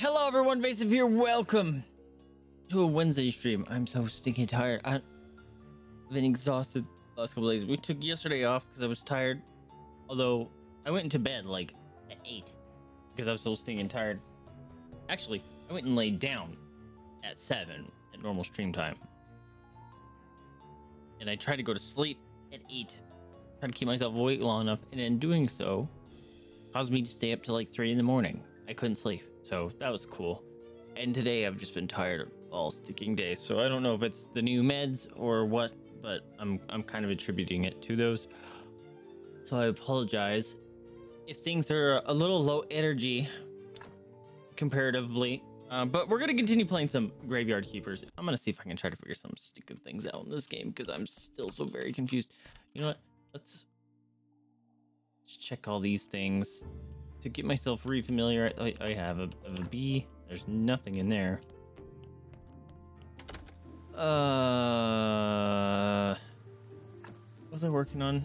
Hello, everyone. Vaesive here. Welcome to a Wednesday stream. I'm so stinking tired. I've been exhausted the last couple days. We took yesterday off because I was tired. Although I went into bed like at eight because I was so stinking tired. Actually, I went and laid down at seven at normal stream time, and I tried to go to sleep at eight. Trying to keep myself awake long enough, and in doing so, caused me to stay up till like three in the morning. I couldn't sleep, so that was cool. And today I've just been tired all sticking day, so I don't know if it's the new meds or what, but I'm I'm kind of attributing it to those. So I apologize if things are a little low energy comparatively. Uh, but we're gonna continue playing some Graveyard Keepers. I'm gonna see if I can try to figure some stinking things out in this game because I'm still so very confused. You know what? Let's let's check all these things to get myself re-familiar. I, I have a, a B. There's nothing in there. Uh, what was I working on?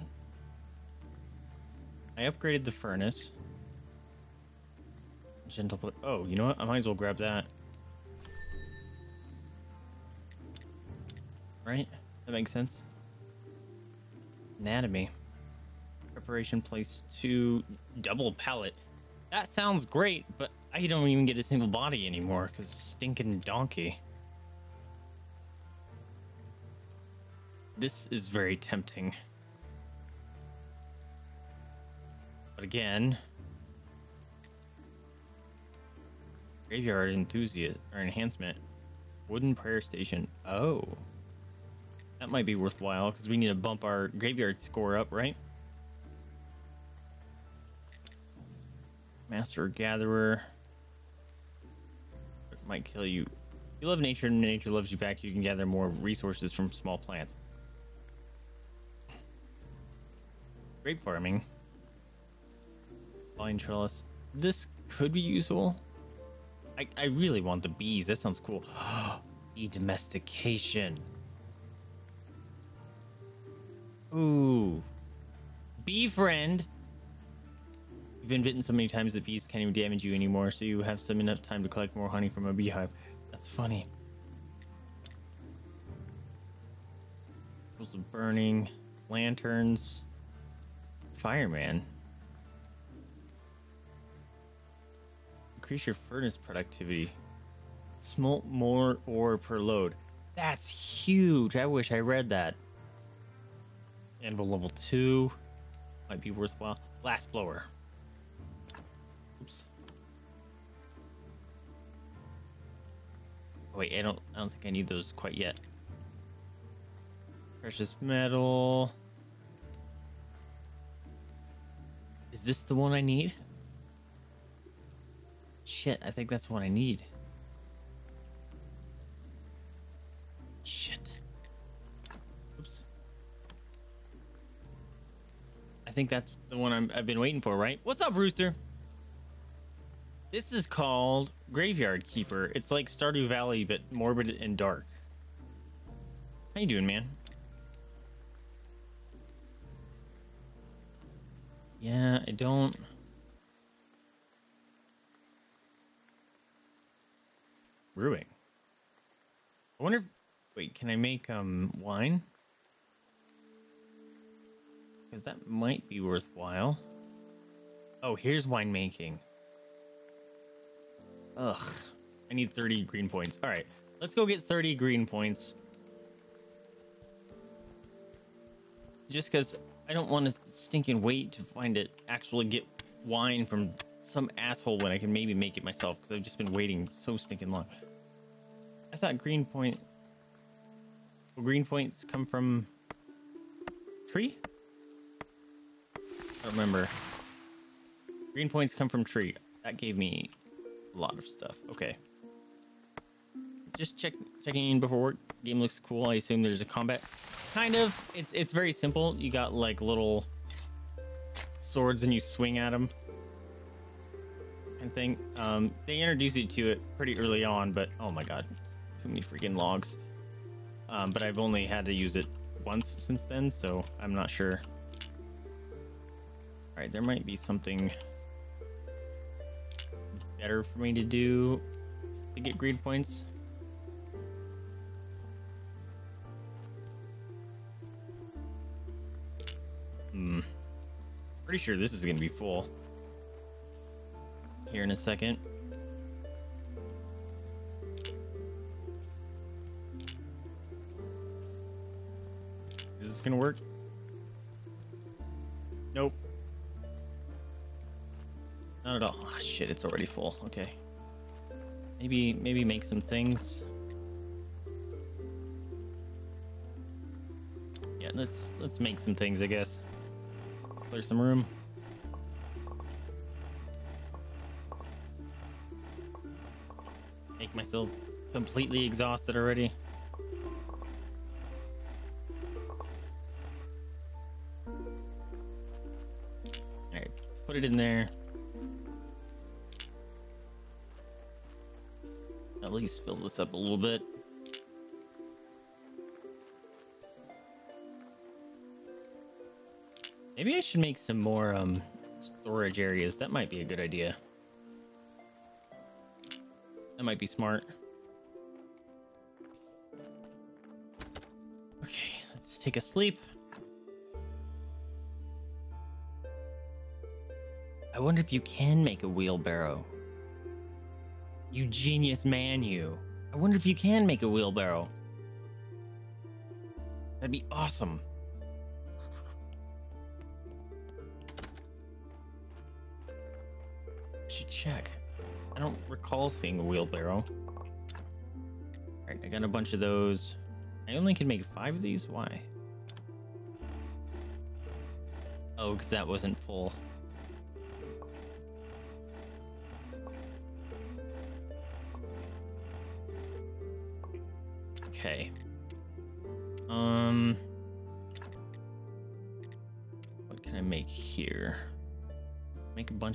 I upgraded the furnace. Gentle. Oh, you know what? I might as well grab that. Right? That makes sense. Anatomy. Preparation place two. Double pallet. That sounds great, but I don't even get a single body anymore because stinking donkey. This is very tempting. But again, graveyard enthusiast or enhancement, wooden prayer station. Oh, that might be worthwhile because we need to bump our graveyard score up, right? Master gatherer. It might kill you. You love nature and nature loves you back. You can gather more resources from small plants. Grape farming. Vine trellis. This could be useful. I, I really want the bees. That sounds cool. Bee domestication. Ooh. Bee friend. You've been bitten so many times that bees can't even damage you anymore, so you have some enough time to collect more honey from a beehive. That's funny. Of burning, lanterns, fireman. Increase your furnace productivity. Smolt more ore per load. That's huge. I wish I read that. Anvil level two might be worthwhile. Blast blower. Wait, I don't. I don't think I need those quite yet. Precious metal. Is this the one I need? Shit, I think that's what I need. Shit. Oops. I think that's the one I'm, I've been waiting for, right? What's up, Rooster? This is called Graveyard Keeper. It's like Stardew Valley, but morbid and dark. How you doing, man? Yeah, I don't. Brewing. I wonder. If, wait, can I make um wine? Because that might be worthwhile. Oh, here's winemaking. Ugh. I need 30 green points. All right, let's go get 30 green points. Just because I don't want to stinking wait to find it, actually get wine from some asshole when I can maybe make it myself because I've just been waiting so stinking long. I thought green point. Well, green points come from tree? I don't remember. Green points come from tree. That gave me a lot of stuff. Okay. Just check checking in before work. Game looks cool. I assume there's a combat. Kind of. It's it's very simple. You got like little swords and you swing at them. Kind of thing. Um, they introduced you to it pretty early on, but oh my god, too many freaking logs. Um, but I've only had to use it once since then, so I'm not sure. All right, there might be something better for me to do to get green points? Hmm. Pretty sure this is gonna be full. Here in a second. Is this gonna work? Nope. Not at all. Oh, shit, it's already full. Okay. Maybe maybe make some things. Yeah, let's let's make some things, I guess. Clear some room. Make myself completely exhausted already. Alright, put it in there. Least fill this up a little bit. Maybe I should make some more um storage areas. That might be a good idea. That might be smart. Okay, let's take a sleep. I wonder if you can make a wheelbarrow. You genius man, you. I wonder if you can make a wheelbarrow. That'd be awesome. I should check. I don't recall seeing a wheelbarrow. Alright, I got a bunch of those. I only can make five of these? Why? Oh, because that wasn't full.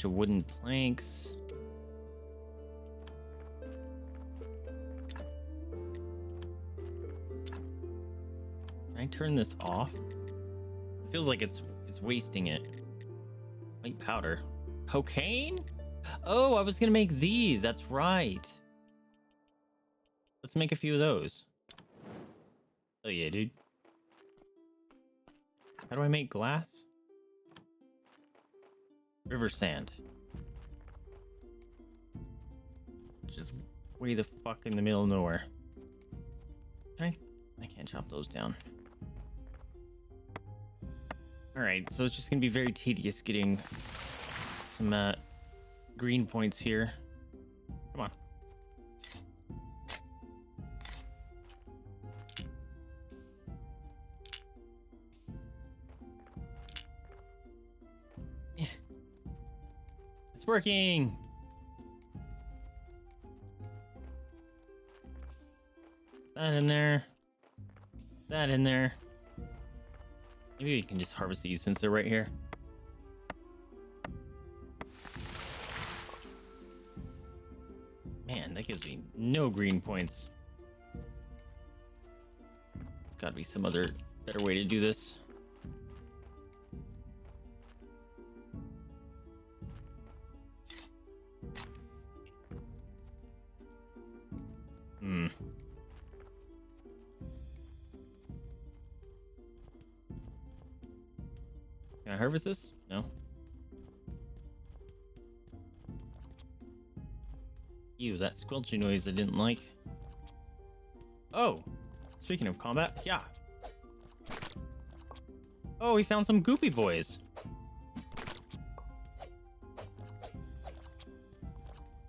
Bunch of wooden planks. Can I turn this off? It feels like it's it's wasting it. White powder. Cocaine? Oh, I was gonna make these. That's right. Let's make a few of those. Oh yeah, dude. How do I make glass? River sand. Just way the fuck in the middle of nowhere. Okay, I can't chop those down. Alright, so it's just gonna be very tedious getting some uh, green points here. Come on. Working. That in there. That in there. Maybe we can just harvest these since they're right here. Man, that gives me no green points. There's gotta be some other better way to do this. Harvest this? No. Ew, that squelchy noise I didn't like. Oh, speaking of combat, yeah. Oh, we found some goopy boys.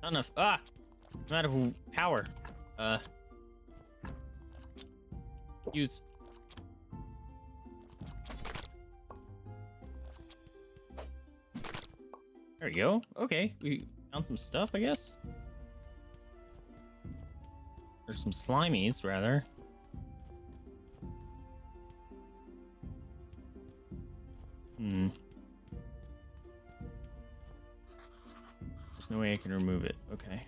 Not enough. Ah, I'm out of power. Uh, use. There we go. Okay, we found some stuff, I guess. There's some slimies, rather. Hmm. There's no way I can remove it. Okay.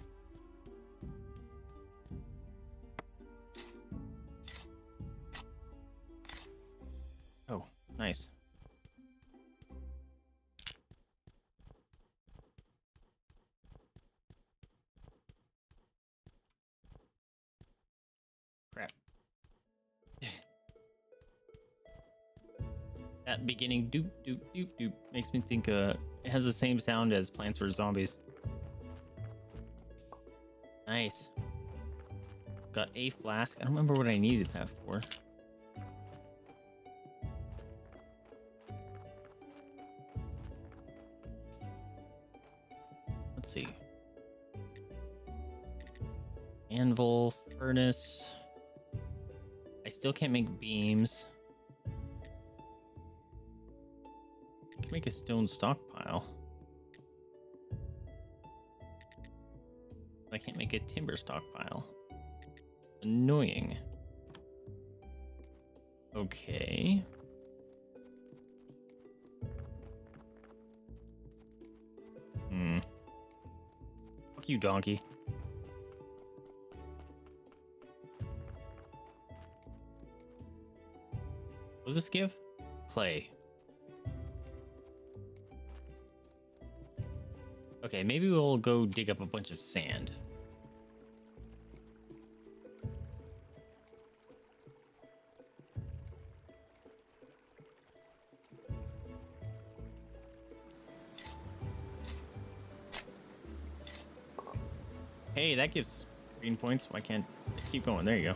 Beginning doop doop doop doop makes me think uh it has the same sound as Plants vs Zombies. Nice. Got a flask. I don't remember what I needed that for. Let's see. Anvil, furnace. I still can't make beams. Make a stone stockpile. I can't make a timber stockpile. Annoying. Okay. Hmm. Fuck you, donkey. What does this give? Clay. Okay, maybe we'll go dig up a bunch of sand. Hey, that gives green points. Why can't keep going? There you go.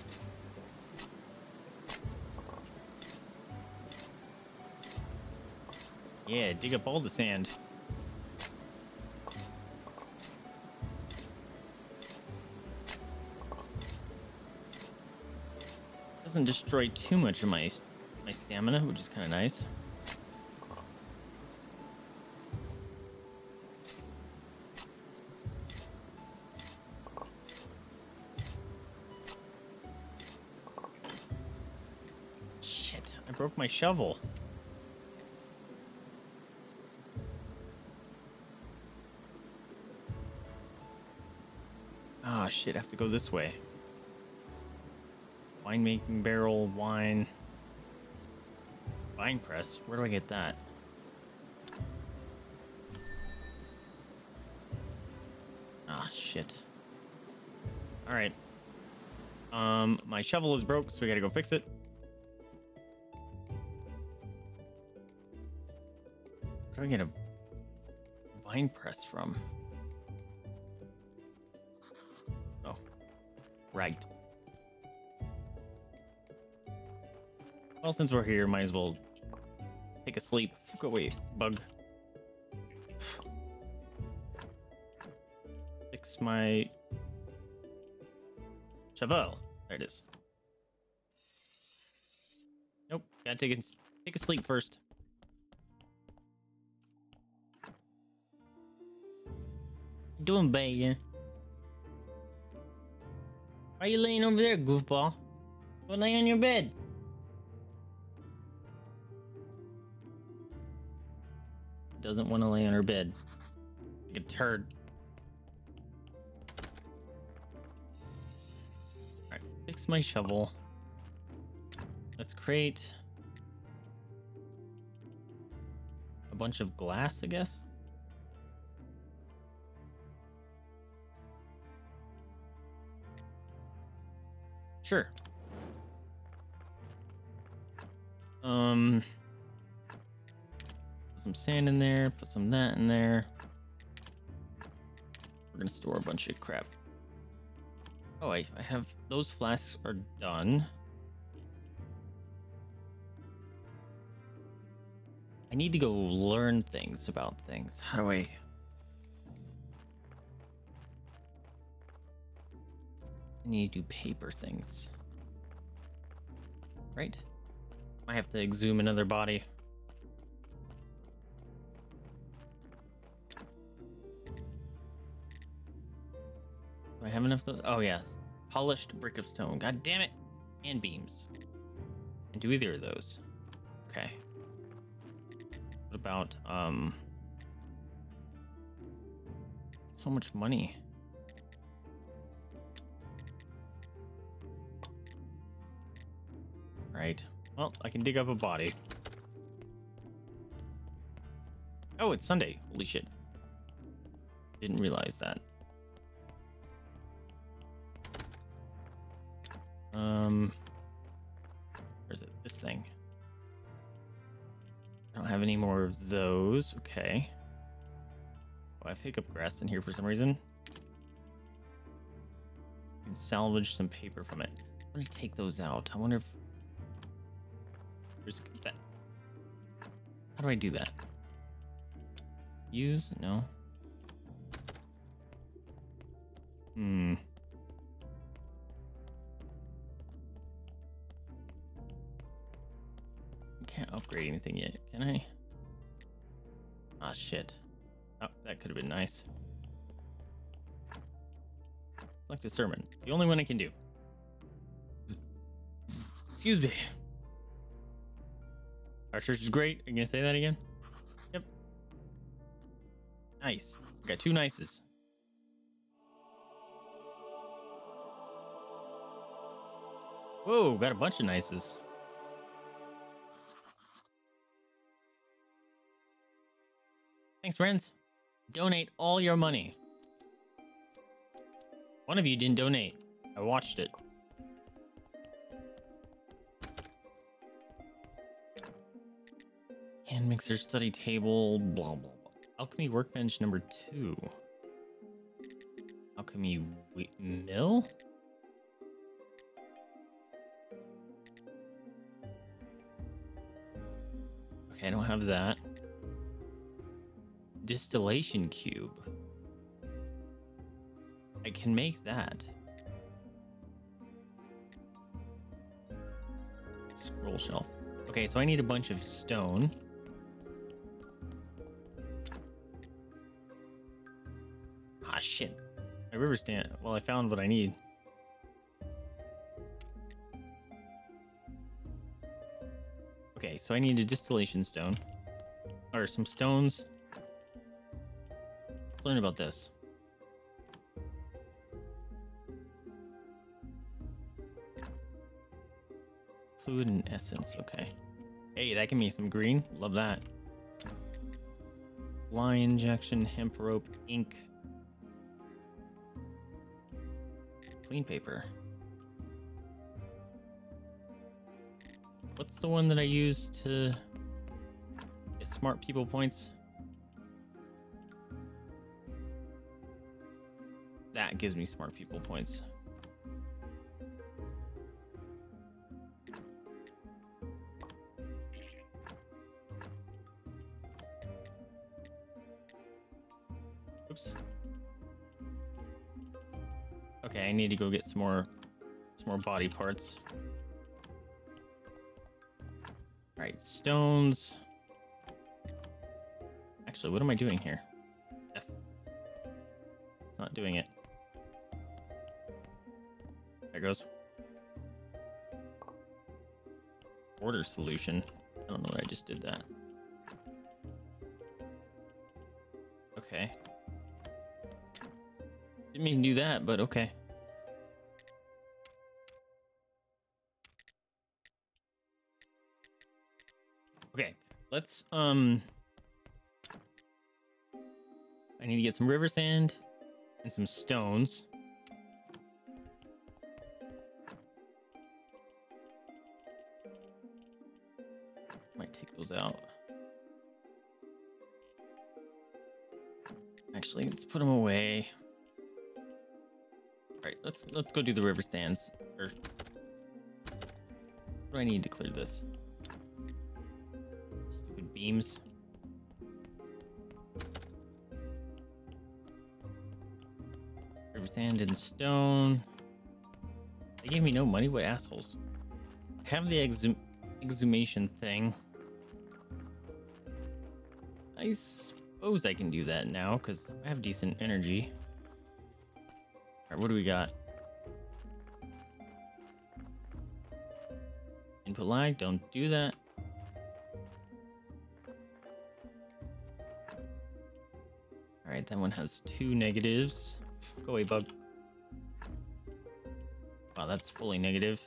Yeah, dig up all the sand. Doesn't destroy too much of my my stamina, which is kind of nice. Shit, I broke my shovel. Ah, shit, I have to go this way. Winemaking barrel, wine. Wine press? Where do I get that? Ah, shit. Alright. Um, my shovel is broke, so we gotta go fix it. Where do I get a vine press from? Since we're here, might as well take a sleep. Go away, bug. Fix my shovel. There it is. Nope, gotta take a, take a sleep first. doing, baby? Why are you laying over there, goofball? Go lay on your bed. Doesn't want to lay on her bed. Like a turd. Alright, fix my shovel. Let's create a bunch of glass, I guess. Sure. Um, some sand in there, put some that in there. We're gonna store a bunch of crap. Oh, I, I have those flasks are done. I need to go learn things about things. How do I? I need to do paper things. Right? I have to exhume another body. Have enough those? Oh yeah. Polished brick of stone. God damn it. And beams. And do either of those. Okay. What about um so much money? Right. Well, I can dig up a body. Oh, it's Sunday. Holy shit. Didn't realize that. Um, where's it? This thing. I don't have any more of those. Okay. Oh, I have hiccup grass in here for some reason. I can salvage some paper from it. I'm gonna take those out. I wonder if there's that. How do I do that? Use? No. Hmm. Upgrade anything yet, can I? Ah, shit. Oh, that could have been nice. Select a sermon. The only one I can do. Excuse me. Our church is great. Are you gonna say that again? Yep. Nice. Got two nices. Whoa, got a bunch of nices. Thanks, friends. Donate all your money. One of you didn't donate. I watched it. Hand mixer study table, blah, blah, blah. Alchemy workbench number two. Alchemy wheat mill? Okay, I don't have that. Distillation cube. I can make that. Scroll shelf. Okay, so I need a bunch of stone. Ah, shit. My river sand. Well, I found what I need. Okay, so I need a distillation stone. Or some stones. Learn about this. Fluid and essence, okay. Hey, that can be some green. Love that. Line injection, hemp rope, ink. Clean paper. What's the one that I use to get smart people points? Gives me smart people points. Oops. Okay, I need to go get some more some more body parts. Alright, stones. Actually, what am I doing here? F. Not doing it. There goes. Order solution. I don't know what I just did that. Okay. Didn't mean to do that, but okay. Okay, let's um I need to get some river sand and some stones. Actually, let's put them away. All right, let's let's go do the river sands. Or what do I need to clear this? Stupid beams. River sand and stone. They gave me no money. What assholes? I have the exhum exhumation thing. I suppose I can do that now because I have decent energy. Alright, what do we got? Input lag, don't do that. Alright, that one has two negatives. Go away, bug. Wow, that's fully negative.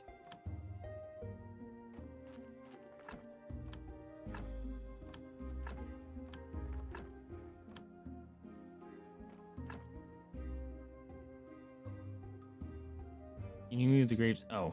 Grapes? Oh,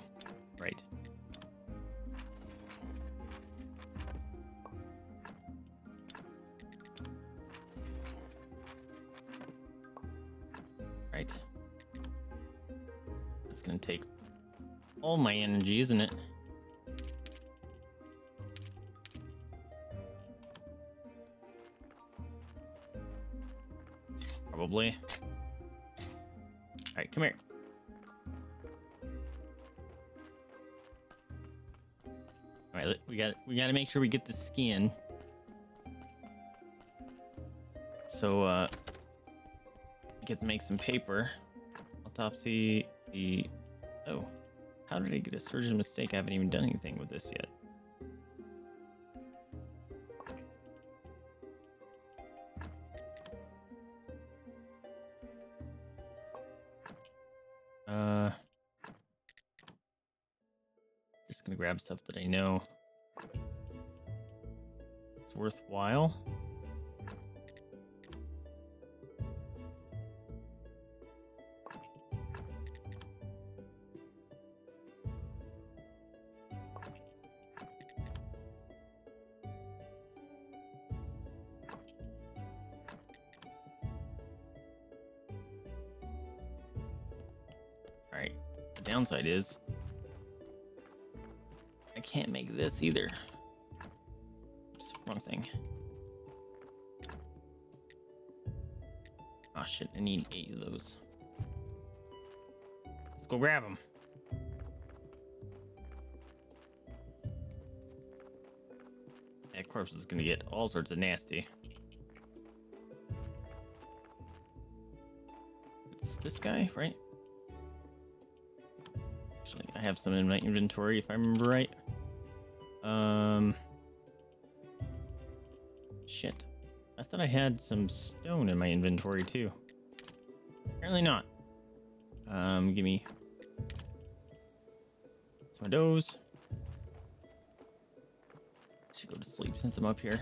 sure we get the skin. So uh get to make some paper. Autopsy the oh. How did I get a surgeon mistake? I haven't even done anything with this yet. Uh, just gonna grab stuff that I know worthwhile. Alright, the downside is I can't make this either. All sorts of nasty. It's this guy, right? Actually, I have some in my inventory if I remember right. Um. Shit. I thought I had some stone in my inventory too. Apparently not. Um, give me some of those. Since I'm up here.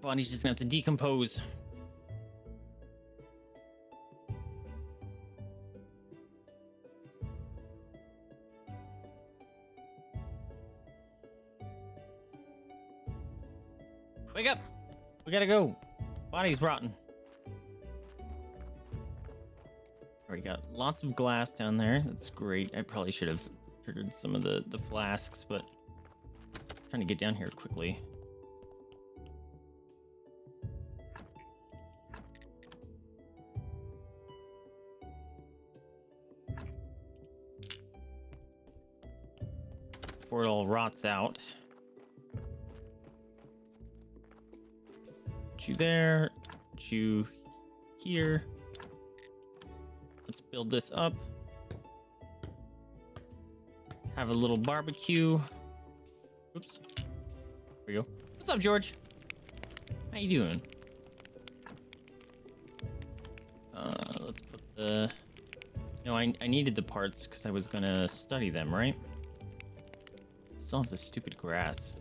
Body's just gonna have to decompose. Wake up! We gotta go. Body's rotten. Already got lots of glass down there. That's great. I probably should have triggered some of the, the flasks, but I'm trying to get down here quickly. Before it all rots out. You there. You here. Let's build this up. Have a little barbecue. Oops. There we go. What's up, George? How you doing? Uh, let's put the... No, I, I needed the parts because I was gonna study them, right? Still have the stupid grass.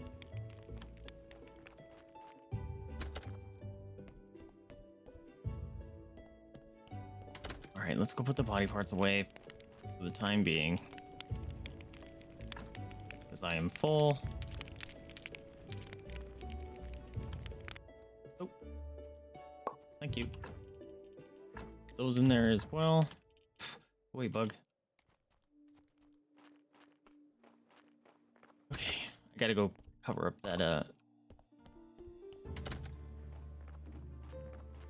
Alright, let's go put the body parts away for the time being. I am full. Oh. Thank you. Those in there as well. Wait, bug. Okay, I gotta go cover up that, uh...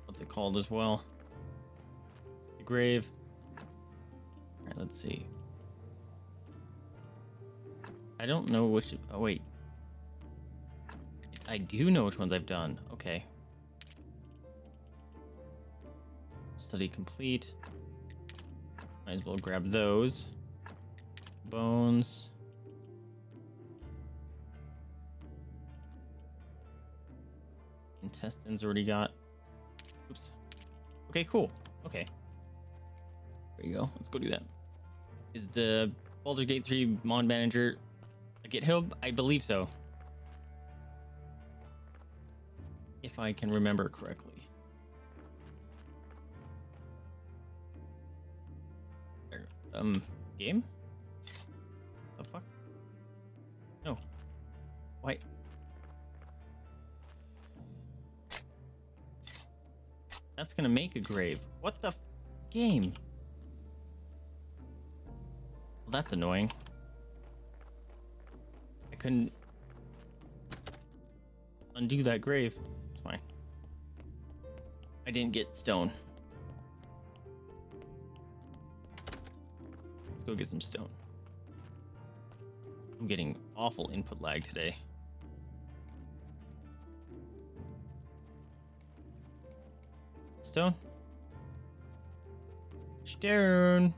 What's it called as well? The grave. Alright, let's see. I don't know which... Oh, wait. I do know which ones I've done. Okay. Study complete. Might as well grab those. Bones. Intestines already got. Oops. Okay, cool. Okay. There you go. Let's go do that. Is the Baldur's Gate 3 mod manager GitHub? I believe so. If I can remember correctly. Um, game? The fuck? No. Why? That's gonna make a grave. What the game? Well, that's annoying. Couldn't undo that grave. It's fine. I didn't get stone. Let's go get some stone. I'm getting awful input lag today. Stone? Stone.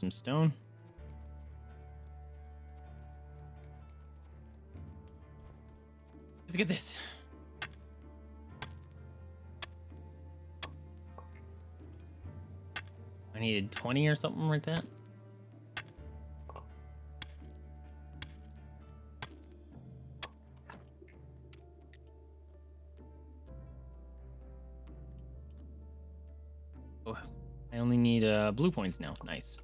Some stone. Let's get this. I needed 20 or something like that. Oh, I only need uh, blue points now. Nice.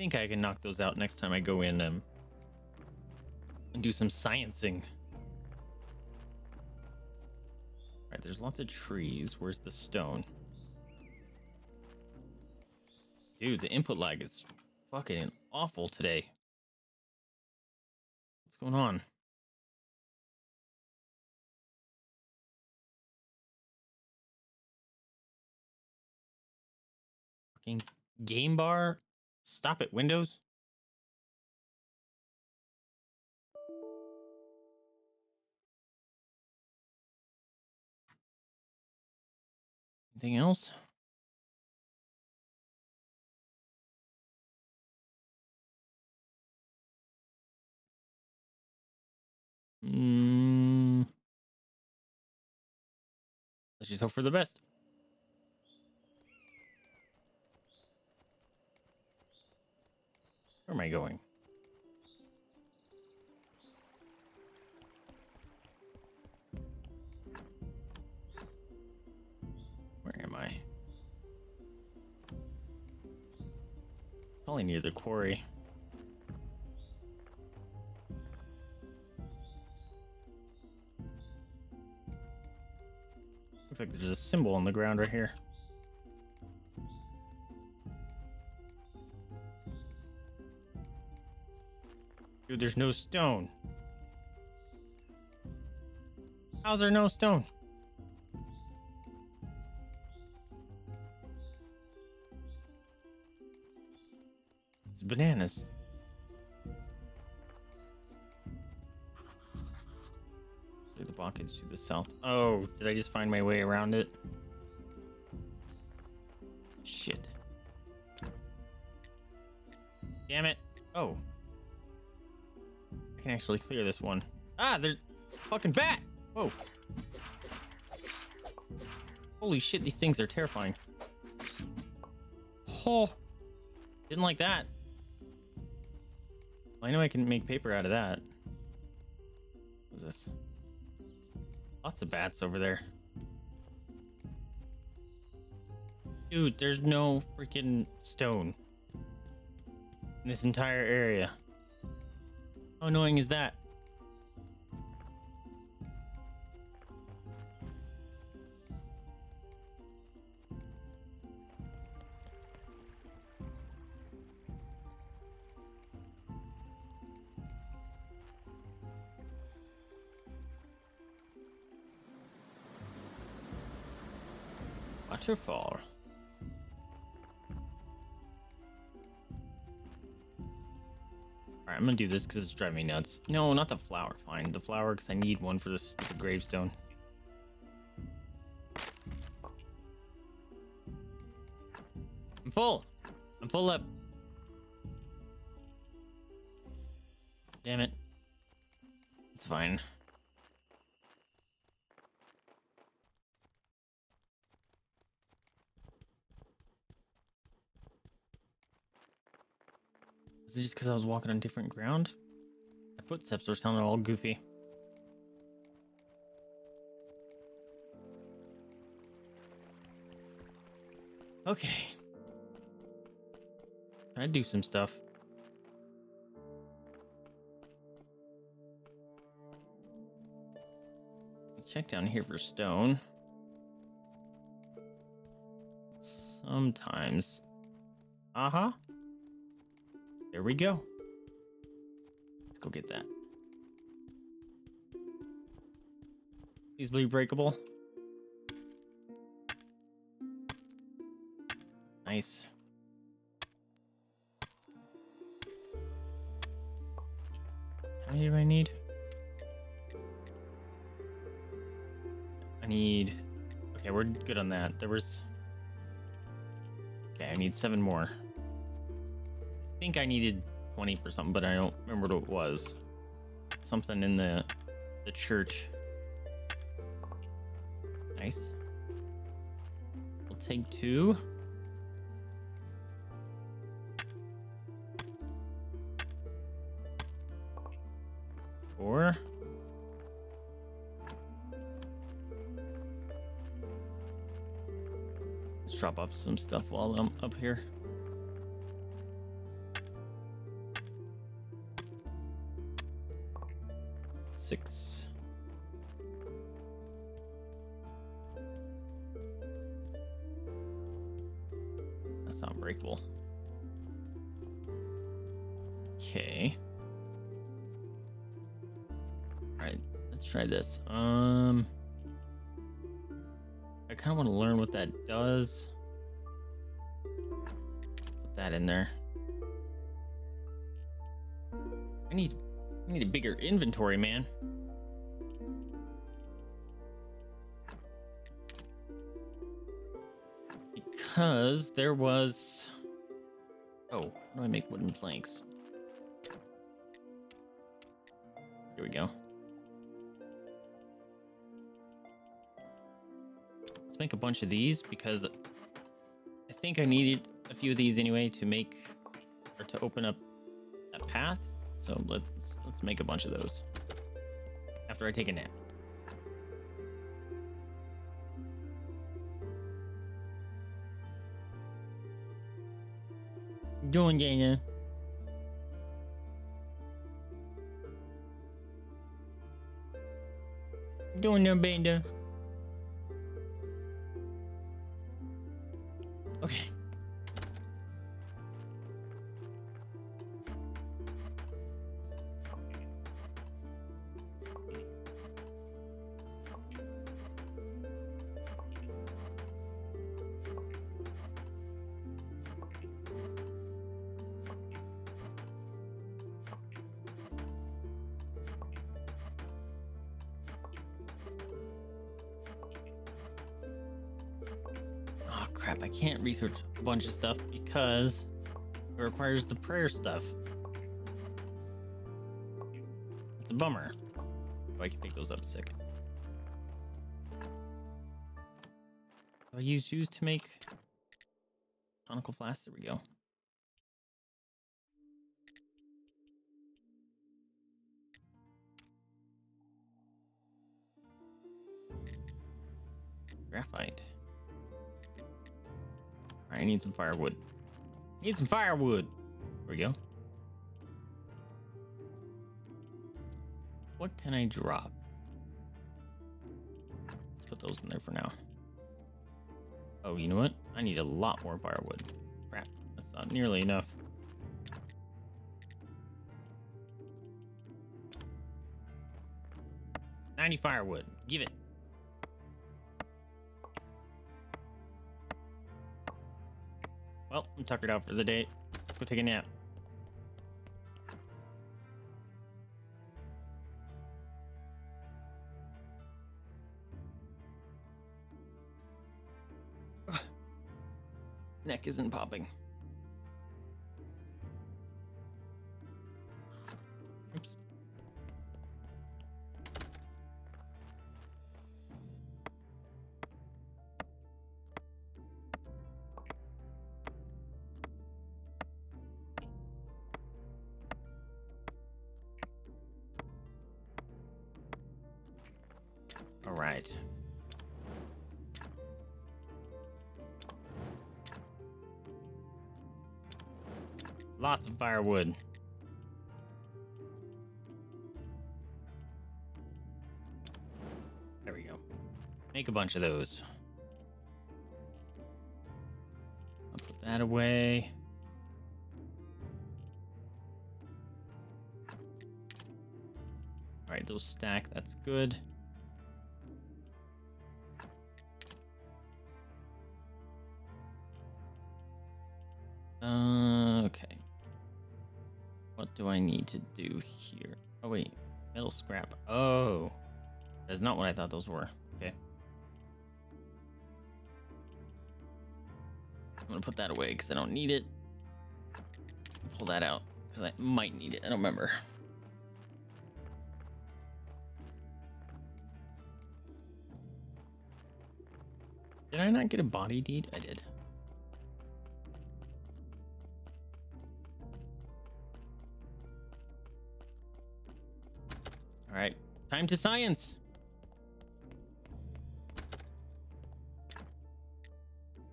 Think I can knock those out next time I go in um, and do some sciencing. Alright, there's lots of trees. Where's the stone? Dude, the input lag is fucking awful today. What's going on? Fucking game bar? Stop it, Windows. Anything else? Mm. Let's just hope for the best. Where am I going? Where am I? Probably near the quarry. Looks like there's a symbol on the ground right here. Dude, there's no stone. How's there no stone? It's bananas. Through the blockage to the south. Oh, did I just find my way around it? Shit. Damn it. Oh. I can actually clear this one. Ah, there's fucking bat. Whoa. Holy shit, these things are terrifying. Oh. Didn't like that. I know I can make paper out of that. What's this? Lots of bats over there. Dude, there's no freaking stone in this entire area. How annoying is that? Waterfall. I'm gonna do this because it's driving me nuts. No, not the flower. Fine, the flower because I need one for this the gravestone. I'm full. I'm full up. Damn it. It's fine. Is it just because I was walking on different ground? My footsteps were sounding all goofy. Okay. I do some stuff. Check down here for stone. Sometimes. Uh huh. There we go. Let's go get that. Easily breakable. Nice. How many do I need? I need. Okay, we're good on that. There was. Okay, I need seven more. I think I needed 20 for something, but I don't remember what it was. Something in the the church. Nice. We'll take two. Four. Let's drop off some stuff while I'm up here. Six. That's not breakable. Okay. Alright, let's try this. Um I kinda wanna learn what that does. Put that in there. I need I need a bigger inventory, man. Because there was. Oh, how do I make wooden planks? Here we go. Let's make a bunch of these because I think I needed a few of these anyway to make or to open up that path. So let's let's make a bunch of those after I take a nap. Doing Dana. Doing there, Banda. A bunch of stuff because it requires the prayer stuff. It's a bummer. Oh, I can pick those up a second. I use shoes to make conical flasks? There we go. Need some firewood. Need some firewood. There we go. What can I drop? Let's put those in there for now. Oh, you know what? I need a lot more firewood. Crap, that's not nearly enough. Ninety firewood. Give it. I'm tuckered out for the day. Let's go take a nap. Neck isn't popping. Firewood. There we go. Make a bunch of those. I'll put that away. All right, those stack. That's good. Need to do here? Oh, wait. Metal scrap. Oh. That's not what I thought those were. Okay. I'm going to put that away because I don't need it. Pull that out because I might need it. I don't remember. Did I not get a body deed? I did. Time to science.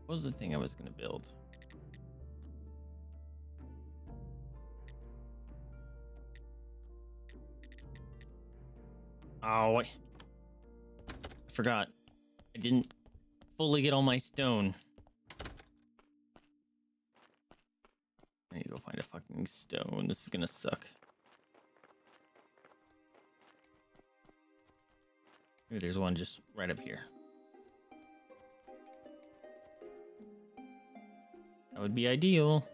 What was the thing I was gonna build? Oh, I forgot. I didn't fully get all my stone. I need to go find a fucking stone. This is gonna suck. There's one just right up here. That would be ideal.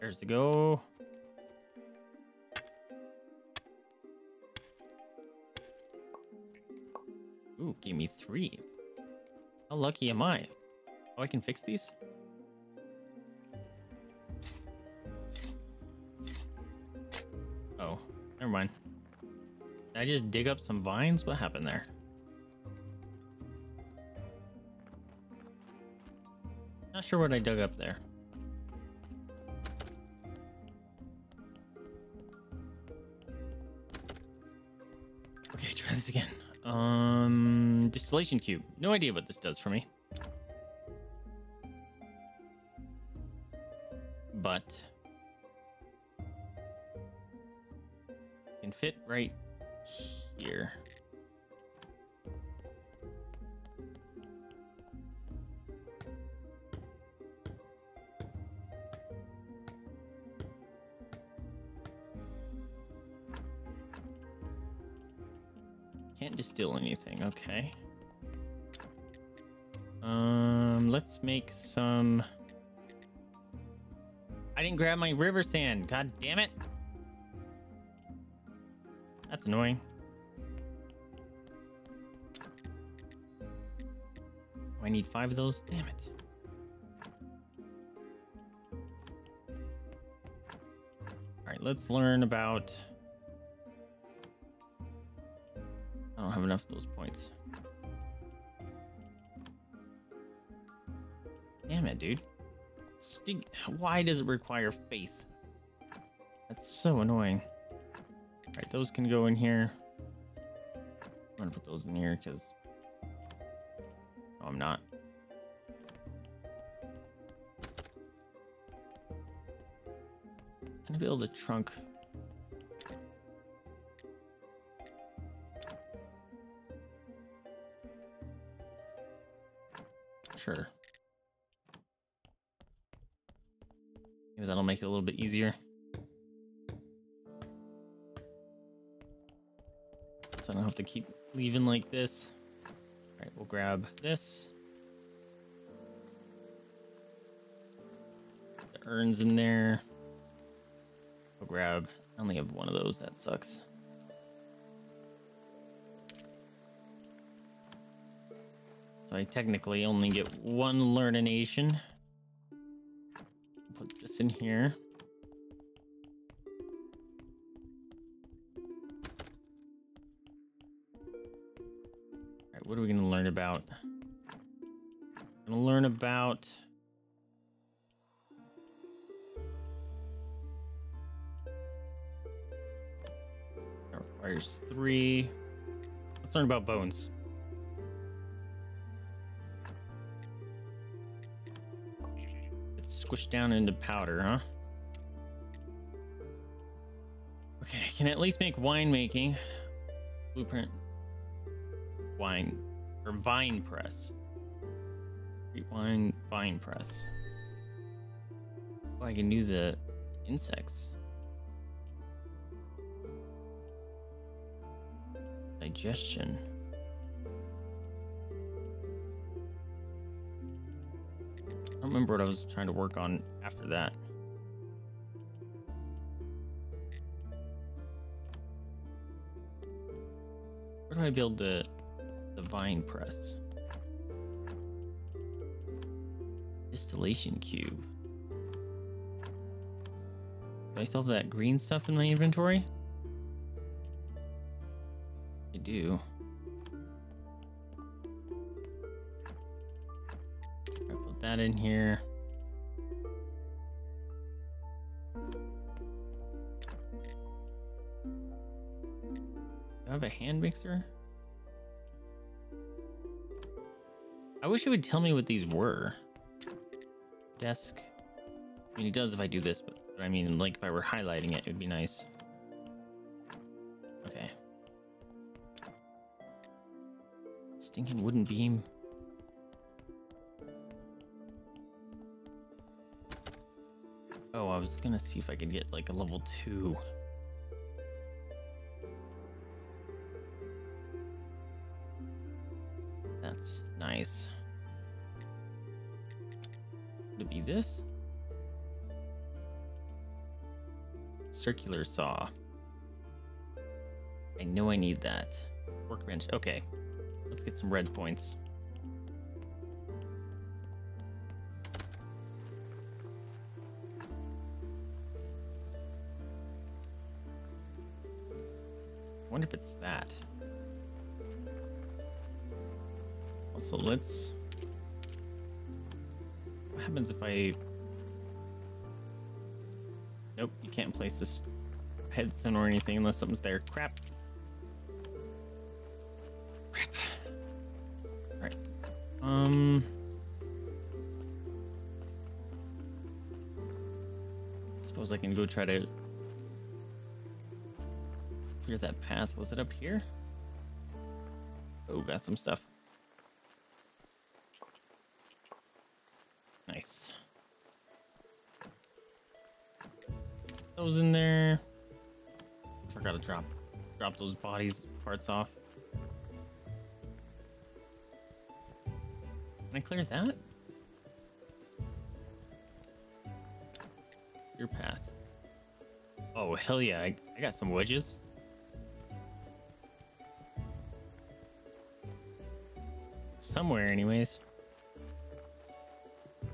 There's the go. Ooh, gave me three. How lucky am I? Oh, I can fix these? Oh, never mind. I just dig up some vines? What happened there? Not sure what I dug up there. Okay, try this again. Um, distillation cube. No idea what this does for me. But can fit right here. Can't distill anything. Okay. Um, let's make some. I didn't grab my river sand. God damn it. That's annoying. Need five of those? Damn it. Alright, let's learn about... I don't have enough of those points. Damn it, dude. Why does it require faith? That's so annoying. Alright, those can go in here. I'm gonna put those in here because I'm not. Can I build a trunk? Sure. Maybe that'll make it a little bit easier. So I don't have to keep leaving like this. We'll grab this. The urns in there. We'll grab, I only have one of those, that sucks. So I technically only get one learnination. Put this in here. Are we gonna learn about? About Requires three. Let's learn about bones. It's squished down into powder, huh? Okay, I can at least make winemaking. Blueprint. Wine. Or vine press. Wine vine press. Oh, I can do the insects. Digestion. I remember what I was trying to work on after that. Where do I build the vine press? Distillation cube. Do I still have that green stuff in my inventory? I do. I put that in here. Do I have a hand mixer? I wish it would tell me what these were. Desk. I mean, it does if I do this, but, but I mean, like, if I were highlighting it, it would be nice. Okay. Stinking wooden beam. Oh, I was gonna see if I could get like a level two. That's nice. This? Circular saw. I know I need that. Workbench. Okay. Let's get some red points. wonder if it's that. Also, let's. Happens if I. Nope, you can't place this headstone or anything unless something's there. Crap. Crap. Alright. Um. Suppose I can go try to clear that path. Was it up here? Oh, got some stuff. Those bodies parts off. Can I clear that? Your path. Oh hell yeah! I, I got some wedges. Somewhere, anyways.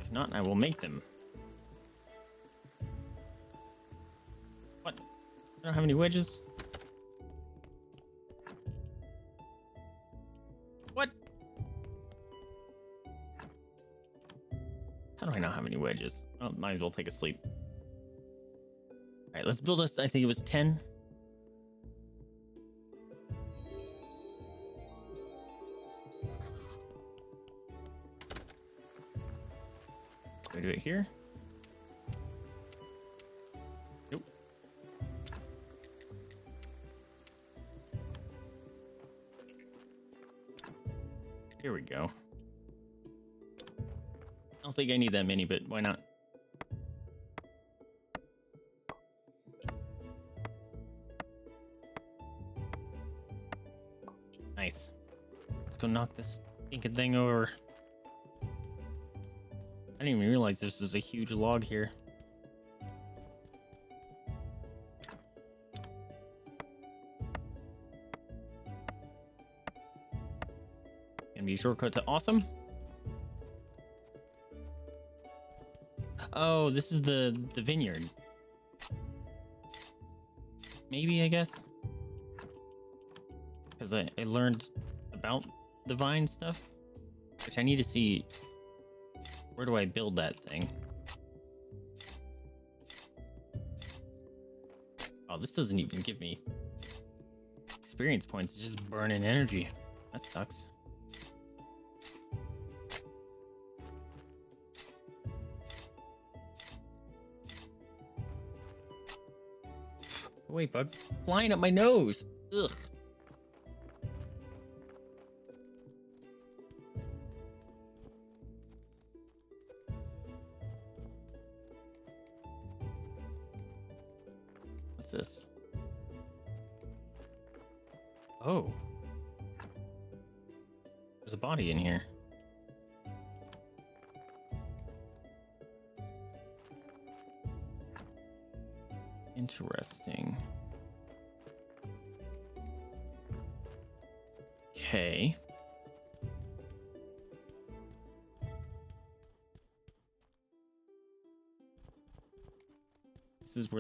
If not, I will make them. What? I don't have any wedges? Oh, might as well take a sleep. Alright, let's build us. I think it was 10. Do I do it here? Nope. Here we go. I don't think I need that many, but why not? Nice. Let's go knock this stinking thing over. I didn't even realize this is a huge log here. Gonna be a shortcut to awesome. Oh, this is the the vineyard. Maybe I guess. Because I, I learned about the vine stuff, which I need to see where do I build that thing? Oh, this doesn't even give me... experience points. It's just burning energy. That sucks. Wait, bug. Flying up my nose. Ugh.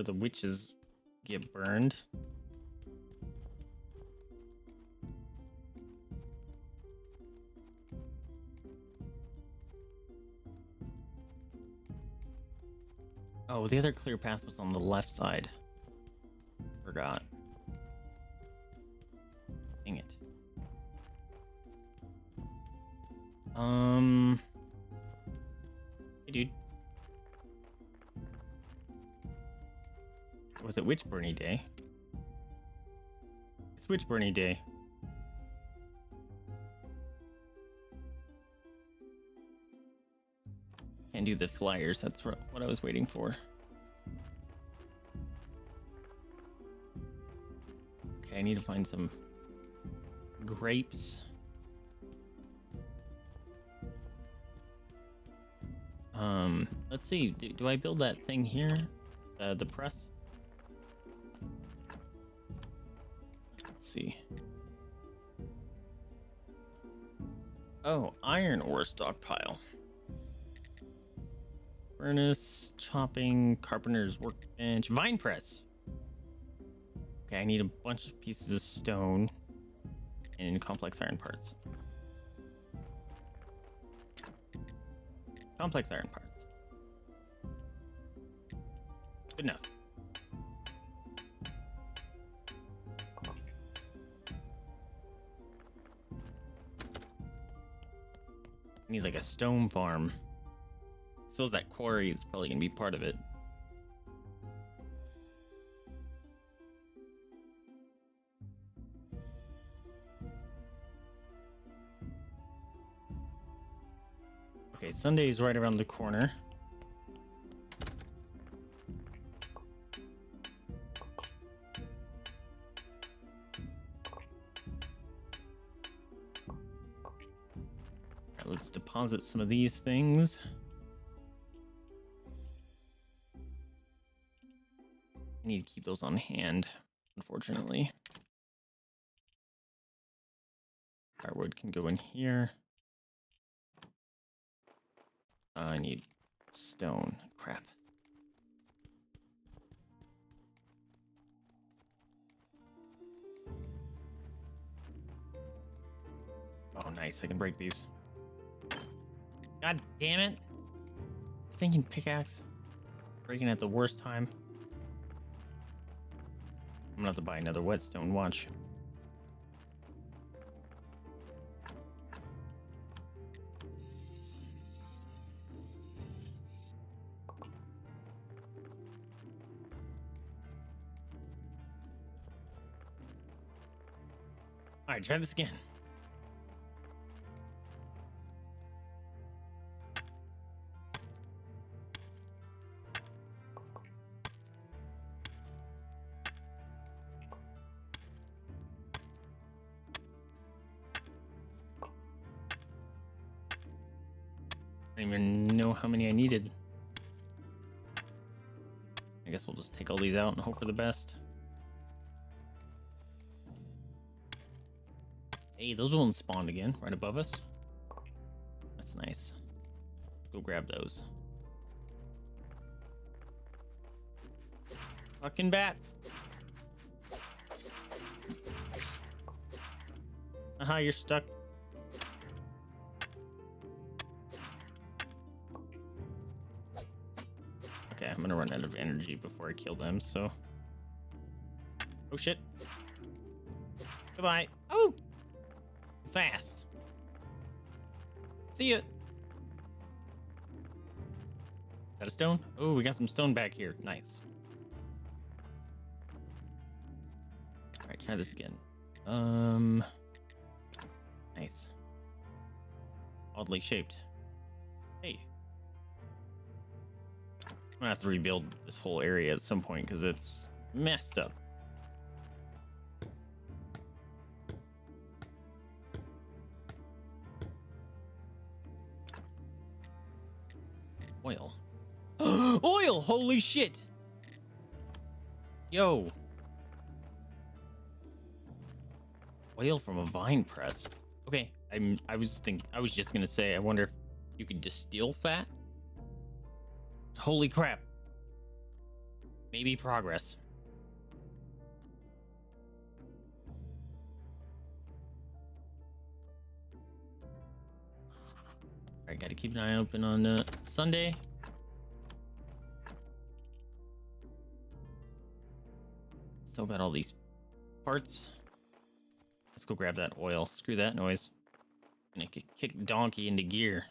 Where the witches get burned. Oh, the other clear path was on the left side. Forgot. Dang it. Um. Hey, dude. Was it Witch Burny Day? It's Witch Burny Day. Can't do the flyers. That's what I was waiting for. Okay, I need to find some grapes. Um, let's see. Do, do I build that thing here? Uh, the press? See. Oh, iron ore stockpile. Furnace, chopping, carpenter's workbench, vine press. Okay, I need a bunch of pieces of stone and complex iron parts. Complex iron parts. Good enough. Need like a stone farm. Suppose that quarry is probably gonna be part of it. Okay, Sunday's right around the corner. Deposit some of these things. I need to keep those on hand, unfortunately. Firewood can go in here. I need stone. Crap. Oh, nice. I can break these. God damn it. Thinking pickaxe. Breaking at the worst time. I'm gonna have to buy another whetstone. Watch. All right, try this again. Out and hope for the best. Hey, those ones spawned again, right above us. That's nice. Go grab those. Fucking bats. Aha, you're stuck. Run out of energy before I kill them, so. Oh shit. Goodbye. Oh! Fast. See ya. That a stone? Oh, we got some stone back here. Nice. All right, try this again. Um, nice. Oddly shaped. Gonna have to rebuild this whole area at some point because it's messed up. Oil. Oil! Holy shit! Yo. Oil from a vine press. Okay, I'm I was think I was just gonna say I wonder if you could distill fat. Holy crap. Maybe progress. I gotta keep an eye open on uh, Sunday. Still got all these parts. Let's go grab that oil. Screw that noise. Gonna kick donkey into gear.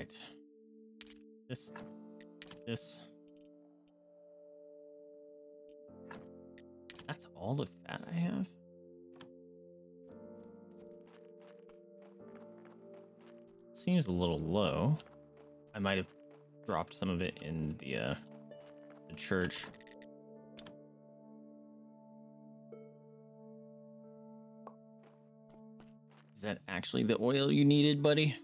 Right. This. This. That's all the fat I have? Seems a little low. I might have dropped some of it in the uh the church. Is that actually the oil you needed, buddy?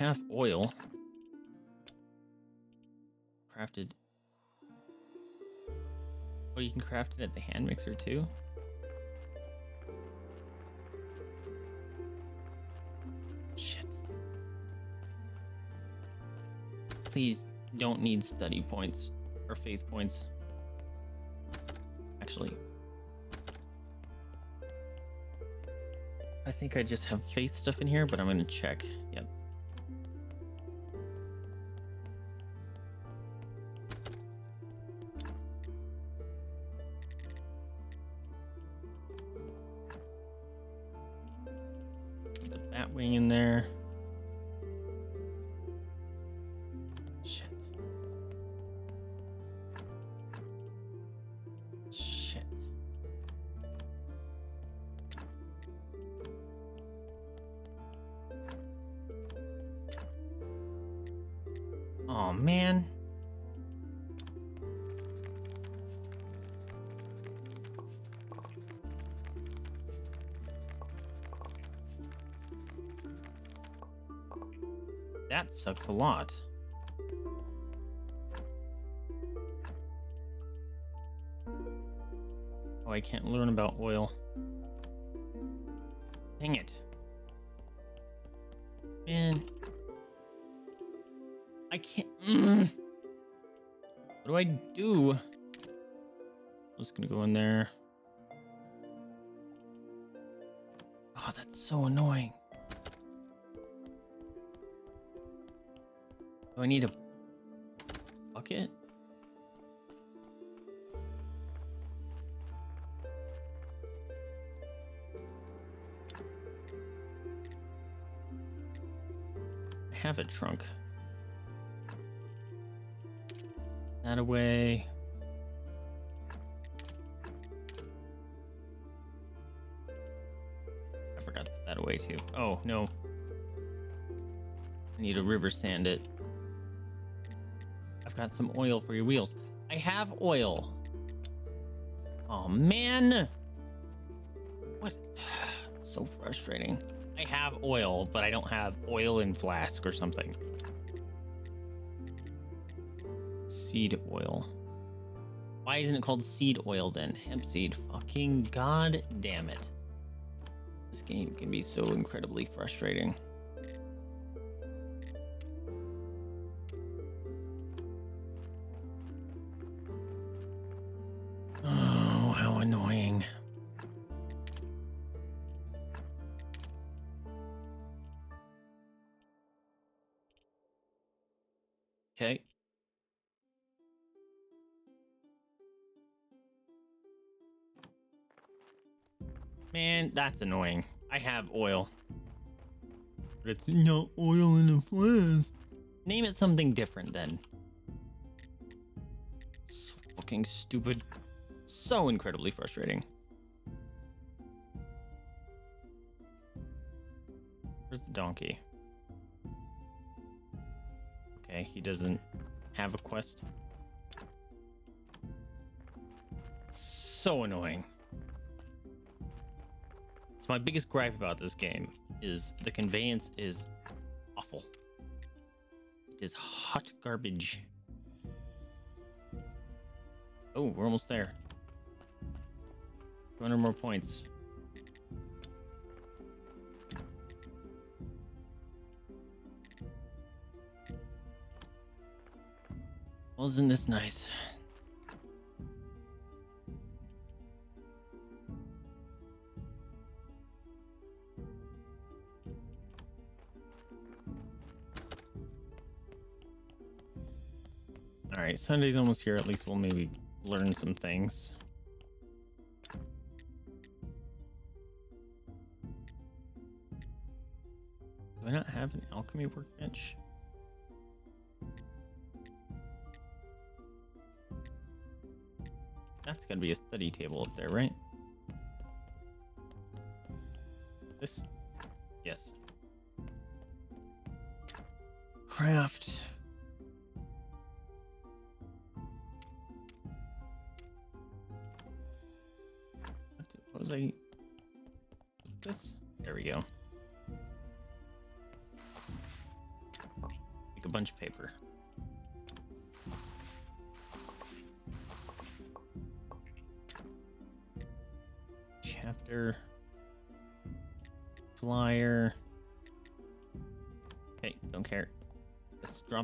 Half oil. Crafted. Oh, you can craft it at the hand mixer too? Shit. Please don't need study points or faith points. Actually, I think I just have faith stuff in here, but I'm gonna check. Yep. A lot. Oh, I can't learn about oil. Dang it. Have a trunk. That away. I forgot to put that away too. Oh, no. I need to river sand it. I've got some oil for your wheels. I have oil. Oh, man. What? so frustrating. Oil, but I don't have oil in flask or something. Seed oil. Why isn't it called seed oil then? Hemp seed. Fucking god damn it. This game can be so incredibly frustrating. That's annoying. I have oil. But it's no oil in a flask. Name it something different then. So fucking stupid. So incredibly frustrating. Where's the donkey? Okay, he doesn't have a quest. So annoying. It's my biggest gripe about this game is the conveyance is awful. It is hot garbage. Oh, we're almost there. 200 more points. Well, isn't this nice? Right, Sunday's almost here. At least we'll maybe learn some things. Do I not have an alchemy workbench? That's gotta be a study table up there, right? This? Yes. Craft.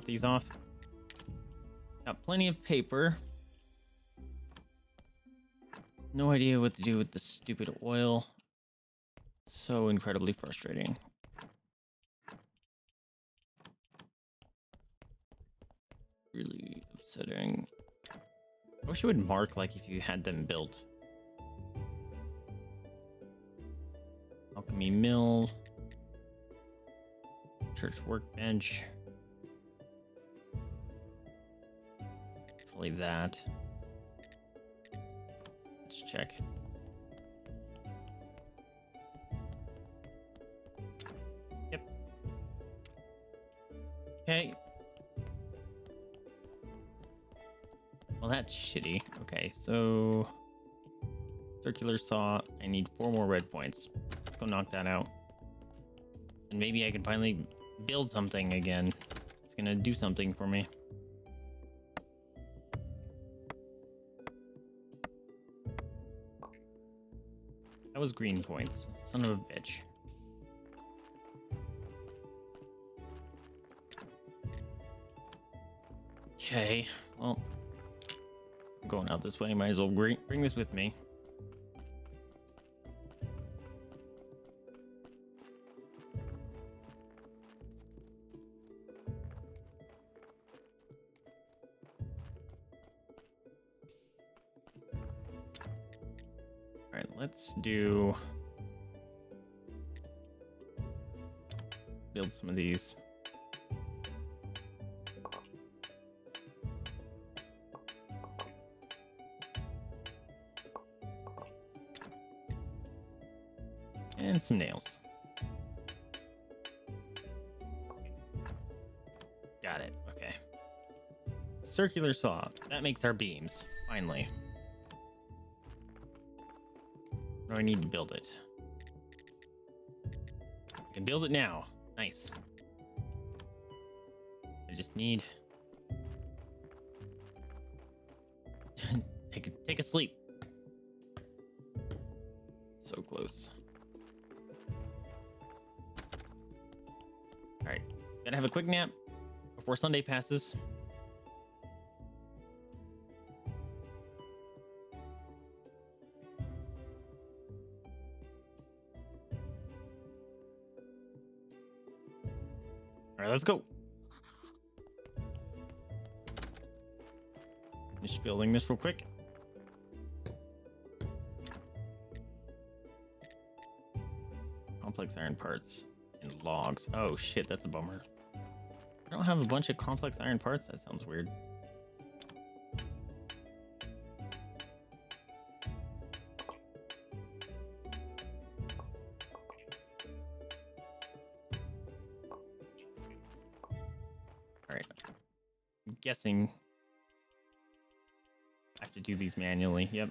These off. Got plenty of paper. No idea what to do with the stupid oil. So incredibly frustrating. Really upsetting. I wish it would mark like if you had them built. Alchemy mill. Church workbench. Probably that. Let's check. Yep. Okay. Well, that's shitty. Okay, so circular saw. I need four more red points. Let's go knock that out. And maybe I can finally build something again. It's gonna do something for me. Was green points. Son of a bitch. Okay, well, I'm going out this way. Might as well bring, bring this with me. Do build some of these. And some nails. Got it. Okay. Circular saw. That makes our beams. Finally. I need to build it? I can build it now. Nice. I just need. take a, take a sleep. So close. All right, gotta have a quick nap before Sunday passes. Let's go. Finish building this real quick. complex iron parts and logs. Oh shit, that's a bummer. I don't have a bunch of complex iron parts. That sounds weird. I have to do these manually. Yep.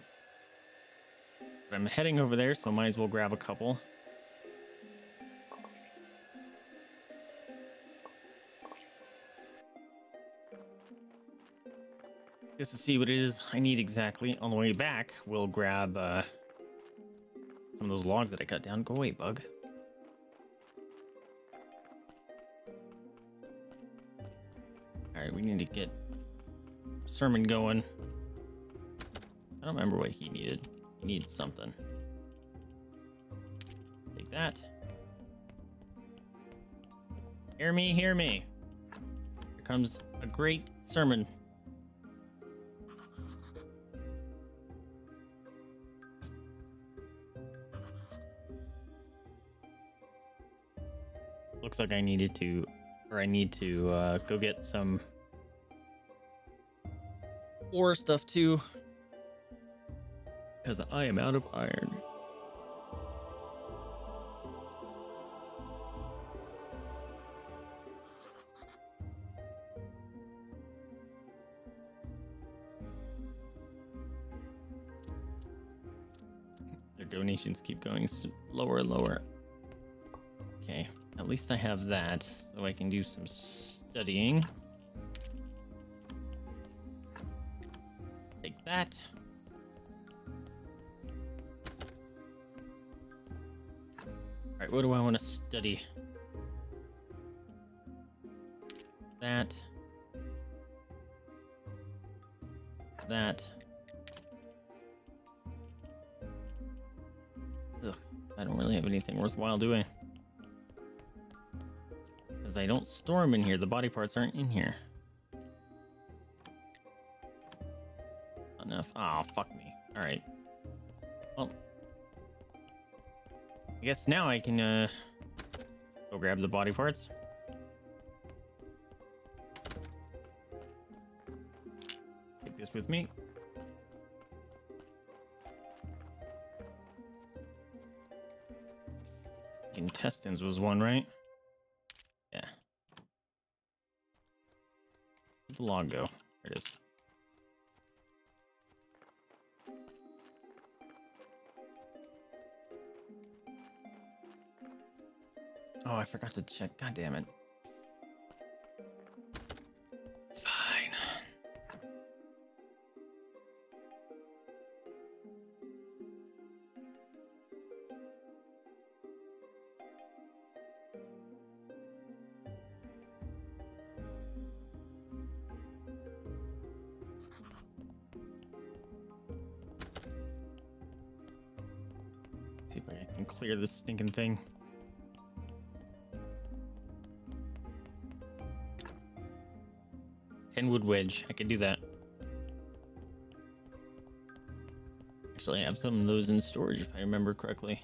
But I'm heading over there, so I might as well grab a couple. Just to see what it is I need exactly. On the way back, we'll grab uh, some of those logs that I cut down. Go away, bug. Alright, we need to get sermon going. I don't remember what he needed. He needs something. Take that. Hear me, hear me. Here comes a great sermon. Looks like I needed to, or I need to uh, go get some ore stuff too. Because I am out of iron. Their donations keep going lower and lower. Okay, at least I have that, so I can do some studying. That. Alright, what do I want to study? That. That. Ugh, I don't really have anything worthwhile doing. Because I don't store them in here. The body parts aren't in here. Guess now I can, uh... Go grab the body parts. Take this with me. Intestines was one, right? Yeah. Where'd the log go? There it is. Oh, I forgot to check. God damn it. It's fine. See if I can clear this stinking thing. Wedge. I can do that. Actually, I have some of those in storage if I remember correctly.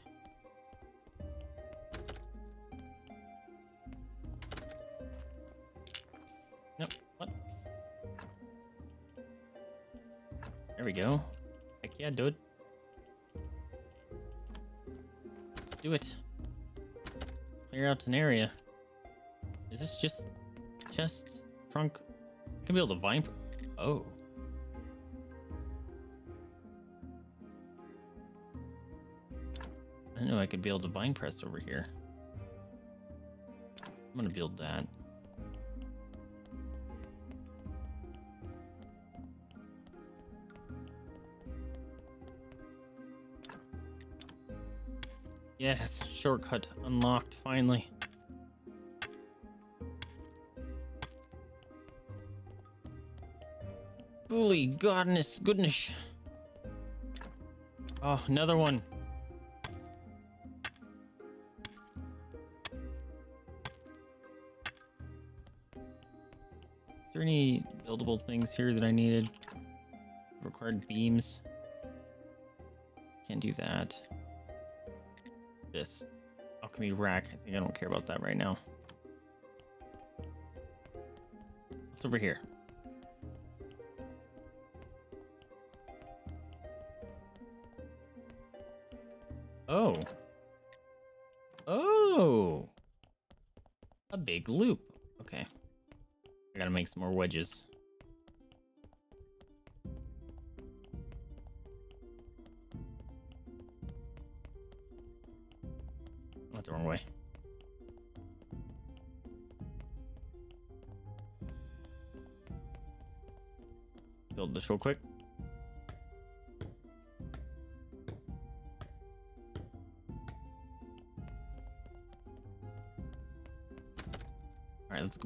Build a vine. Oh. I know I could build a vine press over here. I'm gonna build that. Yes, shortcut unlocked finally. Holy godness, goodness. Oh, another one. Is there any buildable things here that I needed? Required beams. Can't do that. This. Alchemy rack. I think I don't care about that right now. What's over here? Big loop. Okay. I gotta make some more wedges. Oh, Went the wrong way. Build this real quick.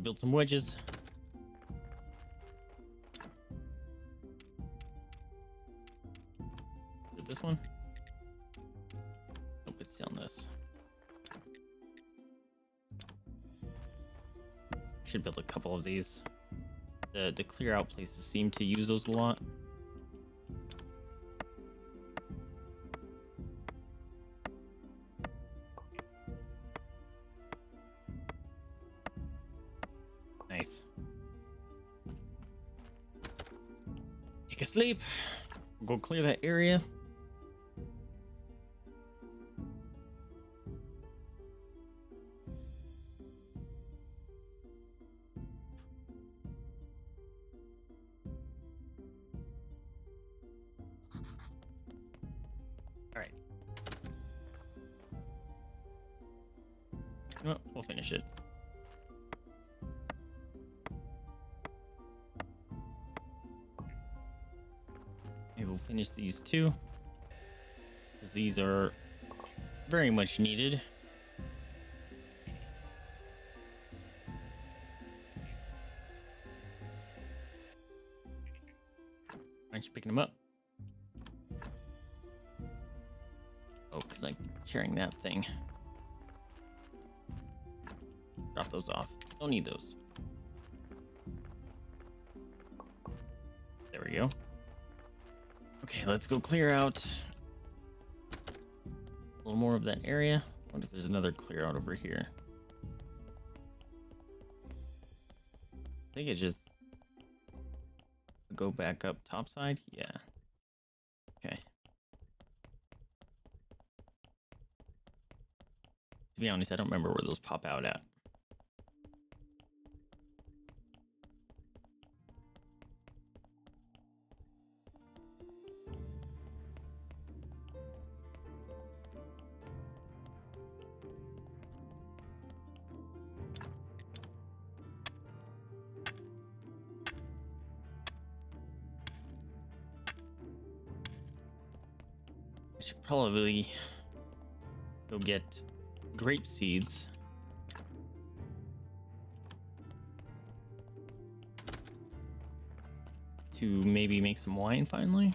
Build some wedges. This one? Nope, it's on this. Should build a couple of these. The the clear out places seem to use those a lot. Go clear that area. Much needed. Aren't you picking them up? Oh, because I'm carrying that thing. Drop those off. Don't need those. There we go. Okay, let's go clear out of that area. wonder if there's another clear out over here. I think it's just go back up topside. Yeah. Okay. To be honest, I don't remember where those pop out at. Seeds. To maybe make some wine finally.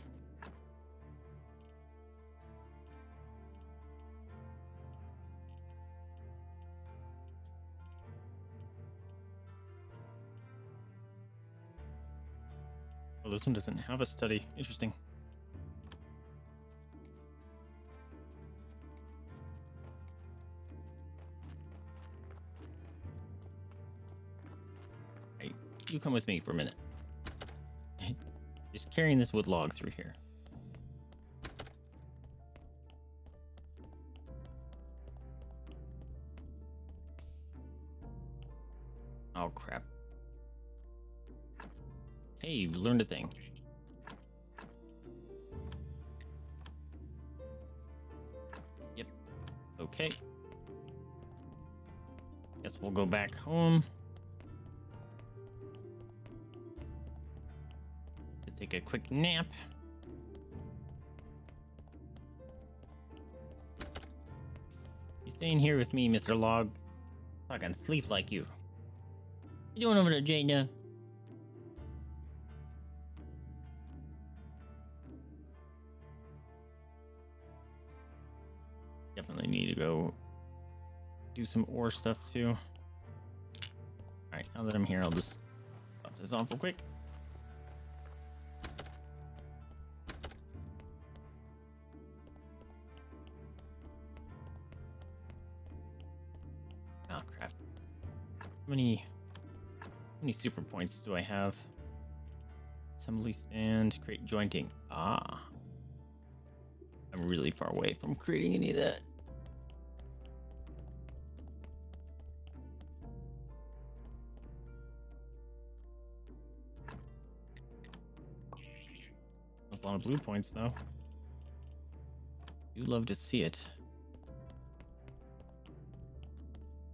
Oh, this one doesn't have a study. Interesting. You come with me for a minute. Just carrying this wood log through here. Oh crap. Hey, you learned a thing. Yep. Okay. Guess we'll go back home. To take a quick nap. You staying here with me, Mr. Log? I can sleep like you. You doing over there, Jada? Definitely need to go do some ore stuff too. Alright, now that I'm here, I'll just stop this off real quick. Many how many super points do I have? Assembly stand, create jointing. Ah. I'm really far away from creating any of that. That's a lot of blue points though. You love to see it.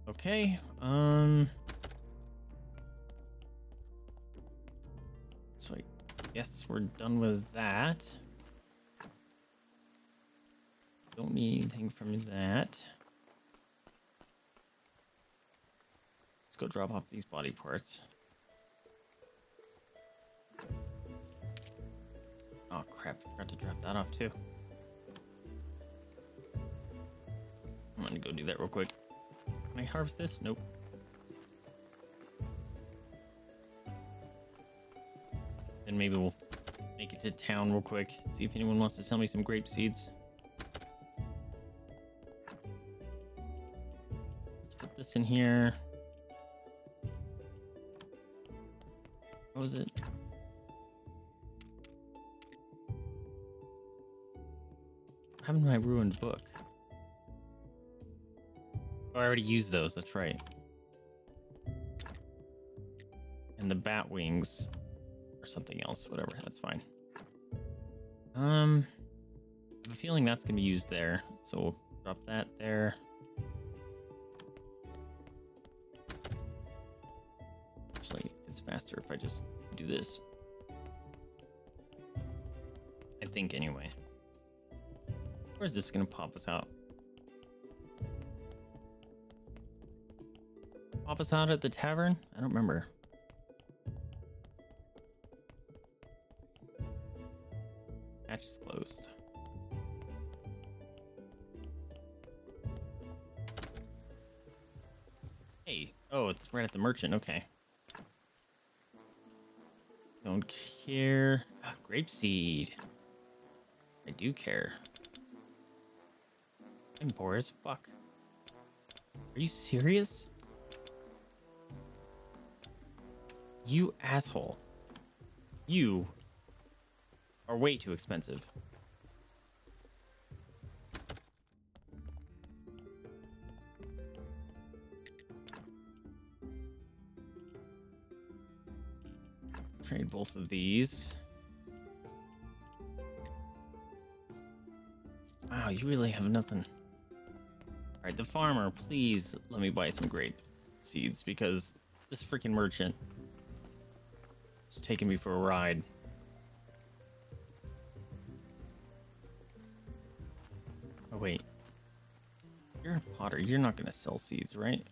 Okay, um guess we're done with that. Don't need anything from that. Let's go drop off these body parts. Oh crap, forgot to drop that off too. I'm gonna go do that real quick. Can I harvest this? Nope. Then maybe we'll make it to town real quick. See if anyone wants to sell me some grape seeds. Let's put this in here. What was it? What happened to my ruined book? Oh, I already used those. That's right. And the bat wings something else. Whatever. That's fine. Um, I have a feeling that's gonna be used there. So we'll drop that there. Actually, it's faster if I just do this. I think anyway. Where's this gonna pop us out? Pop us out at the tavern? I don't remember. The merchant. Okay. Don't care. Ah, grapeseed. I do care. I'm poor as fuck. Are you serious? You asshole. You are way too expensive. Trade both of these. Wow, you really have nothing. All right, the farmer, please let me buy some grape seeds because this freaking merchant is taking me for a ride. Oh, wait. You're a potter. You're not going to sell seeds, right?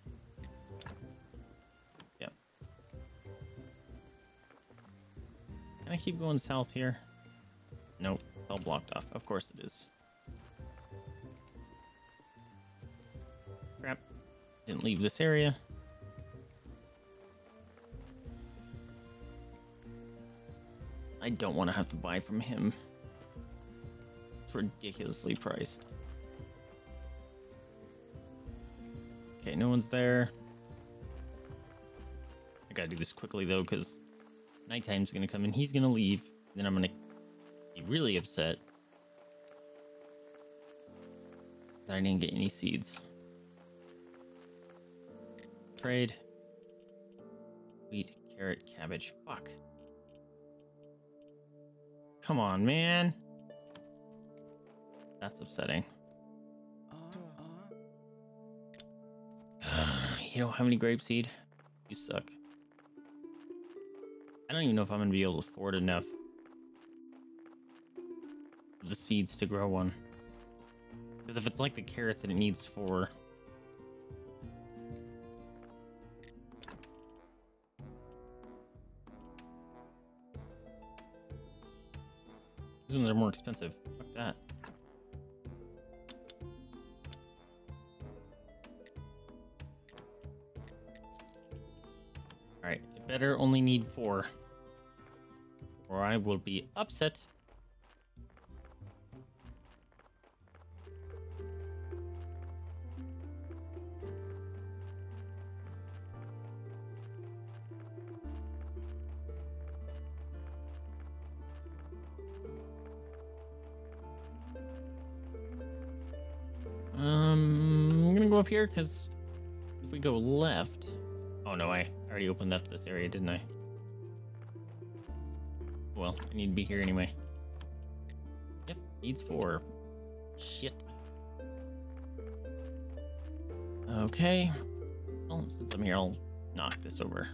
Keep going south here? Nope. All blocked off. Of course it is. Crap. Didn't leave this area. I don't want to have to buy from him. It's ridiculously priced. Okay, no one's there. I gotta do this quickly though, because nighttime's gonna come and he's gonna leave. Then I'm gonna be really upset that I didn't get any seeds. Trade. Wheat, carrot, cabbage. Fuck. Come on, man. That's upsetting. you don't have any grape seed? You suck. I don't even know if I'm gonna be able to afford enough the seeds to grow one. Because if it's like the carrots that it needs for These ones are more expensive. Fuck that. Better only need four. Or I will be upset. Um, I'm gonna go up here because if we go left, oh no, I already opened up this area, didn't I? Well, I need to be here anyway. Yep, needs four. Shit. Okay. Well, since I'm here, I'll knock this over.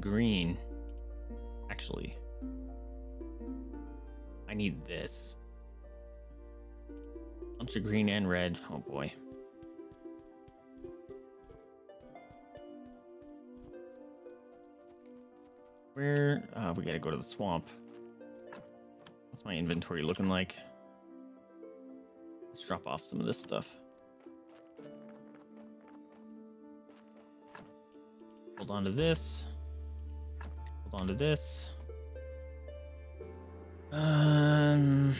Green. Actually, I need this. Bunch of green and red. Oh boy. Where? Uh, we gotta go to the swamp. What's my inventory looking like? Let's drop off some of this stuff. Hold on to this. Hold on to this. Um.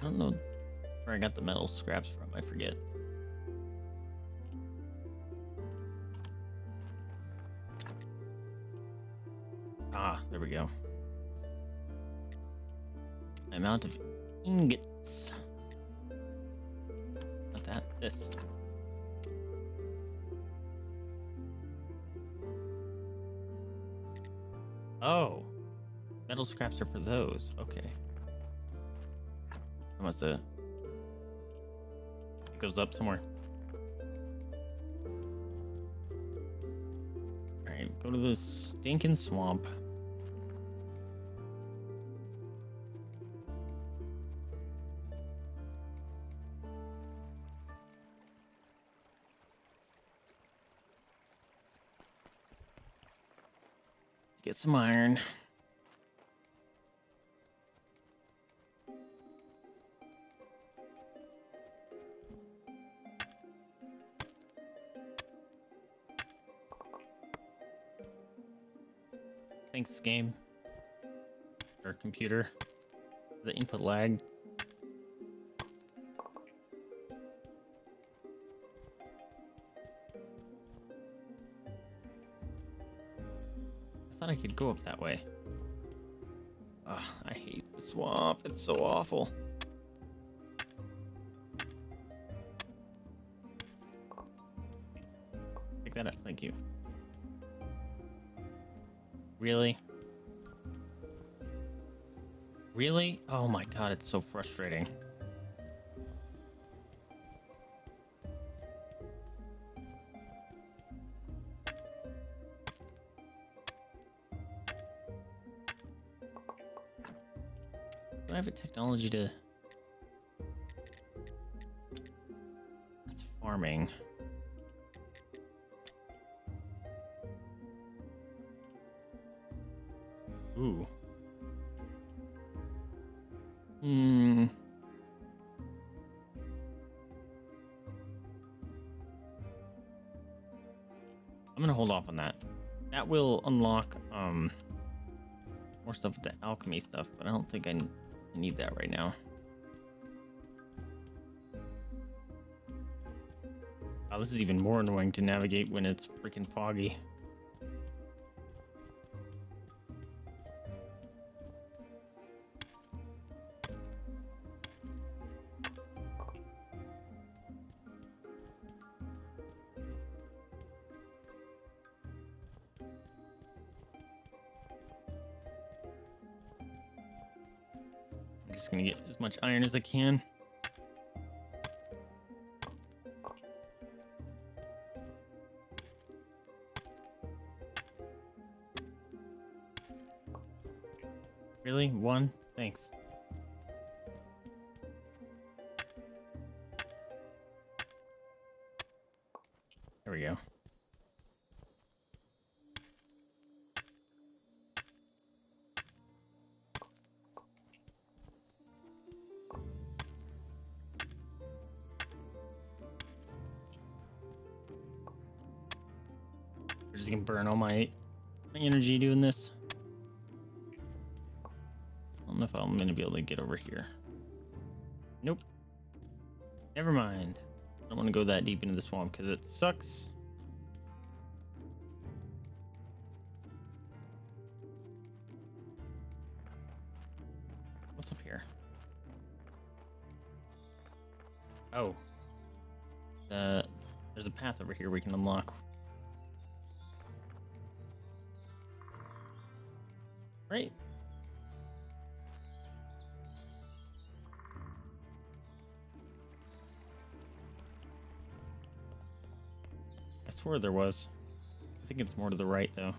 I don't know where I got the metal scraps from. I forget. Amount of ingots. Not that, this. Oh. Metal scraps are for those. Okay. I must have. It goes up somewhere. Alright, go to the stinking swamp. Some iron. Thanks, game. Or computer. The input lag. Could go up that way. Ugh, I hate the swamp. It's so awful. Pick that up. Thank you. Really? Really? Oh my god, it's so frustrating. Technology to... Farming. Ooh. Hmm. I'm gonna hold off on that. That will unlock um more stuff with the alchemy stuff, but I don't think I, I need that right now. Oh, this is even more annoying to navigate when it's freaking foggy. Much iron as I can. Here. Nope. Never mind. I don't want to go that deep into the swamp because it sucks. What's up here? Oh. Uh, there's a path over here we can unlock. There was. I think it's more to the right though.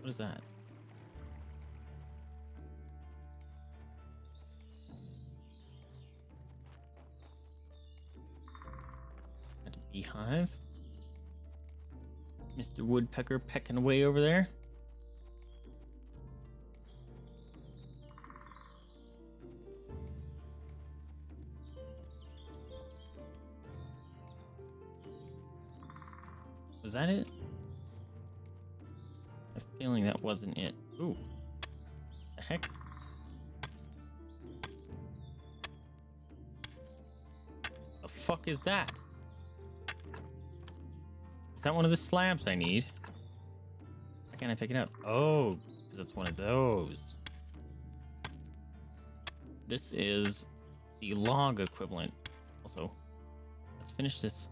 What is that? A beehive. Mr. Woodpecker pecking away over there. Is that? Is that one of the slabs I need? Why can't I pick it up? Oh, that's one of those. This is the log equivalent. Also, let's finish this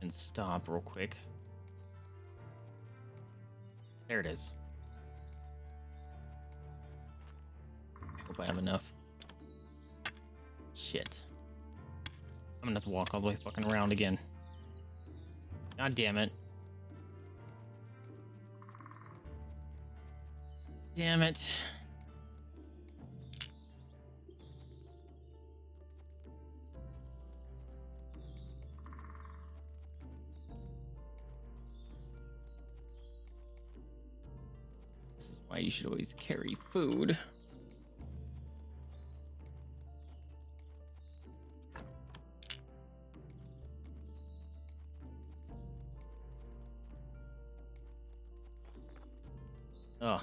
and stop real quick. There it is. Hope I have enough. Shit. I'm gonna have to walk all the way fucking around again. God damn it. Damn it. This is why you should always carry food.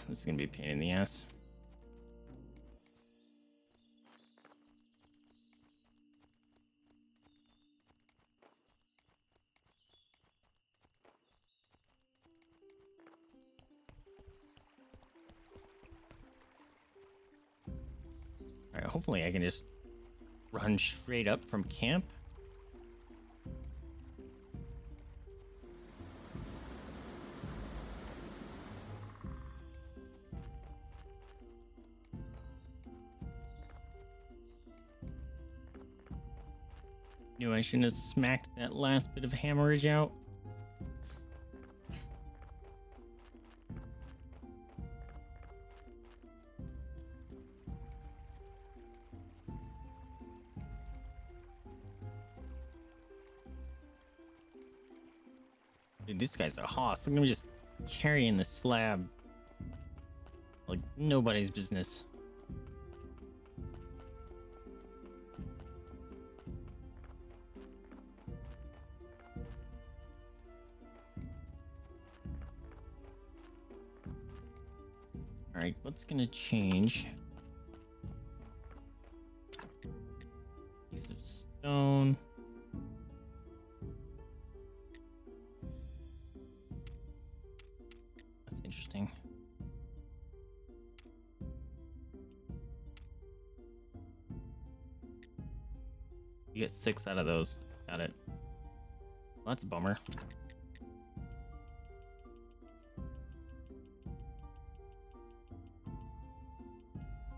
This is gonna be a pain in the ass. Alright, hopefully I can just run straight up from camp. Shouldn't have smacked that last bit of hammerage out. Dude, this guy's a hoss. Look at him just carrying the slab. Like nobody's business. Gonna change? Piece of stone. That's interesting. You get six out of those. Got it. Well, that's a bummer.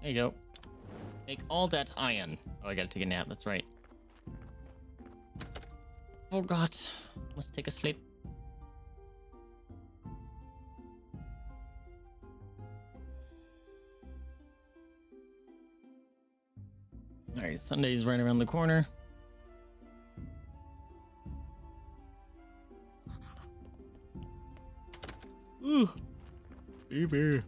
There you go. Make all that iron. Oh, I gotta take a nap. That's right. Oh, Forgot. Must take a sleep. Alright, Sunday's right around the corner. Ooh. Baby.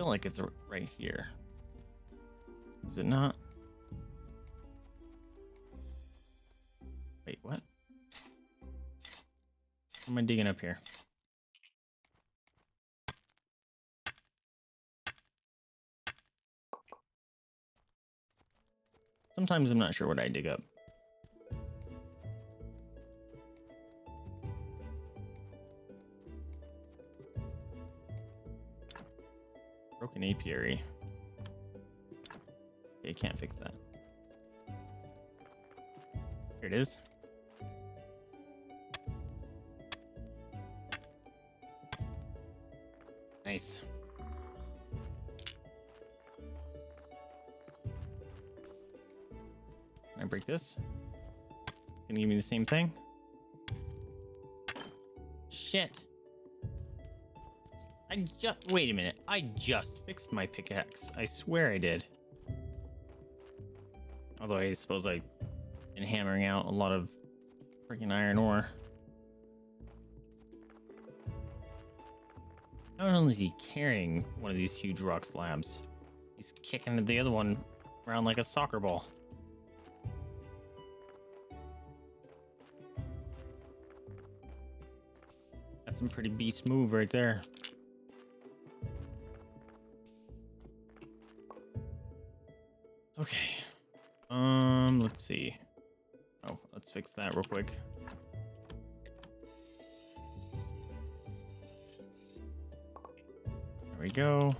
Feel like it's right here. Is it not? Wait, what? What am I digging up here? Sometimes I'm not sure what I dig up. Broken apiary. Okay, can't fix that. Here it is. Nice. Can I break this? Can you give me the same thing? Shit. I just wait a minute. I just fixed my pickaxe. I swear I did. Although I suppose I've been hammering out a lot of freaking iron ore. Not only is he carrying one of these huge rock slabs, he's kicking the other one around like a soccer ball. That's some pretty beast move right there. See. Oh, let's fix that real quick. There we go.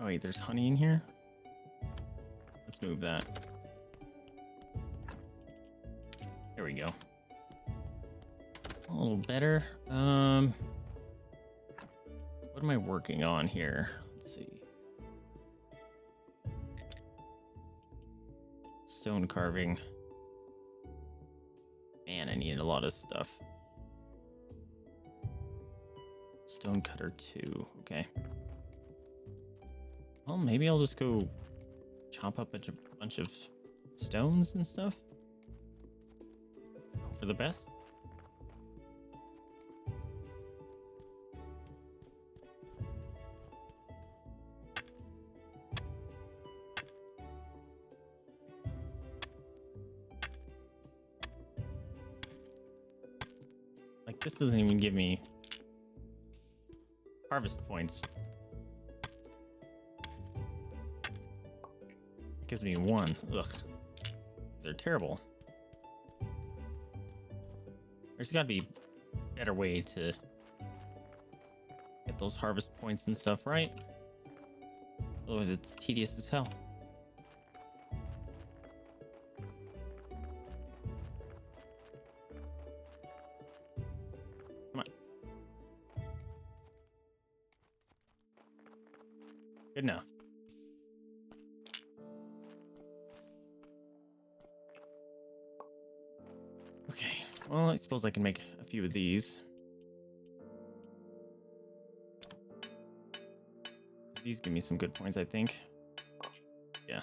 Oh wait, there's honey in here? Let's move that. There we go. A little better. Um what am I working on here? Stone carving. Man, I need a lot of stuff. Stone cutter two. Okay. Well, maybe I'll just go chop up a bunch of, stones and stuff. For the best. Doesn't even give me harvest points. It gives me one. Ugh. They're terrible. There's got to be a better way to get those harvest points and stuff, right? Otherwise, it's tedious as hell. Can make a few of these. These give me some good points, I think. Yeah.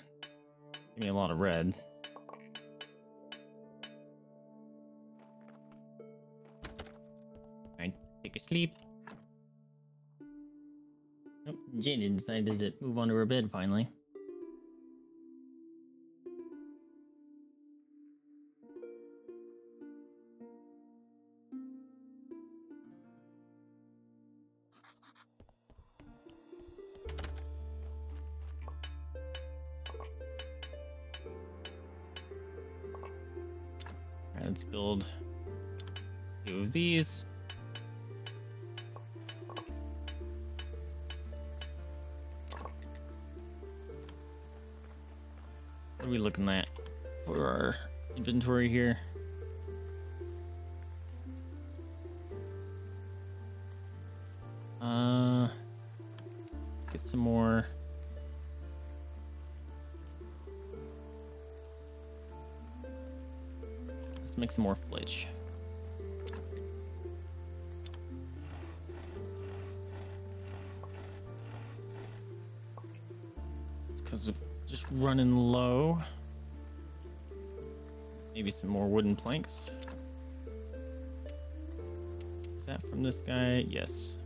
Give me a lot of red. I take a sleep. Oh, Jaden decided to move onto her bed finally. Some more flitch. Because of just running low. Maybe some more wooden planks. Is that from this guy? Yes.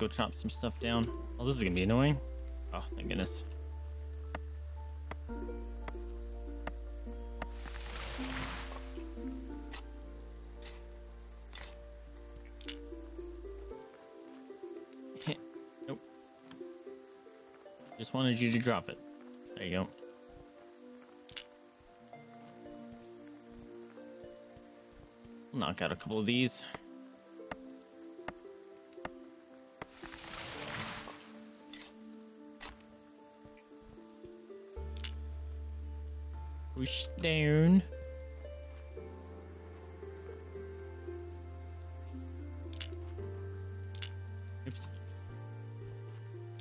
Go chop some stuff down. Oh, this is gonna be annoying. Oh, thank goodness. nope. Just wanted you to drop it. There you go. Knock out a couple of these. Down. Oops.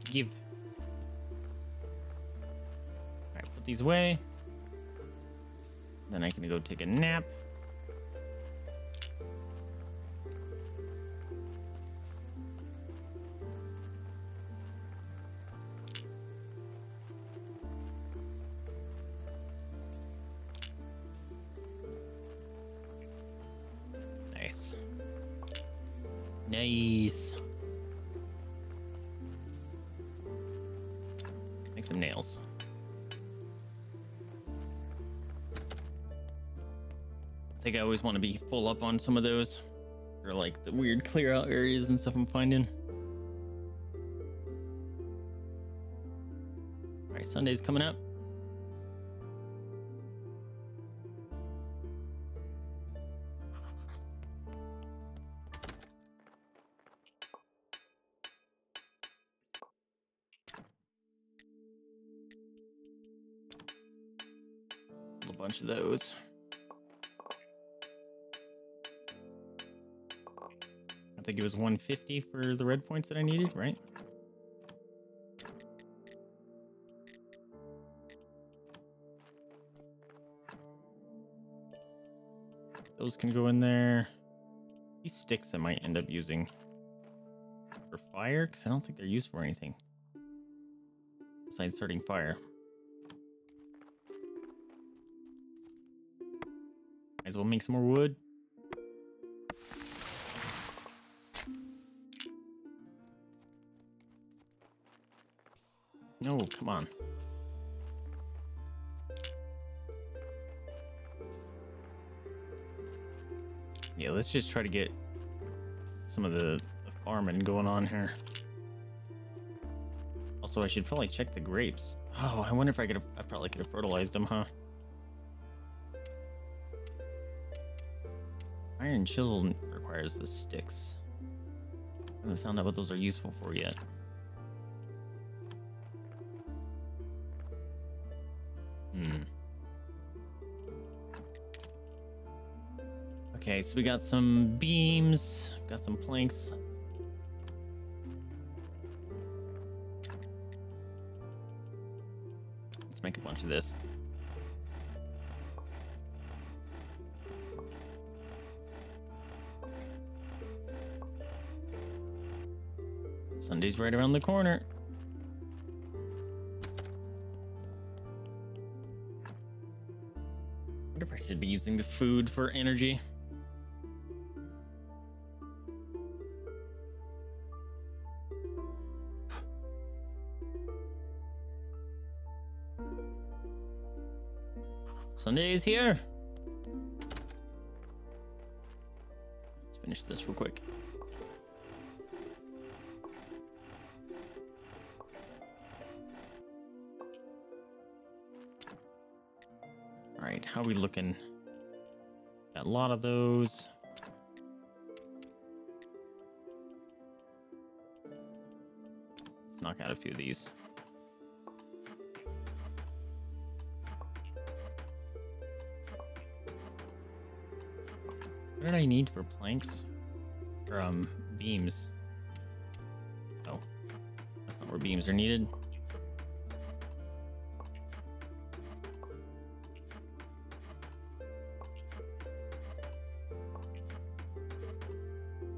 Give. Alright, put these away. Then I can go take a nap. I always want to be full up on some of those. Or like the weird clear out areas and stuff I'm finding. Alright, Sunday's coming up. A bunch of those. It was 150 for the red points that I needed, right? Those can go in there. These sticks I might end up using for fire, because I don't think they're used for anything. Besides starting fire. Might as well make some more wood. No, come on. Yeah, let's just try to get some of the, the farming going on here. Also, I should probably check the grapes. Oh, I wonder if I could have, I probably could have fertilized them, huh? Iron chisel requires the sticks. I haven't found out what those are useful for yet. Okay, so we got some beams, got some planks. Let's make a bunch of this. Sunday's right around the corner. wonder if I should be using the food for energy. Here. Let's finish this real quick. All right, how are we looking? Got a lot of those. Let's knock out a few of these. What did I need for planks? Or, um, beams? Oh, that's not where beams are needed.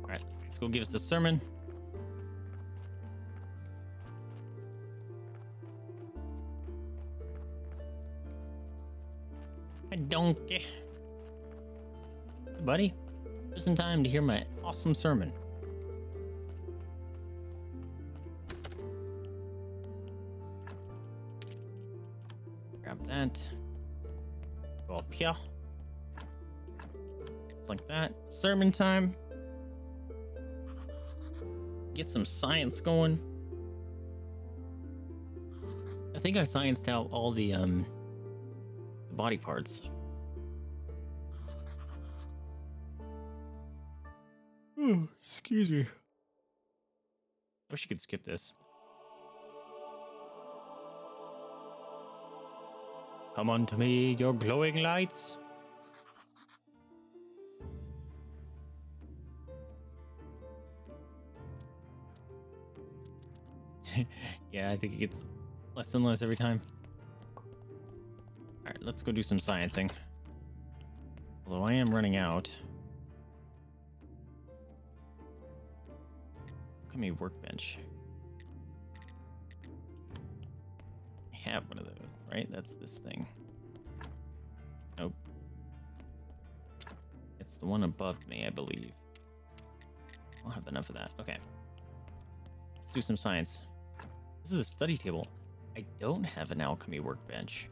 Alright, let's go give us a sermon. A donkey everybody. Just in time to hear my awesome sermon. Grab that. Go up here. Just like that. Sermon time. Get some science going. I think I scienced out all the um the body parts. Excuse me. Wish you could skip this. Come on to me, your glowing lights. yeah, I think it gets less and less every time. Alright, let's go do some sciencing. Although I am running out. Alchemy workbench. I have one of those, right? That's this thing. Nope. It's the one above me, I believe. I'll have enough of that. Okay. Let's do some science. This is a study table. I don't have an alchemy workbench.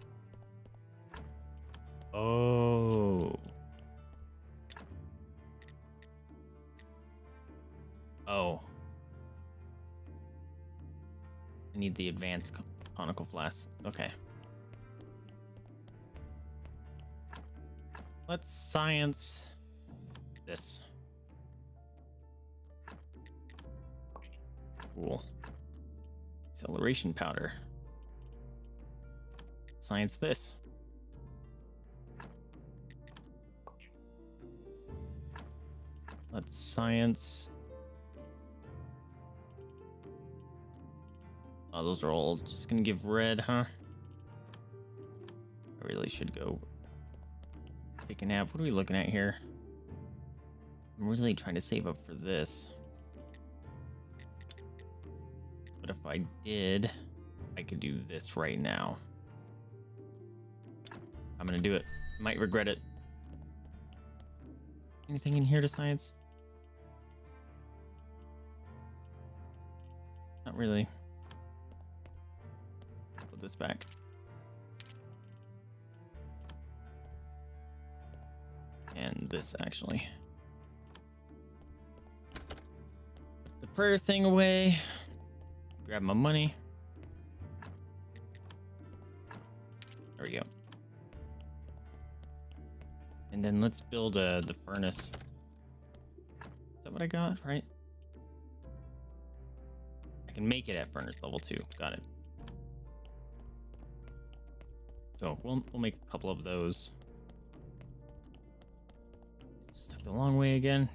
Oh. Oh. Need the advanced conical flask. Okay. Let's science this. Cool. Acceleration powder. Science this. Let's science. Oh, those are all just gonna give red, huh? I really should go take a nap. What are we looking at here? I'm really trying to save up for this. But if I did, I could do this right now. I'm gonna do it. Might regret it. Anything in here to science? Not really. Put this back. And this actually. Put the prayer thing away. Grab my money. There we go. And then let's build uh, the furnace. Is that what I got, right? I can make it at furnace level two. Got it. So we'll, we'll make a couple of those. Just took the long way again.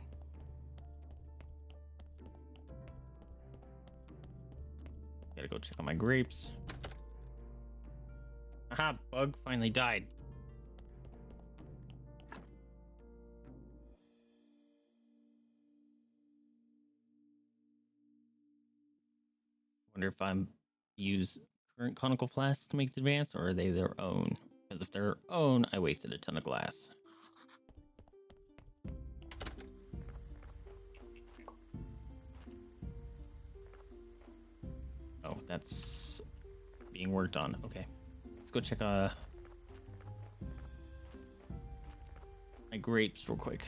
Gotta go check on my grapes. Aha, bug finally died. Wonder if I'm use current conical flasks to make the advance, or are they their own? Because if they're own, I wasted a ton of glass. Oh, that's being worked on. Okay, let's go check uh my grapes real quick.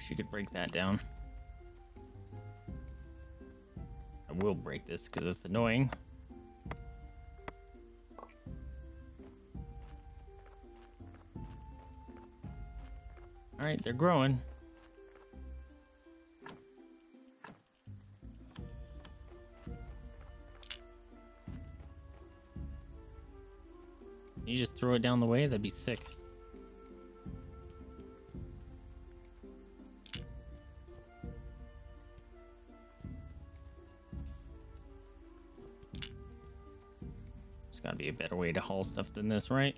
She could break that down. I will break this because it's annoying. All right, they're growing. You just throw it down the way? That'd be sick. Way to haul stuff than this, right?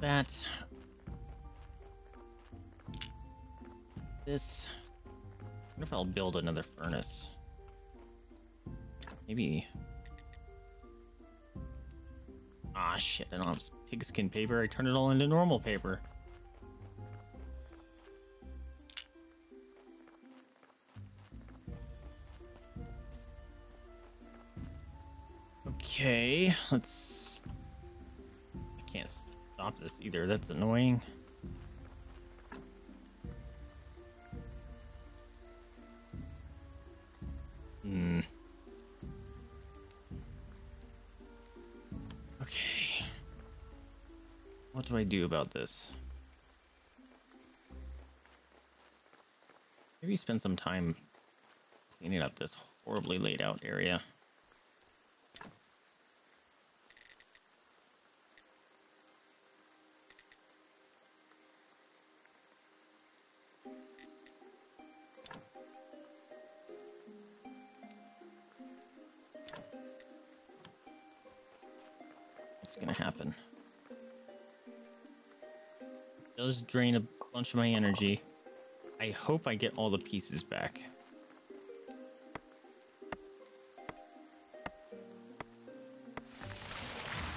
That. This. Wonder if I'll build another furnace. Maybe. Ah, shit. I don't have pigskin paper. I turned it all into normal paper. Okay, let's. I can't stop this either. That's annoying. Do about this? Maybe spend some time cleaning up this horribly laid out area. Drain a bunch of my energy. I hope I get all the pieces back.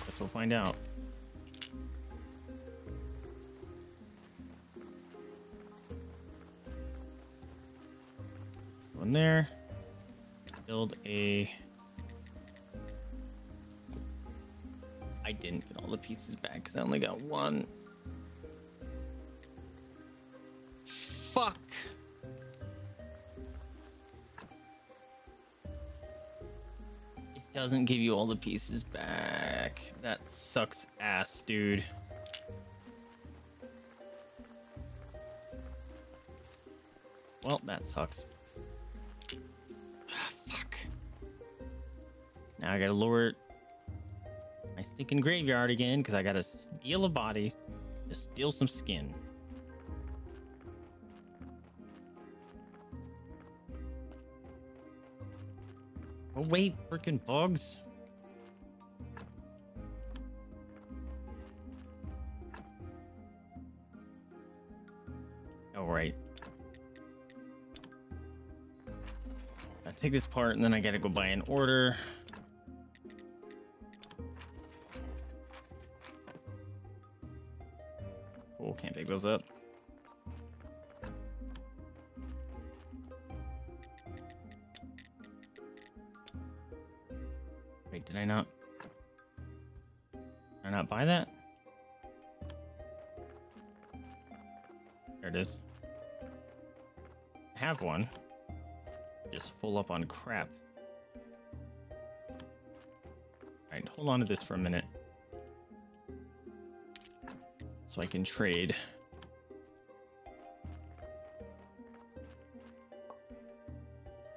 Guess we'll find out. In there. Build a. I didn't get all the pieces back because I only got one. Doesn't give you all the pieces back. That sucks ass, dude. Well, that sucks. Ah, fuck. Now I gotta lower my stinking graveyard again because I gotta steal a body to steal some skin. Oh wait, freaking bugs. All right. I take this part and then I gotta go buy an order. Cool, can't pick those up. Hold on to this for a minute. So I can trade.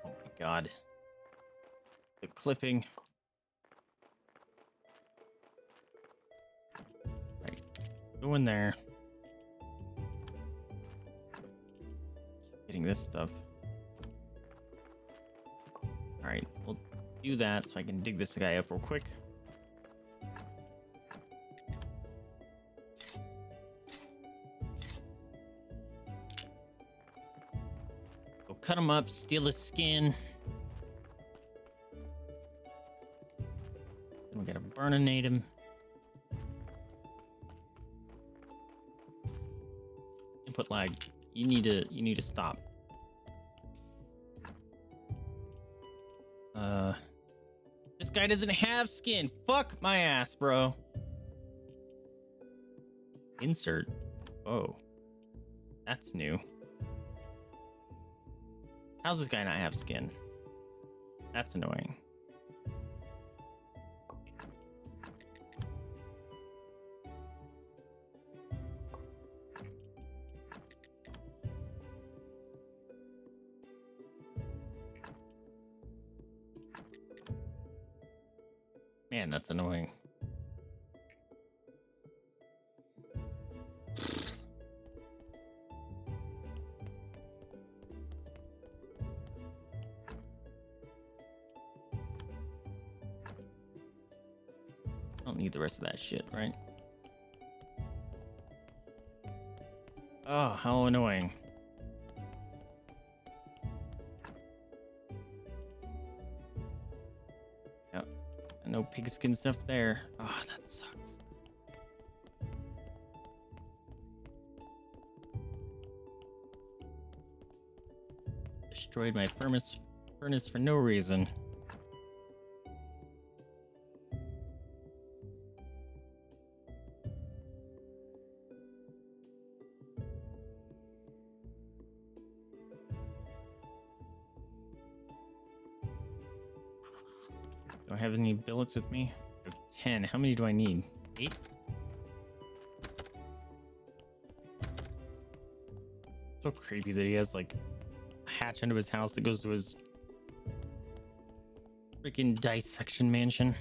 Oh my god. The clipping. Right. Go in there. Getting this stuff. Alright, we'll do that so I can dig this guy up real quick. Cut him up, steal his skin. Then we gotta burninate him. Input lag. You need to you need to stop. Uh This guy doesn't have skin. Fuck my ass, bro. Insert. Oh. That's new. How's this guy not have skin? That's annoying. Man, that's annoying. The rest of that shit, right? Oh, how annoying. Yep. No pigskin stuff there. Oh, that sucks. Destroyed my furnace furnace for no reason. Billets with me? 10. How many do I need? Eight? So creepy that he has like a hatch under his house that goes to his freaking dissection mansion.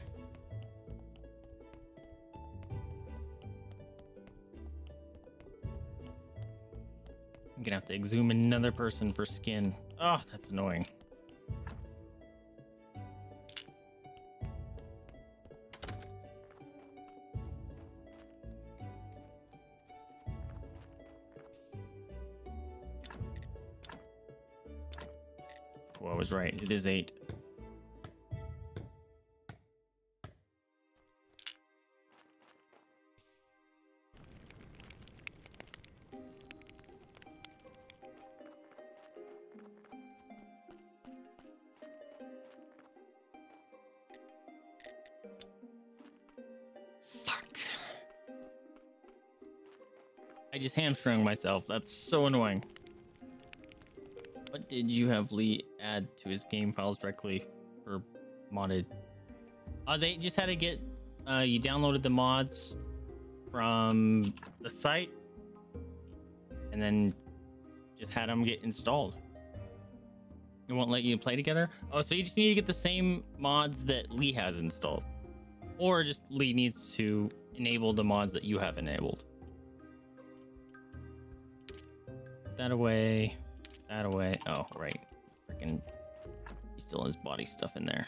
I'm gonna have to exhume another person for skin. Oh, that's annoying. Right. It is eight. Fuck. I just hamstrung myself. That's so annoying. What did you have Lee add to his game files directly or modded? Uh, they just had to get, uh, you downloaded the mods from the site and then just had them get installed. It won't let you play together. Oh, so you just need to get the same mods that Lee has installed, or just Lee needs to enable the mods that you have enabled. That away. That away. Oh, right. Freaking. He still has body stuff in there.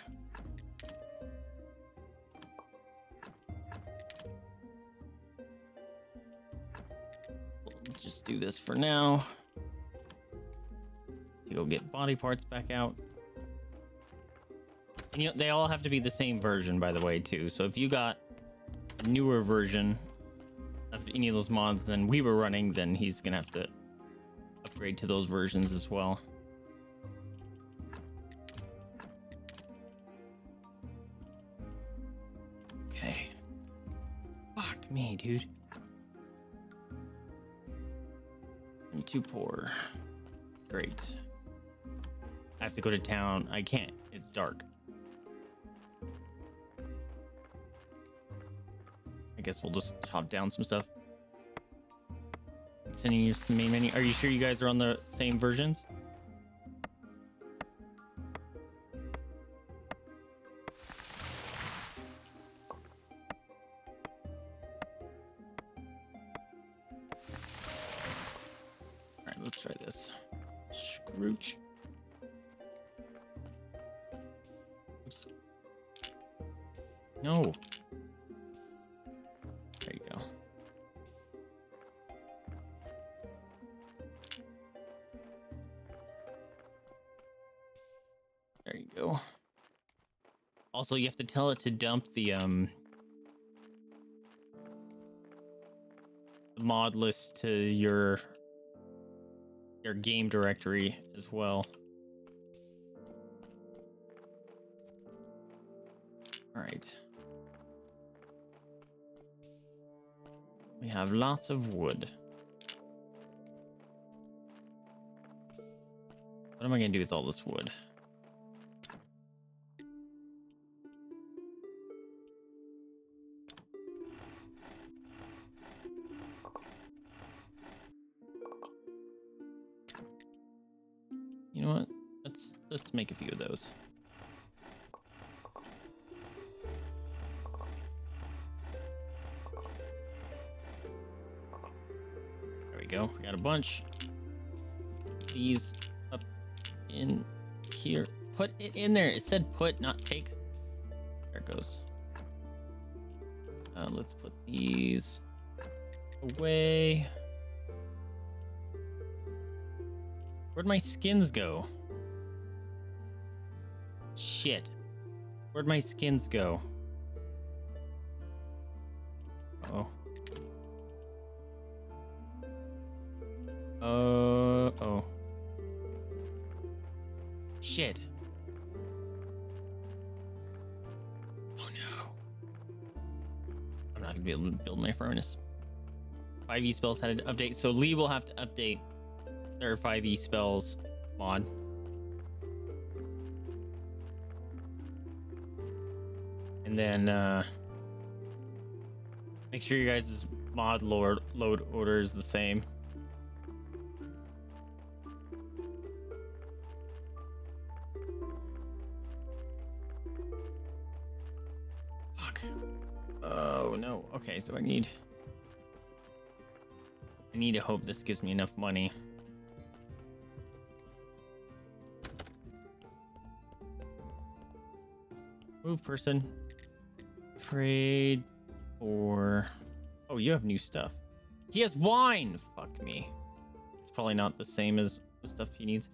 Just do this for now. To go get body parts back out. And you know, they all have to be the same version, by the way, too. So if you got a newer version of any of those mods than we were running, then he's gonna have to upgrade to those versions as well. Me, dude. I'm too poor. Great. I have to go to town. I can't. It's dark. I guess we'll just chop down some stuff. Sending you to the main menu. Are you sure you guys are on the same versions? Also, you have to tell it to dump the um the mod list to your your game directory as well. All right. We have lots of wood. What am I gonna do with all this wood? Make a few of those. There we go. We got a bunch. These up in here. Put it in there. It said put, not take. There it goes. Uh, let's put these away. Where'd my skins go? Shit. Where'd my skins go? Oh. Uh oh. Shit. Oh no. I'm not gonna be able to build my furnace. 5e spells had to update, so Lee will have to update their 5e spells mod. And then uh make sure you guys' mod load load order is the same. Fuck. Oh no. Okay, so I need I need to hope this gives me enough money. Move person. Trade for. Oh, you have new stuff. He has wine! Fuck me. It's probably not the same as the stuff he needs.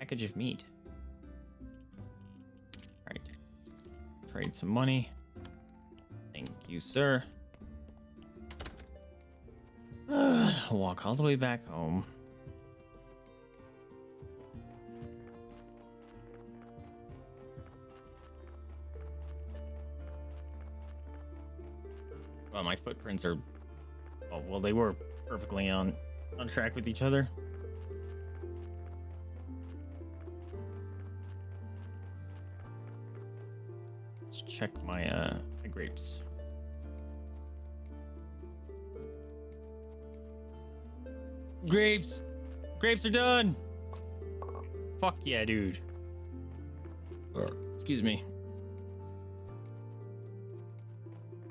Package of meat. Right. Trade some money. Thank you, sir. walk all the way back home. Footprints are. Well, they were perfectly on on track with each other. Let's check my uh my grapes. Grapes! Grapes are done! Fuck yeah, dude. Excuse me.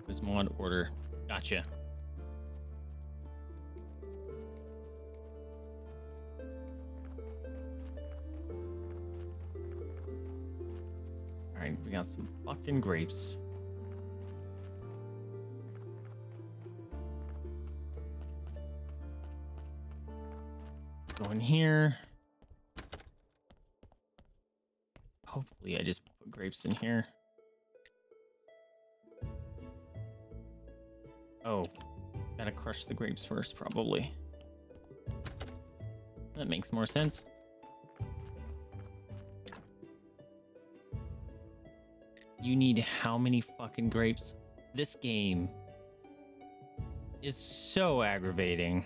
Was mod order. Gotcha. Alright, we got some fucking grapes. Let's go in here. Hopefully I just put grapes in here. Crush the grapes first, probably. That makes more sense. You need how many fucking grapes? This game is so aggravating.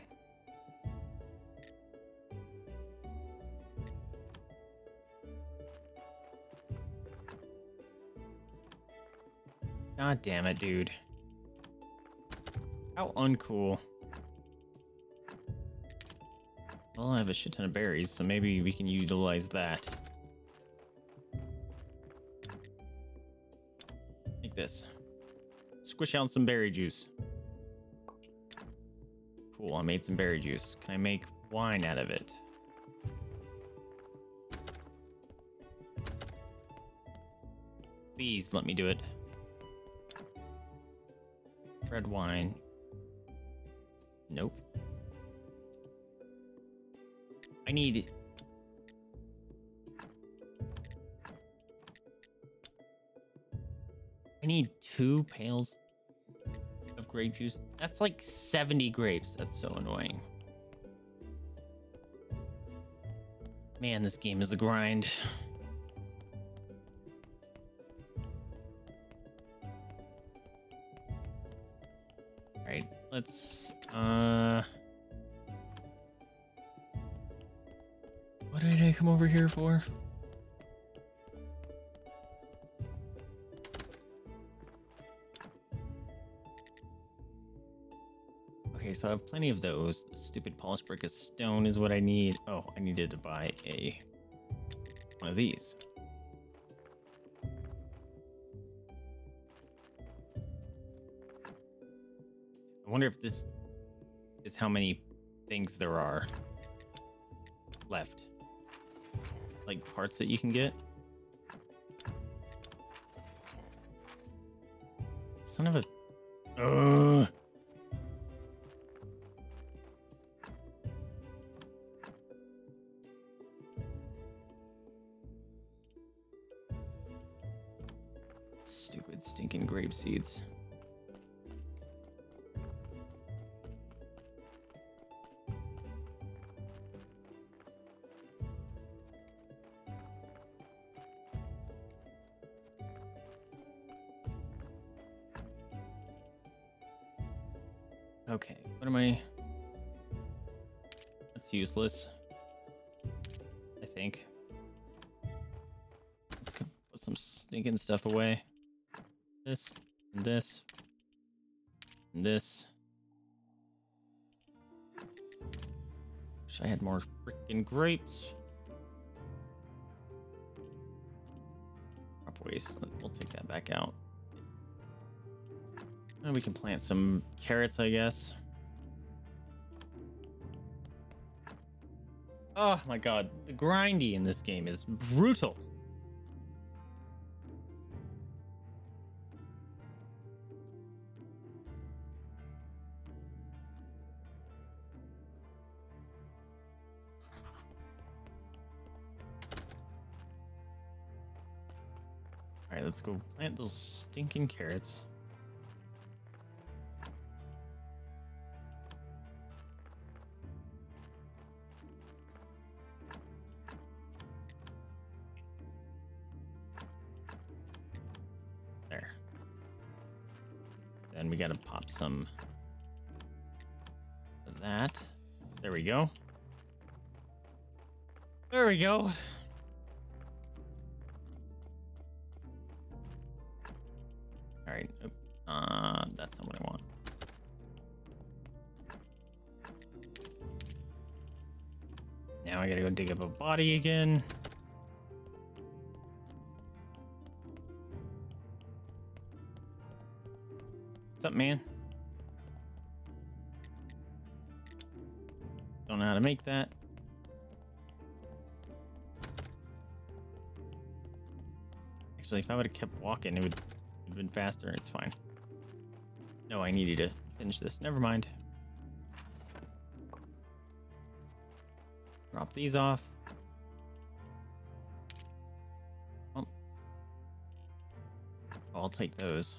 God damn it, dude. How uncool. Well, I have a shit ton of berries, so maybe we can utilize that. Like this. Squish out some berry juice. Cool, I made some berry juice. Can I make wine out of it? Please let me do it. Red wine. Nope. I need... I need two pails of grape juice. That's like 70 grapes. That's so annoying. Man, this game is a grind. Come over here for? Okay, so I have plenty of those. Stupid polished brick of stone is what I need. Oh, I needed to buy a one of these. I wonder if this is how many things there are parts that you can get. Useless. I think. Let's put some stinking stuff away. This, and this, and this. Wish I had more freaking grapes. Crop waste. We'll take that back out. And we can plant some carrots, I guess. Oh my god, the grindy in this game is brutal. All right, let's go plant those stinking carrots. Some that. There we go. There we go. All right. Uh, that's not what I want. Now I gotta go dig up a body again. What's up, man? Know how to make that. Actually, if I would have kept walking, it would have been faster. It's fine. No, I needed to finish this. Never mind. Drop these off. Oh. I'll take those.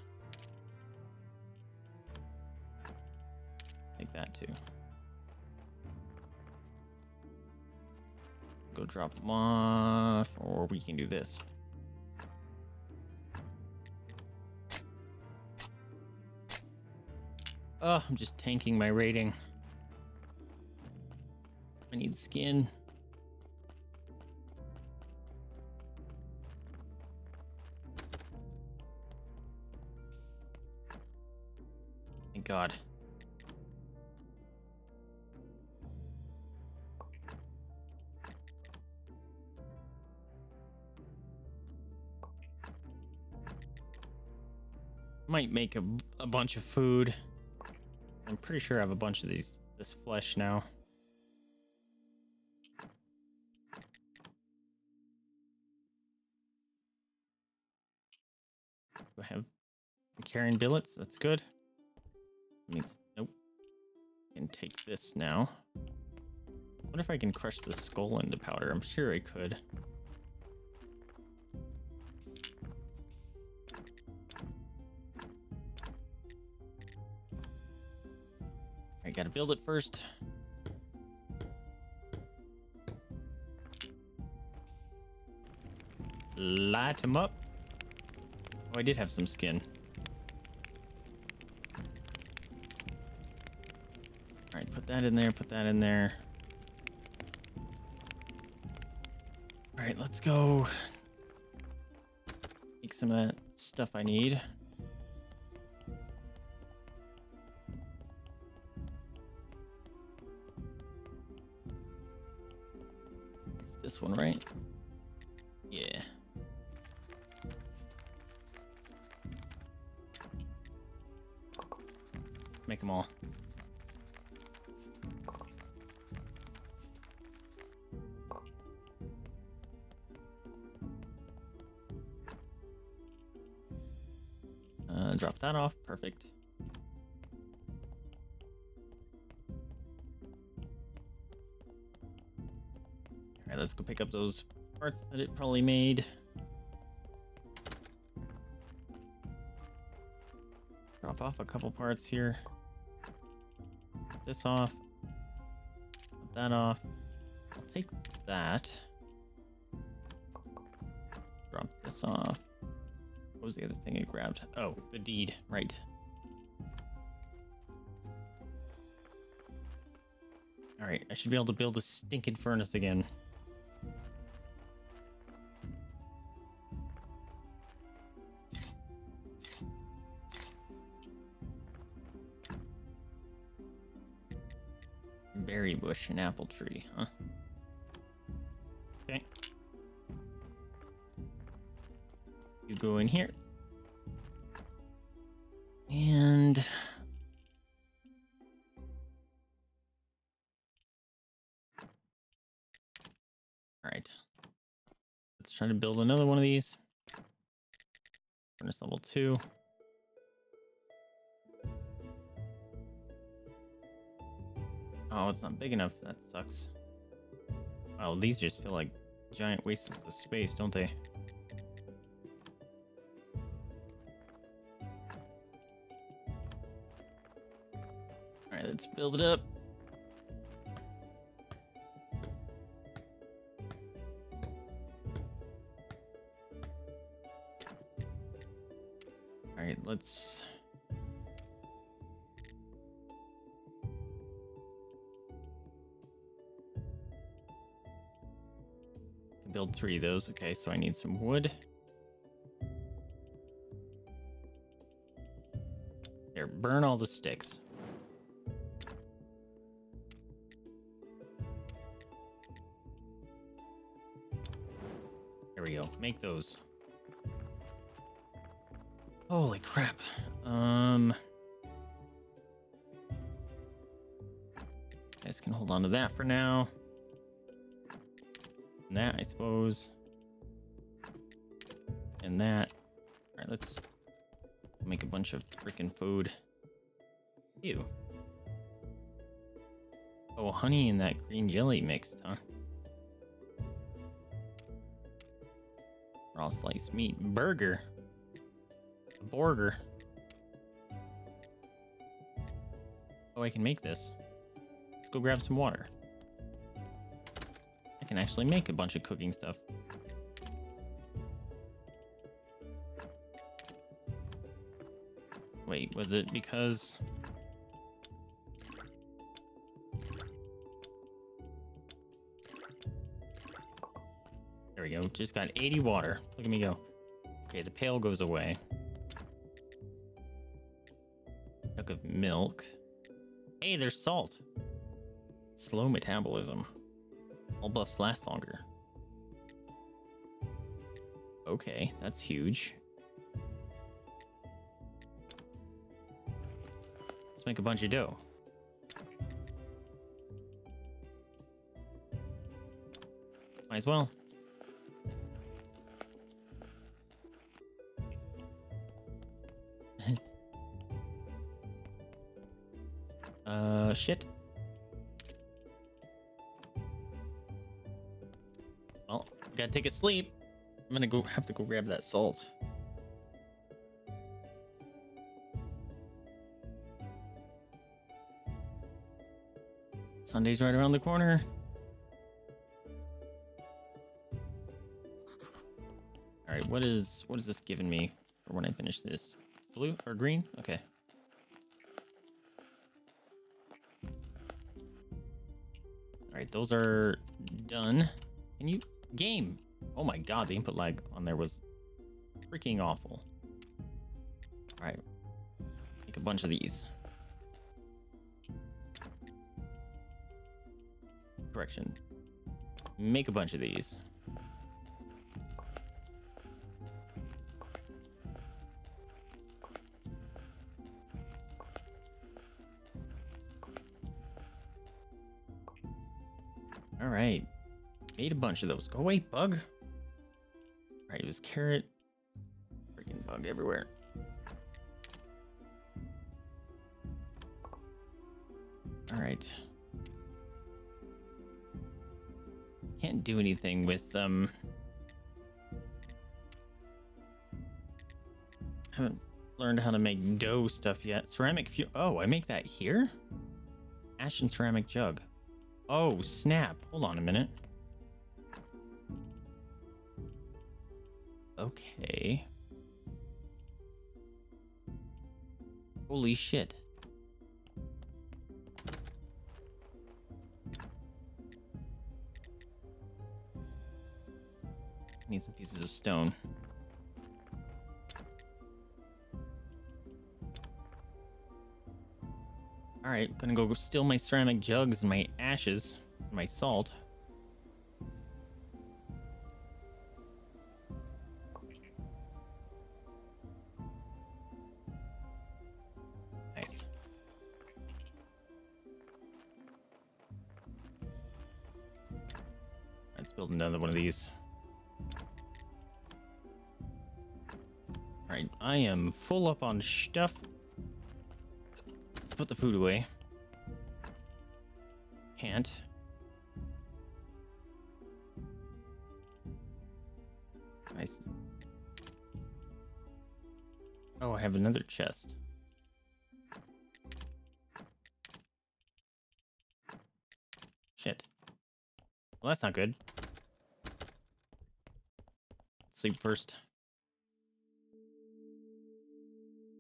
Drop them off, or we can do this. Oh, I'm just tanking my rating. I need skin. Make a, a bunch of food. I'm pretty sure I have a bunch of these this flesh now. Do I have carrying billets? That's good. Means nope. Can take this now. What if I can crush the skull into powder? I'm sure I could. Gotta build it first. Light him up. Oh, I did have some skin. All right, put that in there, put that in there. All right, let's go. Make some of that stuff I need. That off. Perfect. All right, let's go pick up those parts that it probably made. Drop off a couple parts here. This off. That off. I'll take that. Thing I grabbed? Oh, the deed. Right. All right, I should be able to build a stinking furnace again. Berry bush and apple tree, huh? Okay. You go in here. Sucks. Wow, these just feel like giant wastes of space, don't they? Alright, let's build it up. Alright, let's... three of those. Okay, so I need some wood. There, burn all the sticks. There we go. Make those. Holy crap. Um. Guys can hold on to that for now. And that. Alright, let's make a bunch of freaking food. Ew. Oh, honey and that green jelly mixed, huh? Raw sliced meat. Burger. A burger. Oh, I can make this. Let's go grab some water. Can actually make a bunch of cooking stuff. Wait, was it because... There we go. Just got 80 water. Look at me go. Okay, the pail goes away. Jug of milk. Hey, there's salt. Slow metabolism. All buffs last longer. Okay, that's huge. Let's make a bunch of dough. Might as well. uh, shit. Take a sleep. I'm gonna go have to go grab that salt. Sunday's right around the corner. All right, what is what is this giving me for when I finish this? Blue or green? Okay. All right, those are done. Can you game? Oh my god, the input lag on there was freaking awful. All right, make a bunch of these. Correction. Make a bunch of these. All right. Made a bunch of those. Oh, Go away, bug. Was carrot. Freaking bug everywhere. All right. Can't do anything with um. Haven't learned how to make dough stuff yet. Ceramic fu- Oh, I make that here? Ash and ceramic jug. Oh, snap. Hold on a minute. Okay. Holy shit. Need some pieces of stone. Alright, gonna go steal my ceramic jugs and my ashes, my salt. On stuff. Let's put the food away. Can't. Nice. Oh, I have another chest. Shit. Well, that's not good. Sleep first.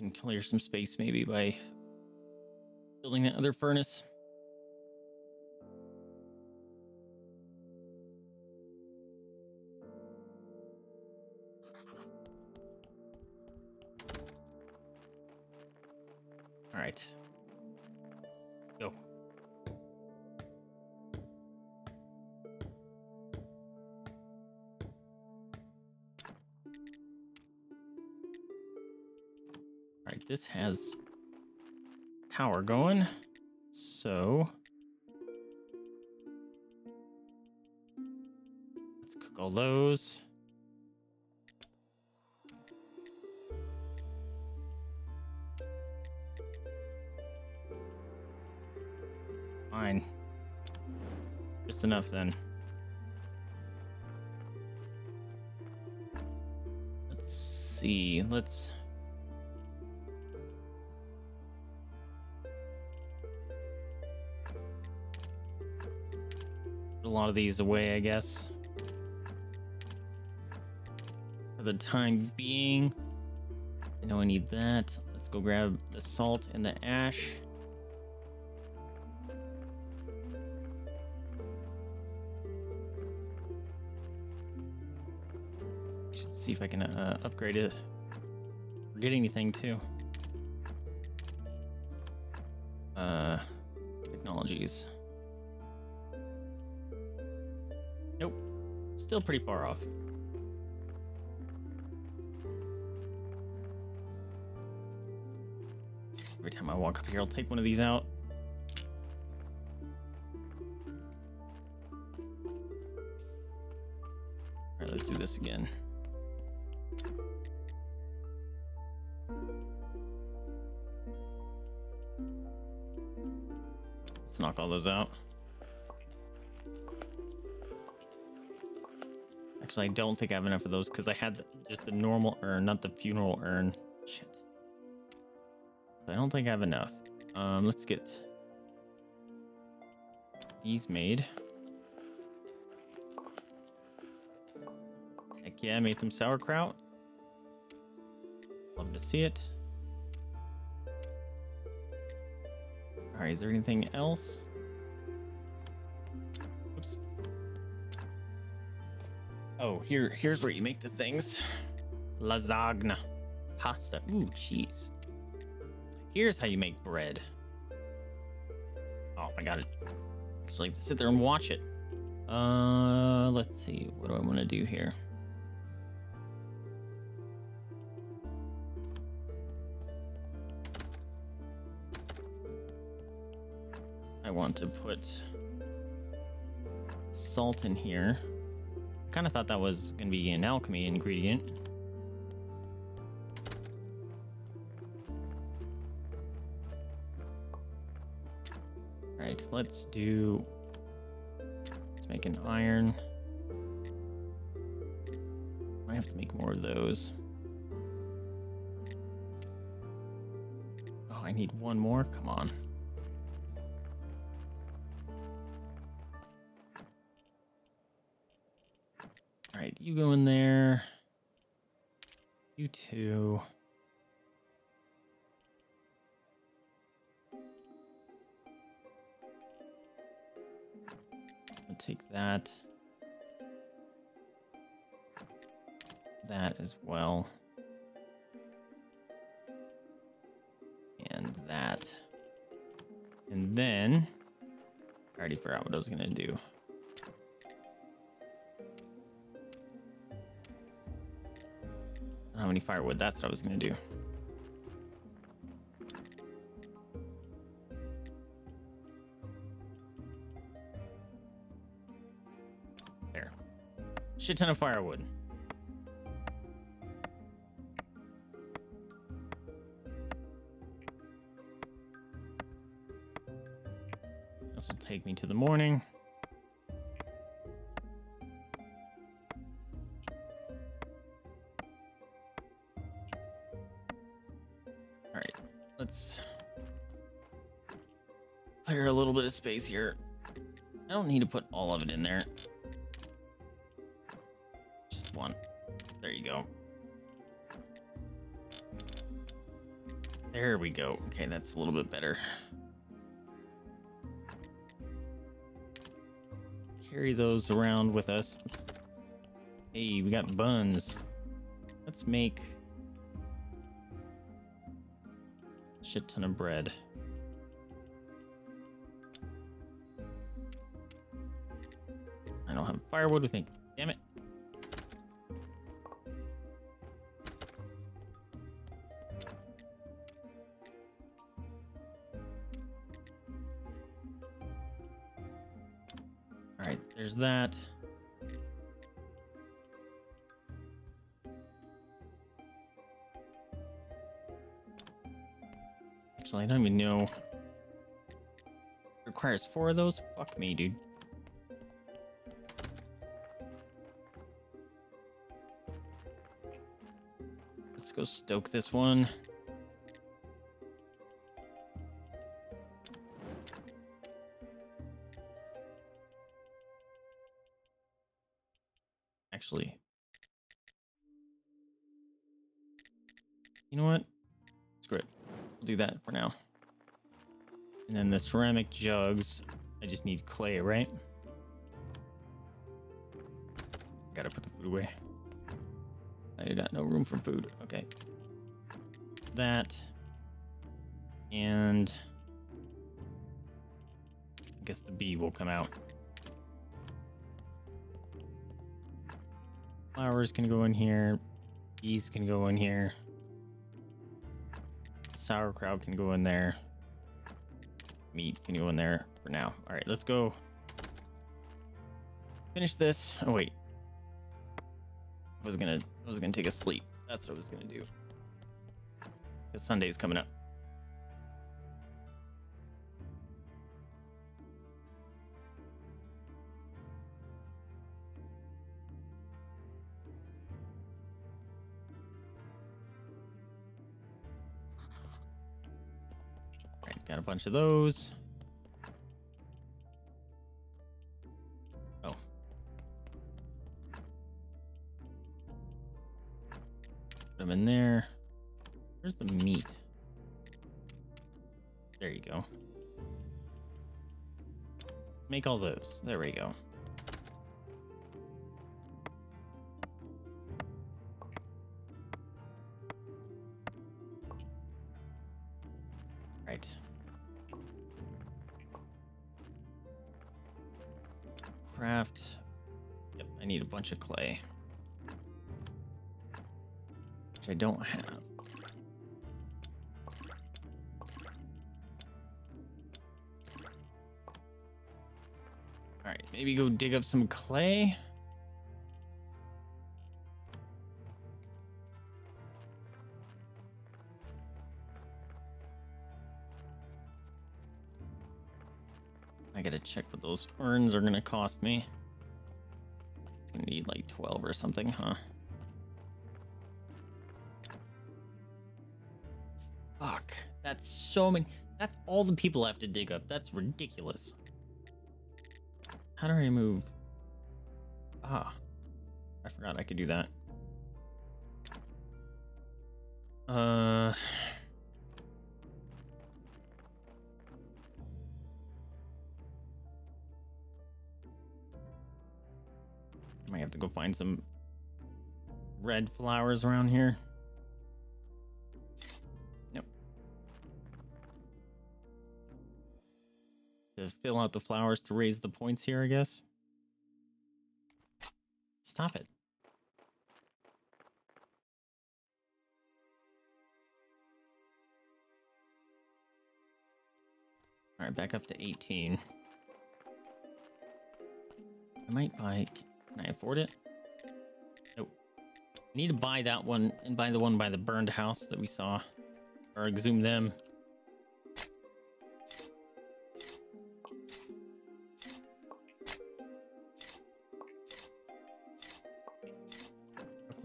Can clear some space maybe by building that other furnace. This has power going. So let's cook all those. Fine. Just enough then. Let's see. Let's lot of these away, I guess. For the time being. I know I need that. Let's go grab the salt and the ash. See if I can uh, upgrade it. Or get anything too. Uh, technologies. Still pretty far off. Every time I walk up here, I'll take one of these out. Alright, let's do this again. Let's knock all those out. Actually, I don't think I have enough of those because I had the, just the normal urn, not the funeral urn. Shit. I don't think I have enough. Um, let's get these made. Heck yeah, I made some sauerkraut. Love to see it. Alright, is there anything else? Oh, here, here's where you make the things. Lasagna. Pasta. Ooh, cheese. Here's how you make bread. Oh, I got it. Actually, sit there and watch it. Uh, let's see. What do I want to do here? I want to put salt in here. Kind of thought that was going to be an alchemy ingredient. All right, let's do. Let's make an iron. I have to make more of those. Oh, I need one more. Come on. You go in there. You too. I'll take that. That as well. And that. And then I already forgot what I was gonna do. How many firewood? That's what I was gonna do. There. Shit ton of firewood. This will take me to the morning. Bit of space here. I don't need to put all of it in there. Just one. There you go. There we go. Okay, that's a little bit better. Carry those around with us. Let's- Hey, we got buns. Let's make shit ton of bread. Firewood with me. Damn it. All right, there's that. Actually, I don't even know. Requires four of those? Fuck me, dude. Stoke this one. Actually, you know what? Screw it. We'll do that for now. And then the ceramic jugs. I just need clay, right? Gotta put the food away. I got no room for food. Okay. That. And I guess the bee will come out. Flowers can go in here. Bees can go in here. Sauerkraut can go in there. Meat can go in there for now. All right, let's go. Finish this. Oh wait, I was gonna I was gonna take a sleep. That's what I was gonna do. Cause Sunday's coming up. Got a bunch of those. Make all those. There we go. Right. Craft. Yep, I need a bunch of clay. Which I don't have. Maybe go dig up some clay. I gotta check what those urns are gonna cost me. It's gonna need like 12 or something, huh? Fuck. That's so many. That's all the people I have to dig up. That's ridiculous. How do I move? Ah. I forgot I could do that. Uh. I might have to go find some red flowers around here. Fill out the flowers to raise the points here, I guess. Stop it. All right, back up to 18. I might buy. Can I afford it? Nope. I need to buy that one and buy the one by the burned house that we saw. Or exhume them.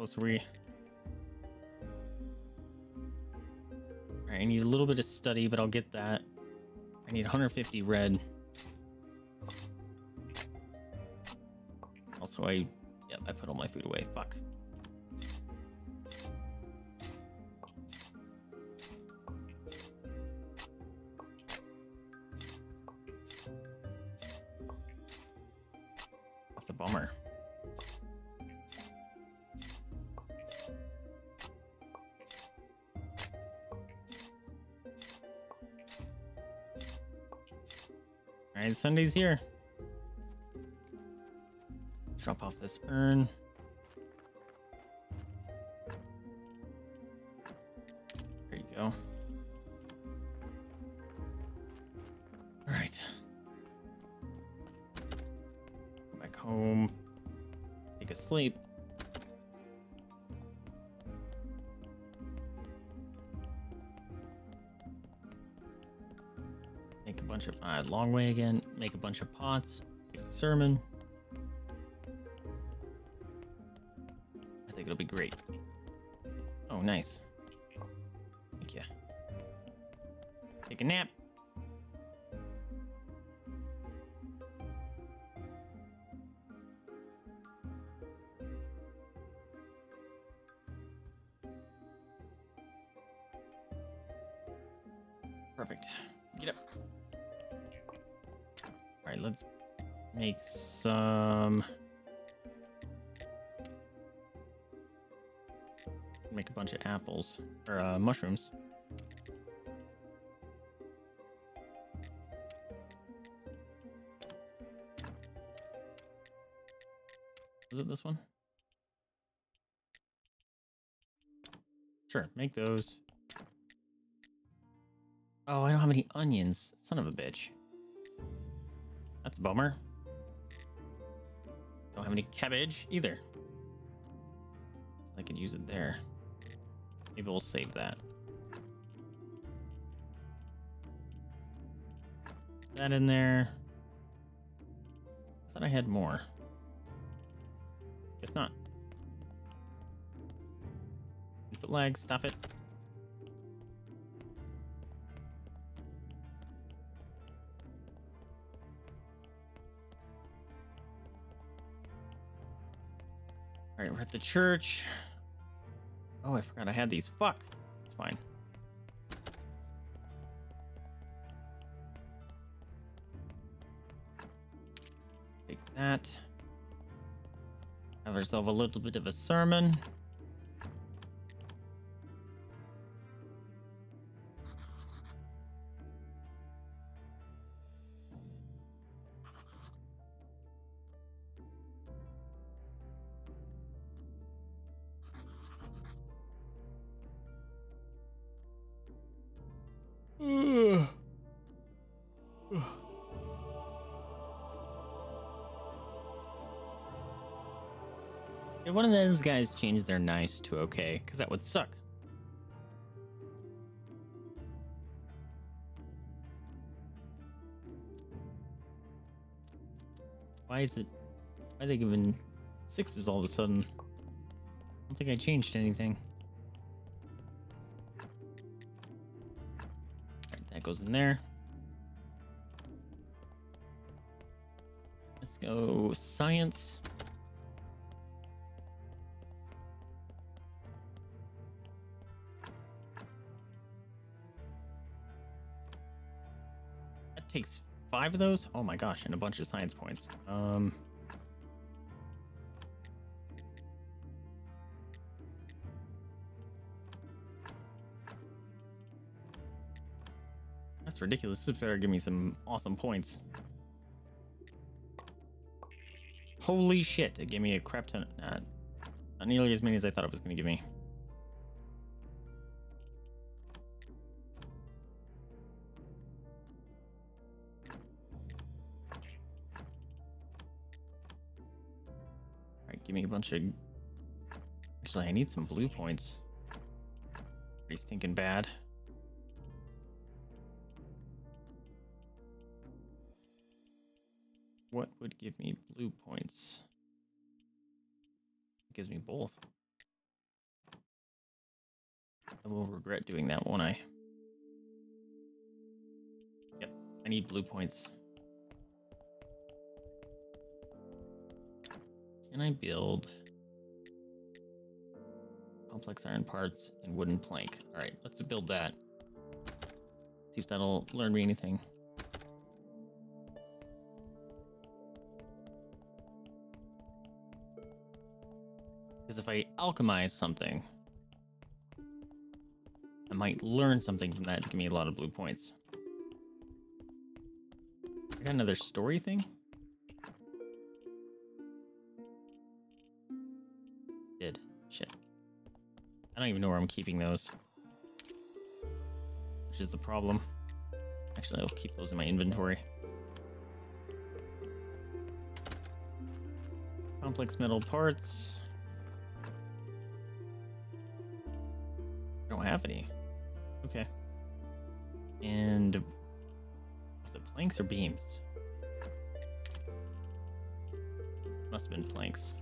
Close? Alright, I need a little bit of study, but I'll get that. I need 150 red. Also, I... Yep, I put all my food away. Fuck. Sunday's here. Drop off this urn. There you go. Alright. Back home. Take a sleep. Make a bunch of uh, long way again. Bunch of pots. Sermon. I think it'll be great. Oh, nice. Thank you. Take a nap. Apples or uh, mushrooms. Is it this one? Sure, make those. Oh, I don't have any onions. Son of a bitch. That's a bummer. Don't have any cabbage either. I could use it there. Maybe we'll save that. That in there. I thought I had more. Guess not. Input lag, stop it. All right, we're at the church. Oh, I forgot I had these. Fuck. It's fine. Take that. Have ourselves a little bit of a sermon. Those guys changed their nice to okay, because that would suck. Why is it? Why are they giving sixes all of a sudden? I don't think I changed anything. That goes in there. Let's go science. Five of those. Oh my gosh, and a bunch of science points. Um. That's ridiculous. This better give me some awesome points. Holy shit, it gave me a crap ton. Nah, not nearly as many as I thought it was going to give me. Bunch of... Actually, I need some blue points. Pretty stinking bad. What would give me blue points? It gives me both. I will regret doing that, won't I? Yep, I need blue points. Can I build complex iron parts and wooden plank? All right, let's build that. See if that'll learn me anything. Because if I alchemize something, I might learn something from that to give me a lot of blue points. I got another story thing? Don't even know where I'm keeping those. Which is the problem. Actually, I'll keep those in my inventory. Complex metal parts. I don't have any. Okay. And was it planks or beams? Must have been planks.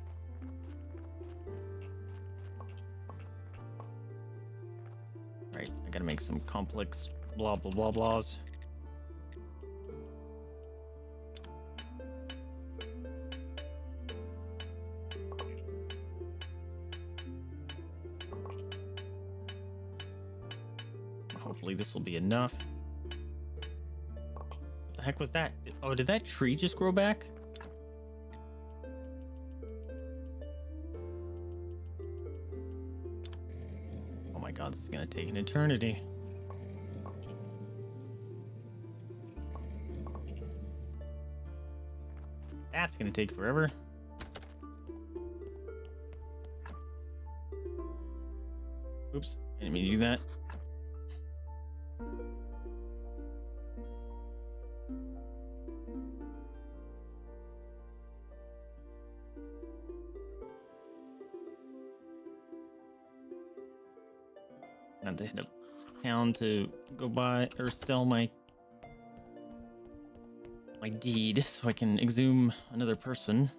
Make some complex blah blah blah blahs. Hopefully this will be enough. What the heck was that? Oh, did that tree just grow back? Eternity. That's gonna take forever. To go buy or sell my my deed so I can exhume another person.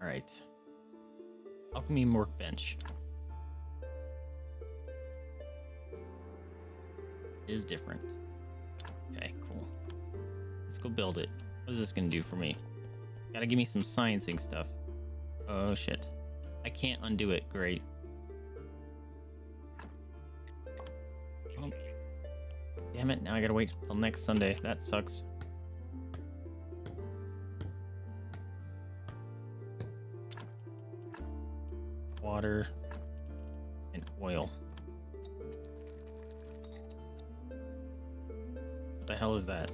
All right. Alchemy workbench is different. Okay, cool. Let's go build it. What is this gonna do for me? Gotta give me some sciencing stuff. Oh shit. I can't undo it. Great. Oh. Damn it, now I gotta wait till next Sunday. That sucks. Water and oil. What the hell is that?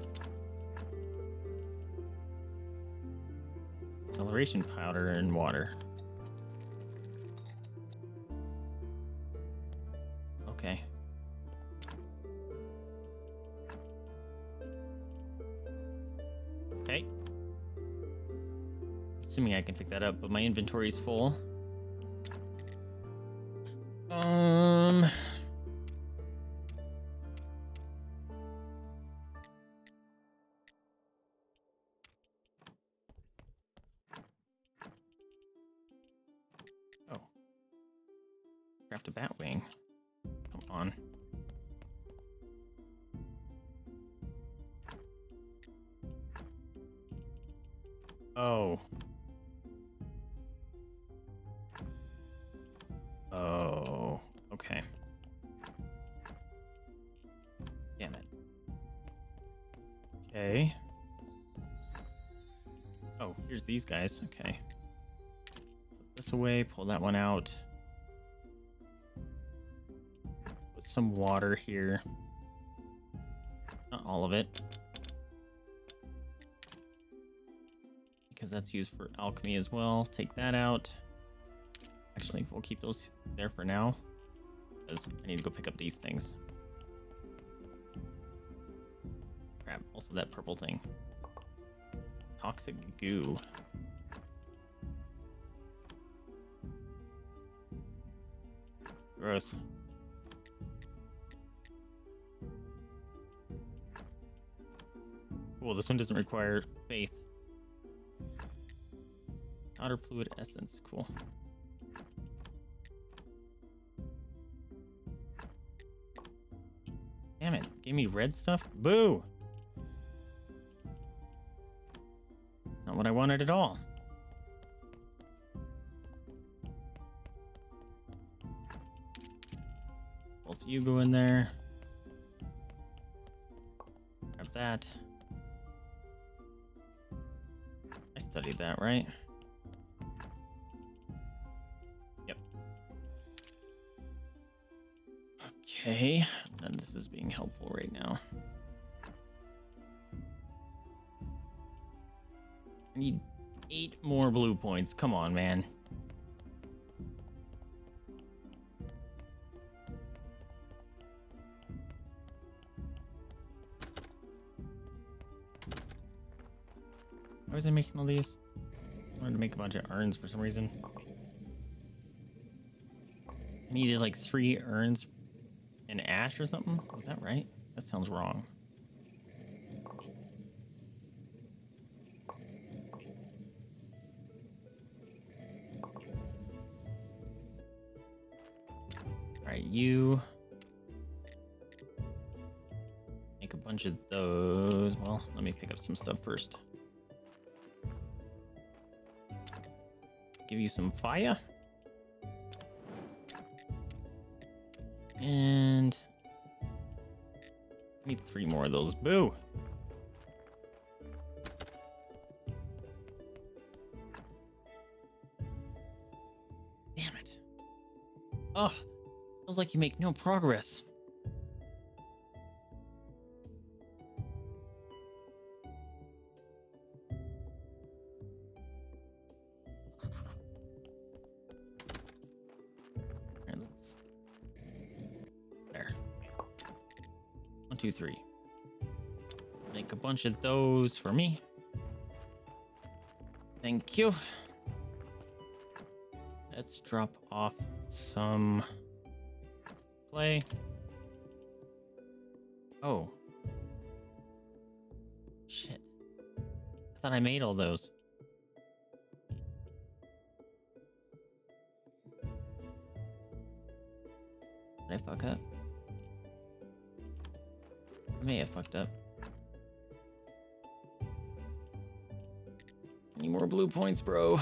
Acceleration powder and water. Can pick that up, but my inventory's full. Guys. Okay. Put this away, pull that one out. Put some water here. Not all of it. Because that's used for alchemy as well. Take that out. Actually, we'll keep those there for now. Because I need to go pick up these things. Crap, also that purple thing. Toxic goo. Gross. Cool, this one doesn't require faith. Outer fluid essence, cool. Damn it, gave me red stuff? Boo! That. I studied that, right? Yep. Okay, none this is being helpful right now. I need eight more blue points. Come on, man. All these? I wanted to make a bunch of urns for some reason. I needed like three urns in ash or something. Was that right? That sounds wrong. Alright, you make a bunch of those. Well, let me pick up some stuff first. You some fire. And need three more of those. Boo! Damn it. Oh, feels like you make no progress. Bunch of those for me. Thank you. Let's drop off some play. Oh. Shit. I thought I made all those. Did I fuck up? I may have fucked up. Blue points, bro?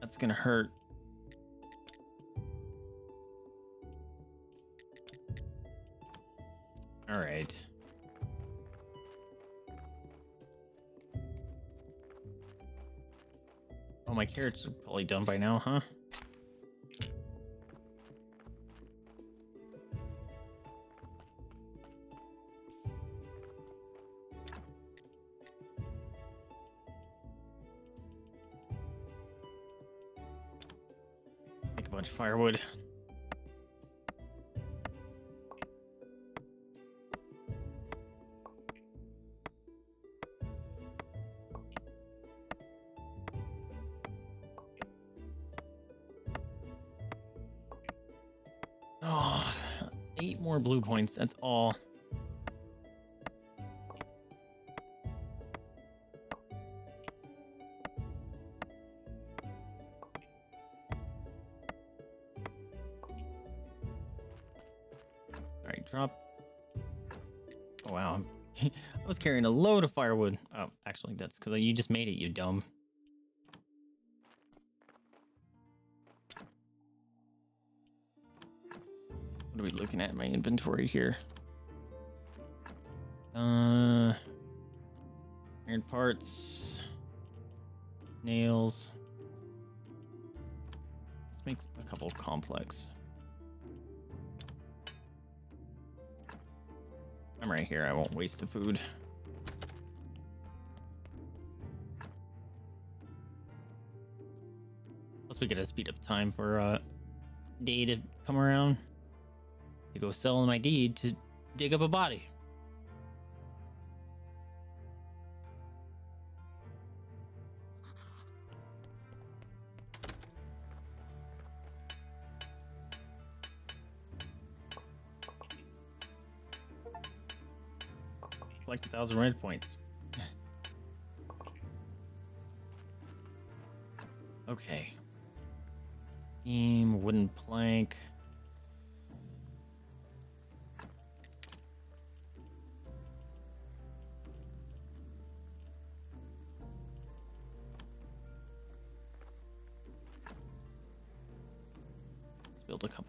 That's gonna hurt. Carrots are probably done by now, huh? Blue points. That's all. All right, drop. Oh, wow. I was carrying a load of firewood. Oh, actually, that's because you just made it, you dumb. Inventory here? Uh, iron parts, nails. Let's make a couple complex. I'm right here. I won't waste the food. Plus, we gotta speed up time for uh, day to come around to go sell my deed to dig up a body. Like a thousand red points.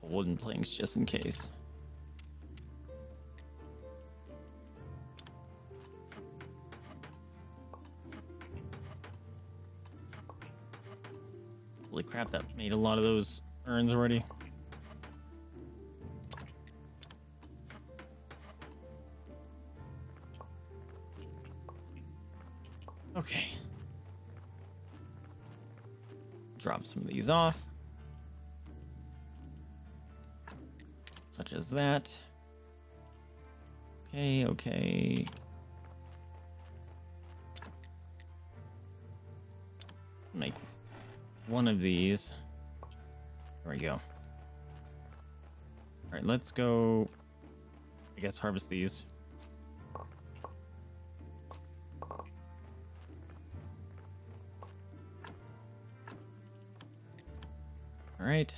Wooden planks just in case. Holy crap, that made a lot of those urns already. Okay. Drop some of these off. As that. Okay, okay. Make one of these. There we go. All right, let's go. I guess harvest these. All right.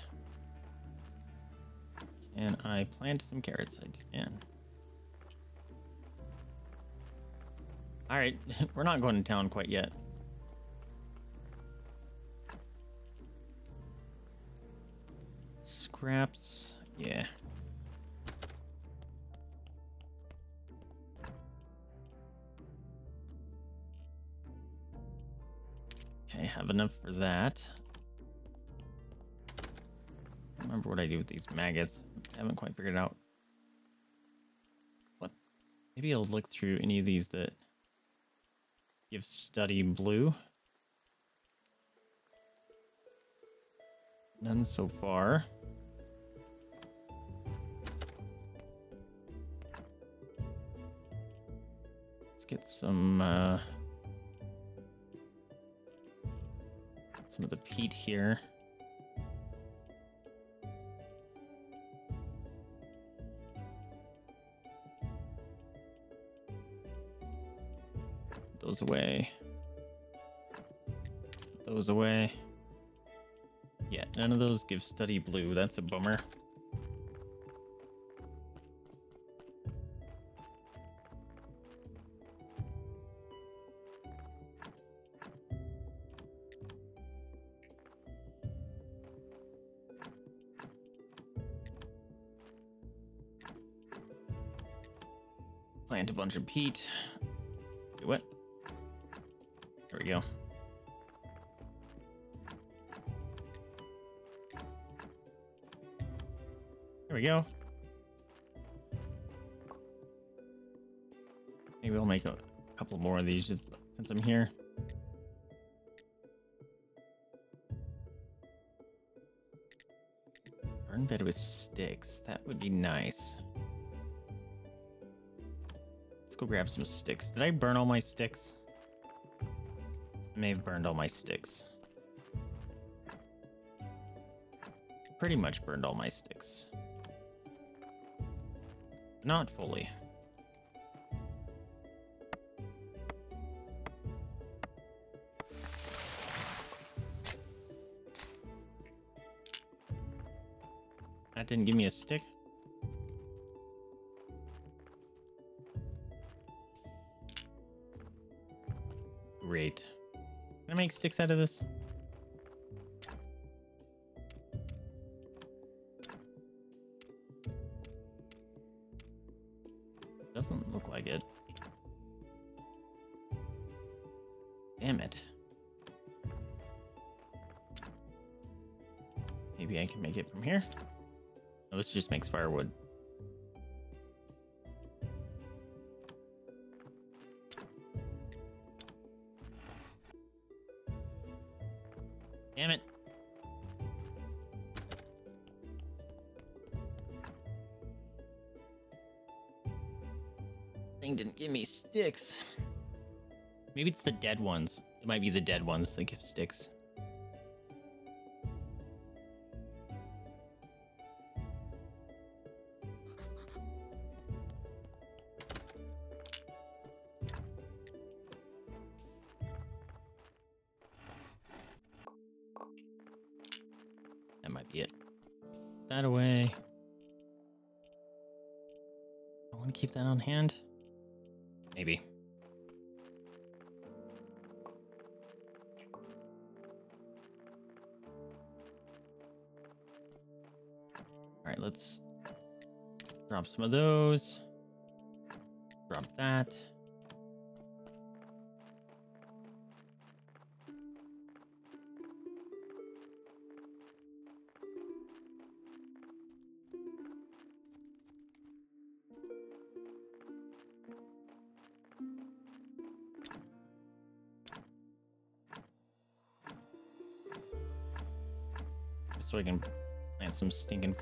Plant some carrots? I can. All right, we're not going to town quite yet. Scraps, yeah. Okay, have enough for that. Remember what I do with these maggots. I haven't quite figured out. What? Maybe I'll look through any of these that give study blue. None so far. Let's get some uh, some of the peat here. Those away. Those away. Yeah, none of those give study blue. That's a bummer. Plant a bunch of peat. Do it. There we go. There we go. Maybe I'll make a couple more of these just since I'm here. Burn bed with sticks. That would be nice. Let's go grab some sticks. Did I burn all my sticks? May have burned all my sticks. Pretty much burned all my sticks. not fully. That didn't give me a stick. Make sticks out of this? Doesn't look like it. Damn it. Maybe I can make it from here. This just makes firewood. Maybe it's the dead ones. It might be the dead ones that give sticks. That might be it. That away. I want to keep that on hand.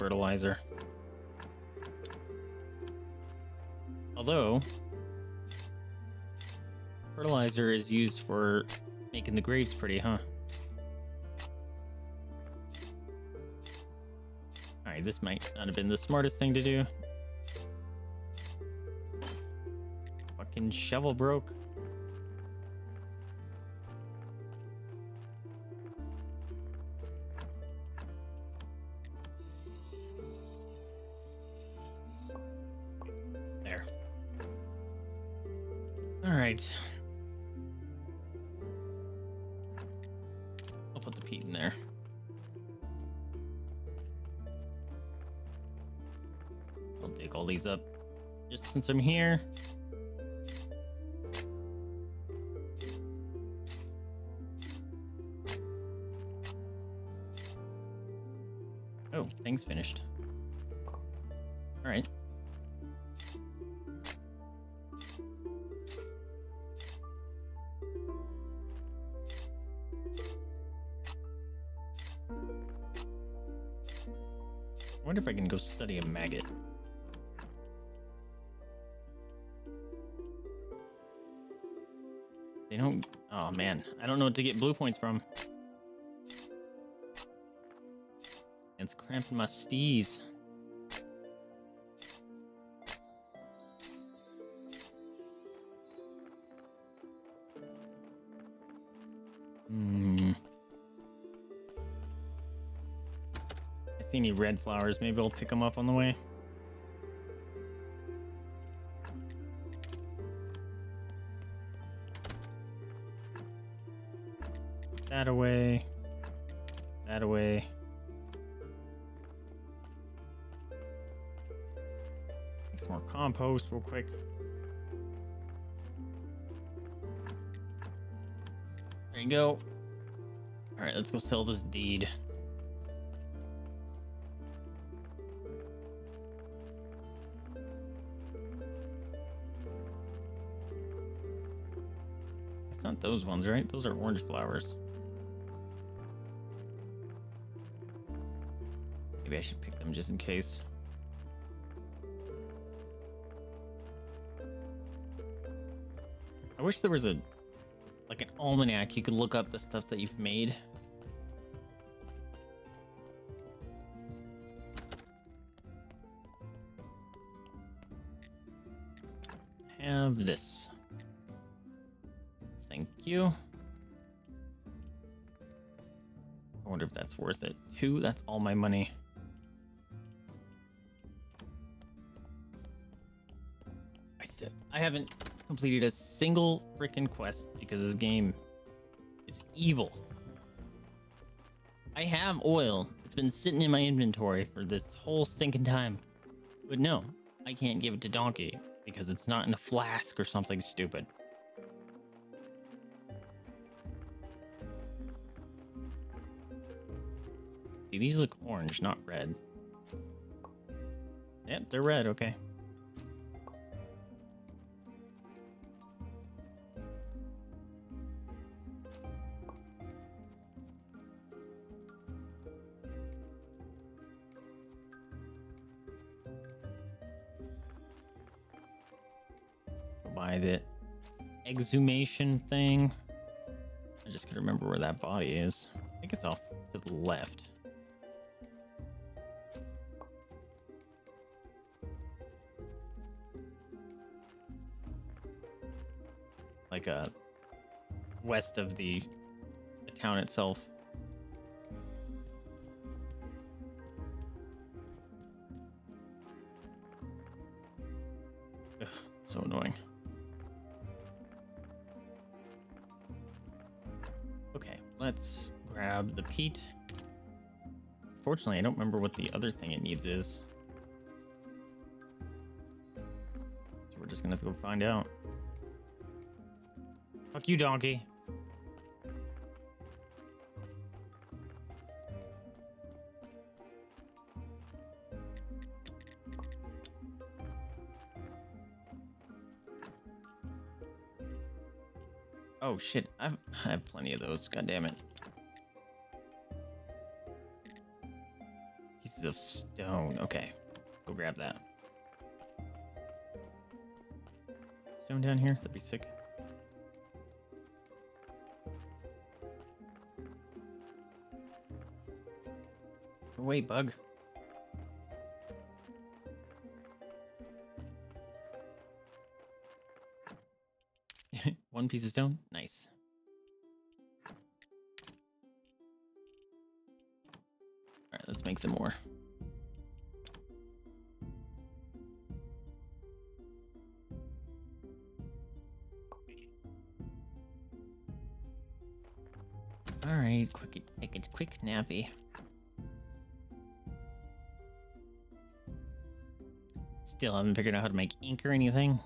Fertilizer. Although, fertilizer is used for making the graves pretty, huh? Alright, this might not have been the smartest thing to do. Fucking shovel broke. Since I'm here. Get blue points from. And It's cramping my stees. Hmm. I see any red flowers. Maybe I'll pick them up on the way. Real quick. There you go. All right, let's go sell this deed. It's not those ones, right? Those are orange flowers. Maybe I should pick them just in case. Wish there was a like an almanac you could look up the stuff that you've made. have this. Thank you. I wonder if that's worth it. Two, that's all my money. I still, I haven't completed a single freaking quest because this game is evil. I have oil. It's been sitting in my inventory for this whole stinking time. But no, I can't give it to Donkey because it's not in a flask or something stupid. See, these look orange, not red. Yep, they're red, okay. Exhumation thing. I just gotta remember where that body is. I think it's off to the left. Like uh west of the, the town itself. Peat. Fortunately, I don't remember what the other thing it needs is. So we're just gonna have to go find out. Fuck you, donkey. Oh shit, I've I have plenty of those. God damn it. Of stone. Okay, go grab that. Stone down here. That'd be sick. Wait, bug. One piece of stone? Nice. Alright, let's make some more. Quick take a quick nappy. Still haven't figured out how to make ink or anything.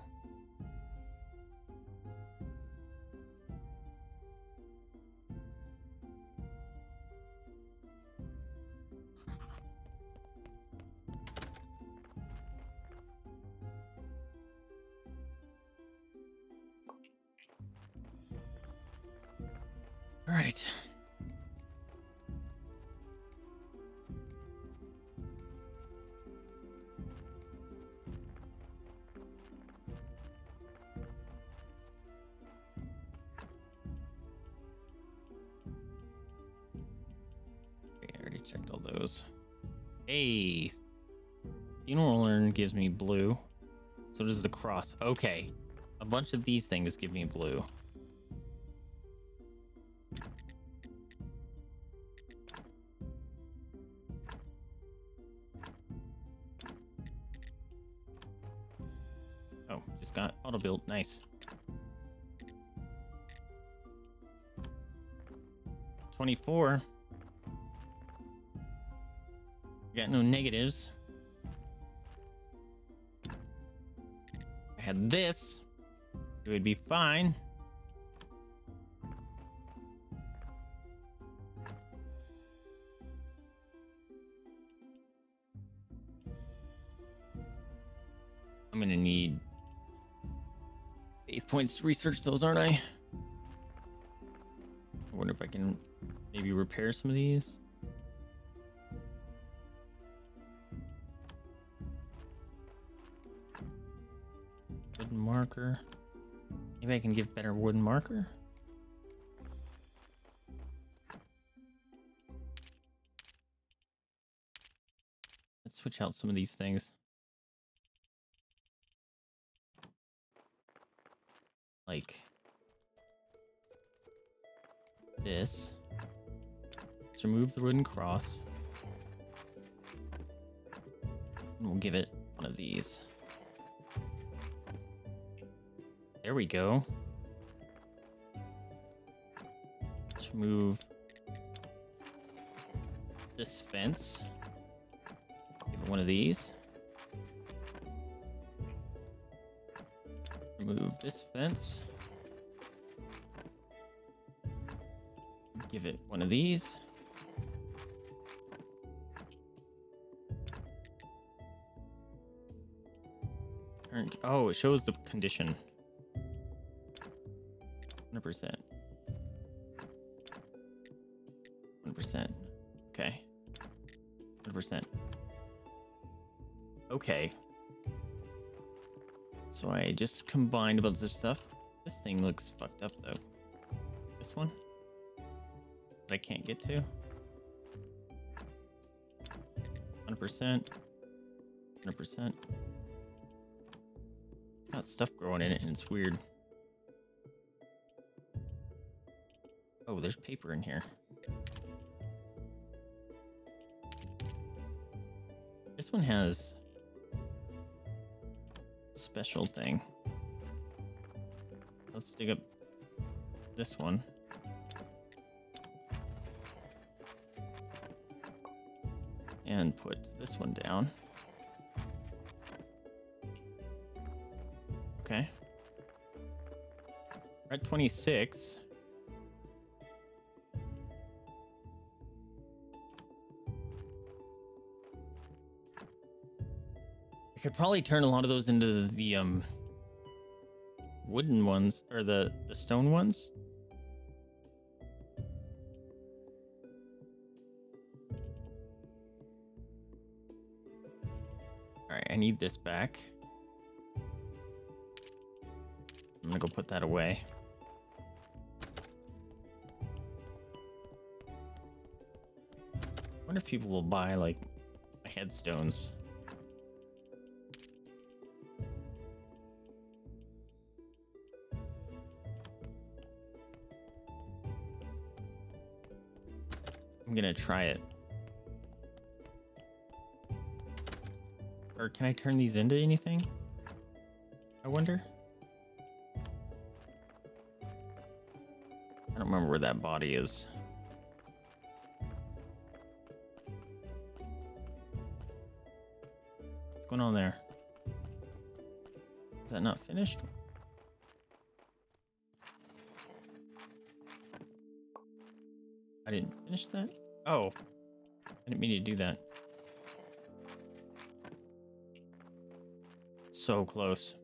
Okay, a bunch of these things give me blue. Fine. I'm gonna need faith points to research those, aren't I? I wonder if I can maybe repair some of these. Good marker. Maybe I can give better wooden marker. Let's switch out some of these things. Like this. Let's remove the wooden cross. And we'll give it one of these. There we go. Let's remove this fence. Give one of these. Remove this fence. Give it one of these. Oh, it shows the condition. 100%. 100%. Okay. 100%. Okay. So I just combined a bunch of stuff. This thing looks fucked up though. This one? That I can't get to. 100%. 100%. It's got stuff growing in it and it's weird. Oh, there's paper in here. This one has special thing. Let's dig up this one. And put this one down. Okay. We're at 26. Could probably turn a lot of those into the um wooden ones or the the stone ones. All right, I need this back. I'm gonna go put that away. I wonder if people will buy like headstones. I'm gonna try it. Or can I turn these into anything? I wonder. I don't remember where that body is. What's going on there? Is that not finished? I didn't finish that? Oh. I didn't mean to do that. So close.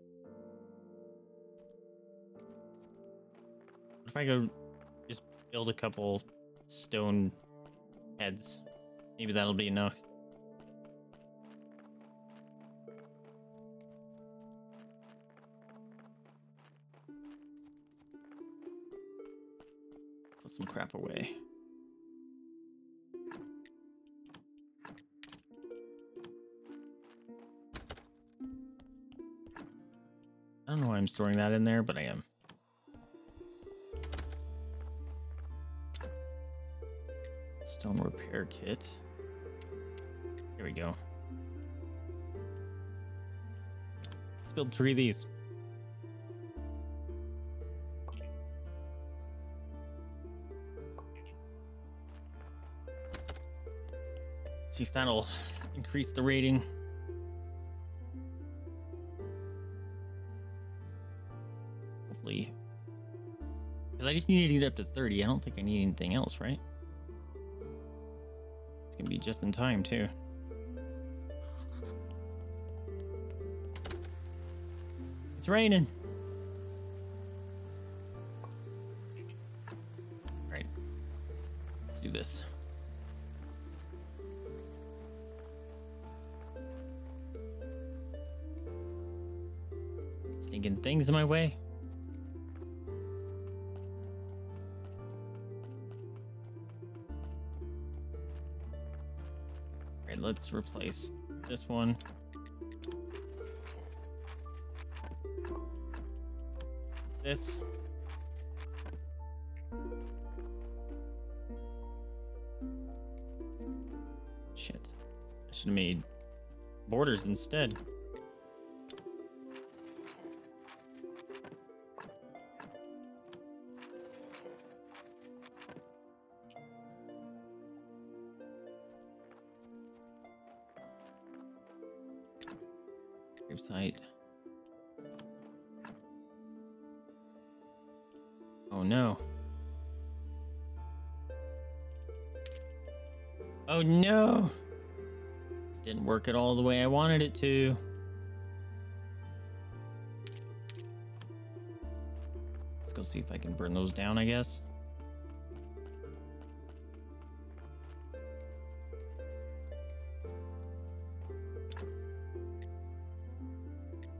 What if I go just build a couple stone heads? Maybe that'll be enough. Put some crap away. Storing that in there, but I am. Stone repair kit. Here we go. Let's build three of these. See if that'll increase the rating. Just need to get up to 30. I don't think I need anything else, right? It's to be just in time, too. It's raining. Alright. Let's do this. Stinking things in my way. Let's replace this one. This. Shit. I should have made borders instead. Work it all the way I wanted it to. Let's go see if I can burn those down, I guess.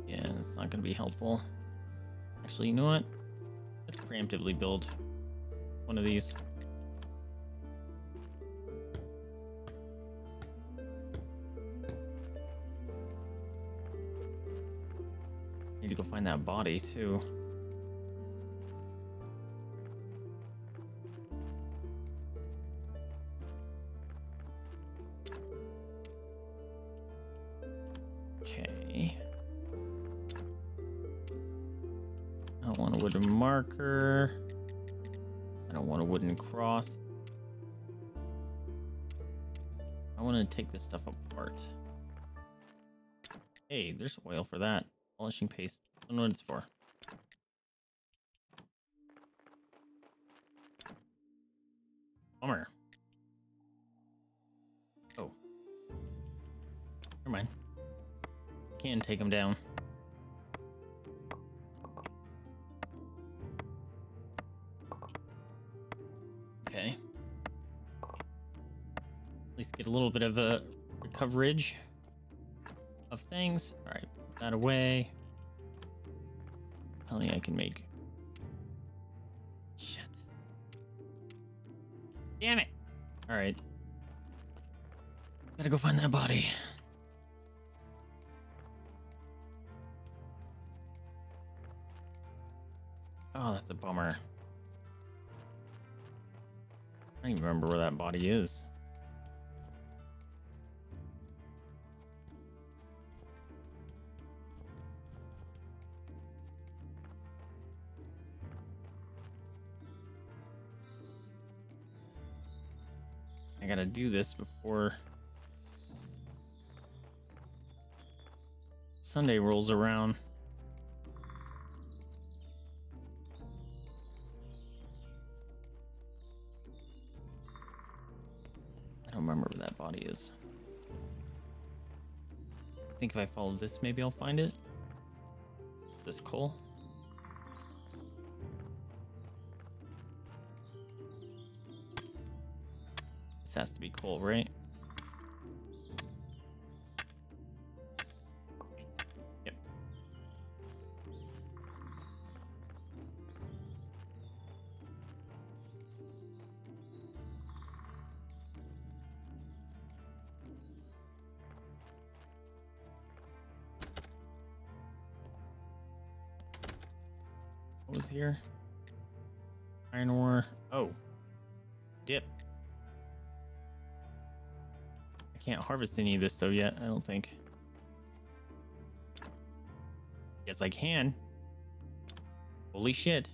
Yeah, it's not going to be helpful. Actually, you know what? Let's preemptively build one of these. That body too. Okay. I don't want a wooden marker. I don't want a wooden cross. I want to take this stuff apart. Hey, there's oil for that. Polishing paste. Don't know what it's for. Bummer. Oh. Never mind. Can take them down. Okay. At least get a little bit of a coverage of things. All right, put that away. I can make. Shit. Damn it. All right. Gotta go find that body. Oh, that's a bummer. I don't even remember where that body is. I gotta do this before Sunday rolls around. I don't remember where that body is. I think if I follow this, maybe I'll find it. This coal. Has to be cool, right? Harvest any of this though yet, I don't think. Yes, I can. Holy shit.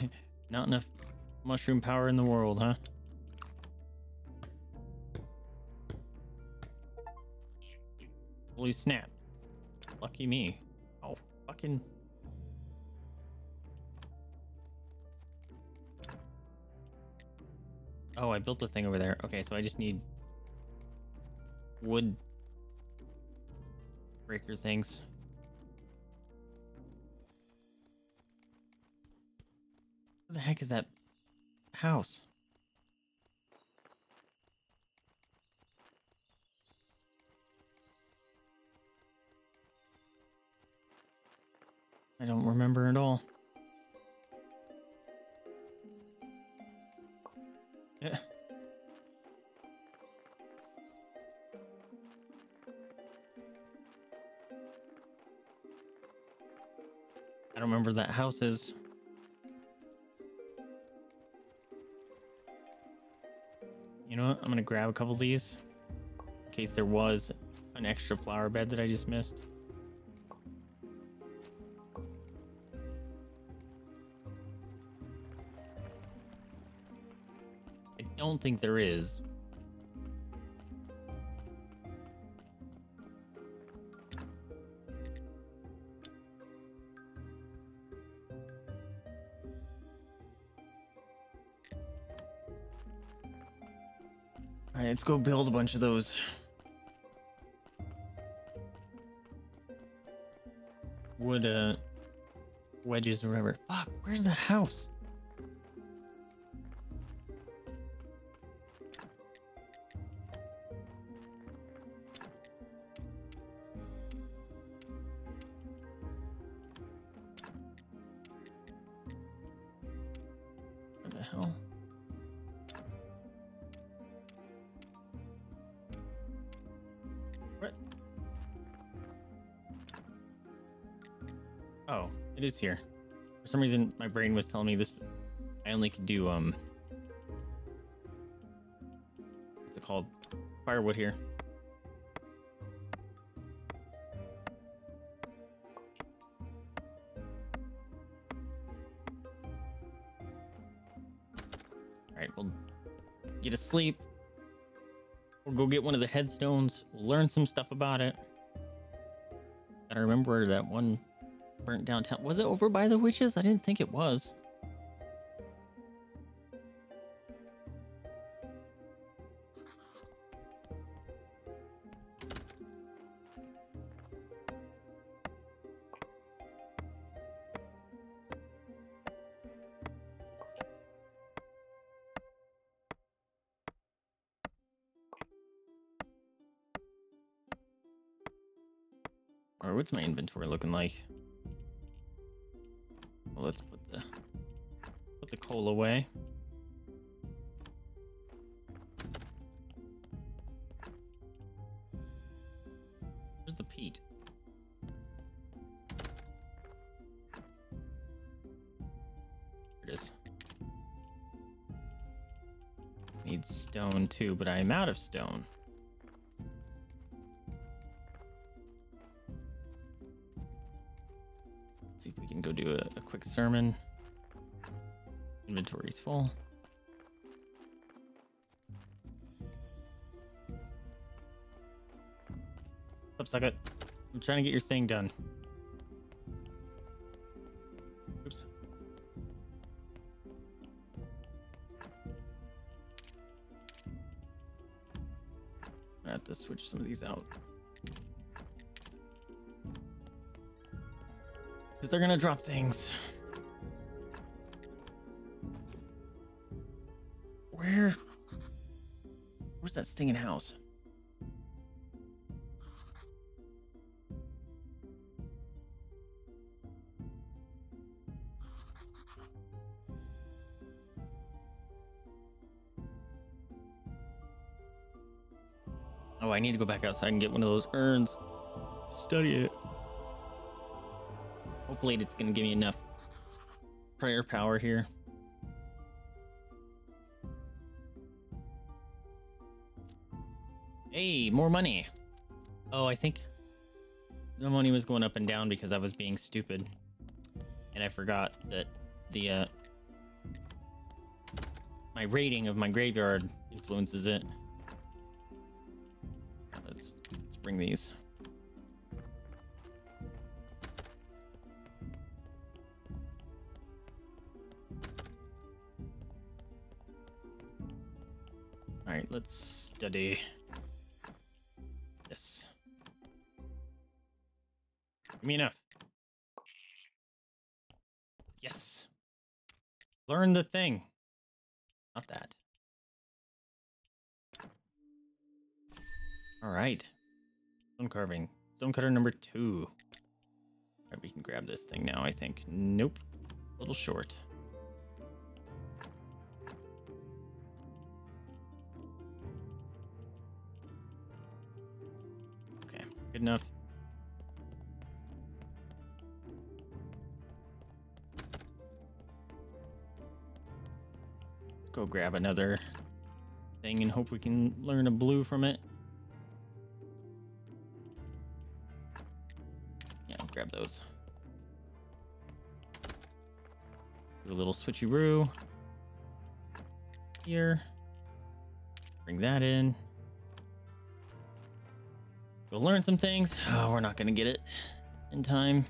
Not enough mushroom power in the world, huh? Holy snap. Lucky me. Oh, fucking. Oh, I built the thing over there. Okay, so I just need wood breaker things. What the heck is that house? I don't remember at all. Yeah. I don't remember that house is. You know what? I'm gonna grab a couple of these in case there was an extra flower bed that I just missed. Don't think there is. All right, let's go build a bunch of those. Wood uh wedges or whatever. Fuck, where's the house? Here. For some reason, my brain was telling me this. I only could do um. What's it called? Firewood here. All right, we'll get asleep. We'll go get one of the headstones. We'll learn some stuff about it. Gotta remember that one burnt downtown. Was it over by the witches? I didn't think it was. Or what's my inventory looking like? Coal away. Where's the peat? There it is. Need stone too, but I am out of stone. see if we can go do a, a quick sermon. Inventory's full. Up, suck it? I'm trying to get your thing done. Oops. I have to switch some of these out. Because they're gonna drop things. That stinging house? Oh, I need to go back outside and get one of those urns. Study it. Hopefully it's gonna give me enough prayer power here. More money. Oh, I think the money was going up and down because I was being stupid. And I forgot that the uh my rating of my graveyard influences it. Let's let's bring these. All right, let's study me enough. Yes. Learn the thing. Not that. All right. Stone carving. Stone cutter number two. All right, we can grab this thing now, I think. Nope. A little short. Okay, good enough. Go grab another thing and hope we can learn a blue from it. Yeah, I'll grab those. Do a little switcheroo here. Bring that in. Go learn some things. Oh, we're not gonna get it in time.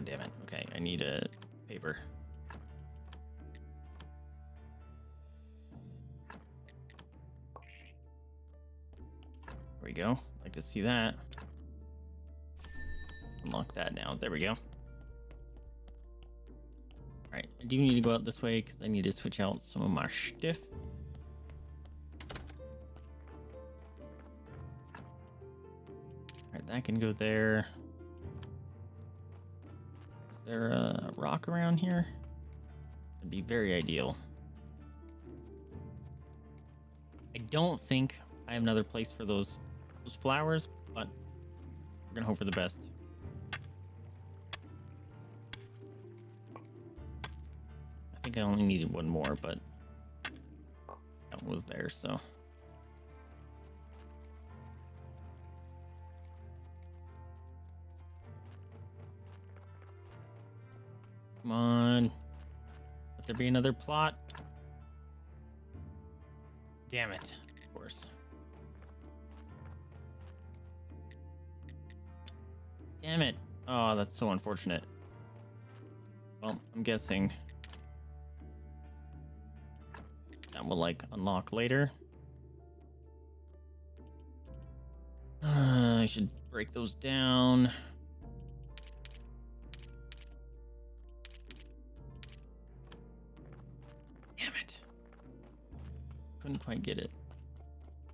God damn it. Okay, I need a paper. There we go. Like to see that. Unlock that now. There we go. Alright, I do need to go out this way because I need to switch out some of my stuff. Alright, that can go there. There a rock around here? That'd be very ideal. I don't think I have another place for those those flowers, but we're gonna hope for the best. I think I only needed one more, but that was there, so. Come on. Let there be another plot. Damn it. Of course. Damn it. Oh, that's so unfortunate. Well, I'm guessing that will like unlock later. Uh, I should break those down. Couldn't quite get it.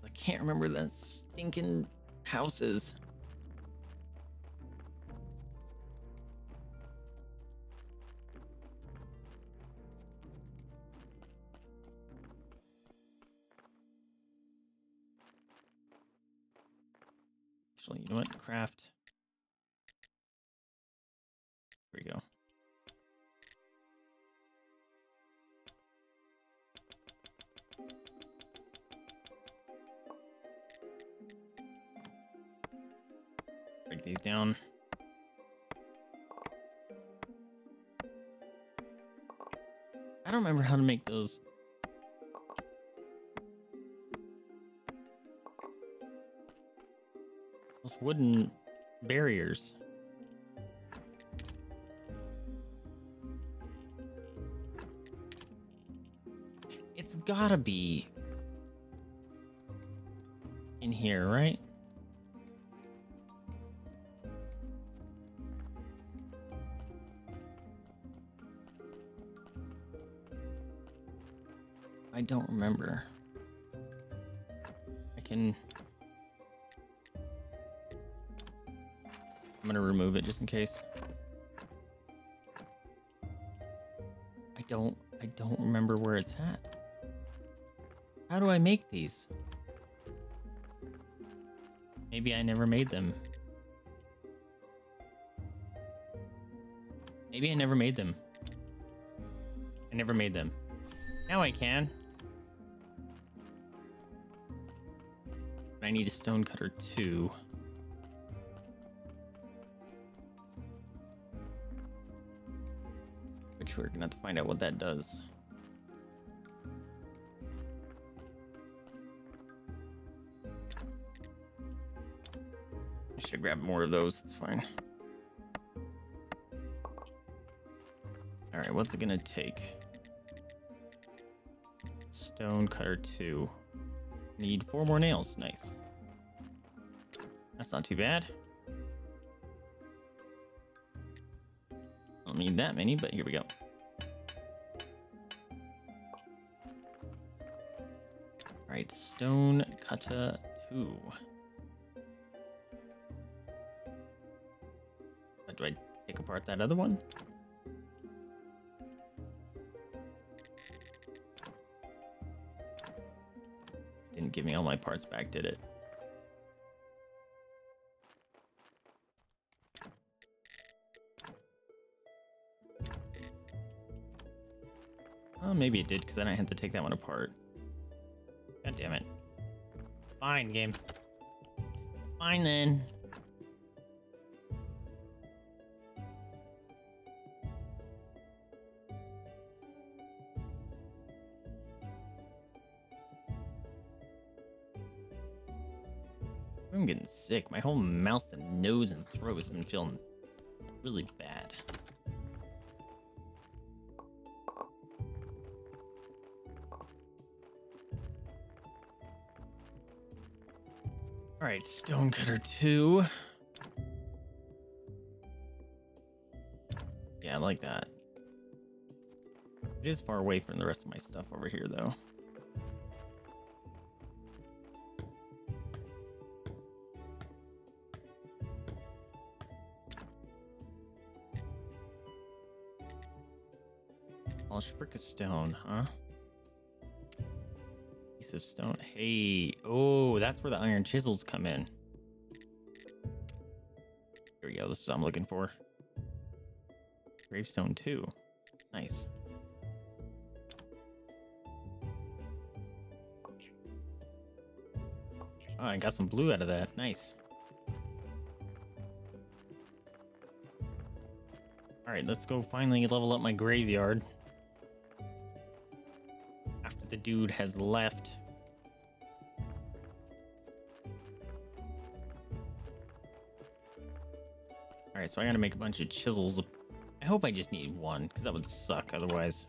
I can't remember the stinking houses. Actually, you know what? Craft. Down. I don't remember how to make those those wooden barriers. It's gotta be in here, right? Don't remember. I can. I'm gonna remove it just in case. I don't. I don't remember where it's at. How do I make these? Maybe I never made them. Maybe I never made them. I never made them. Now I can. I need a stone cutter too. Which we're gonna have to find out what that does. I should grab more of those, it's fine. Alright, what's it gonna take? Stone cutter two. Need four more nails. Nice. That's not too bad. Don't need that many, but here we go. Alright, stone cutter two. But do I take apart that other one? give me all my parts back, did it? Oh, maybe it did, because then I had to take that one apart. God damn it. Fine, game. Fine, then. I'm getting sick. My whole mouth and nose and throat has been feeling really bad. All right, Stonecutter 2. Yeah, I like that. It is far away from the rest of my stuff over here, though. Huh? Piece of stone. Hey, oh, that's where the iron chisels come in. Here we go. This is what I'm looking for. Gravestone too. Nice. Oh, I got some blue out of that. Nice. All right, let's go finally level up my graveyard. The dude has left. All right, so I gotta make a bunch of chisels. I hope I just need one, because that would suck otherwise.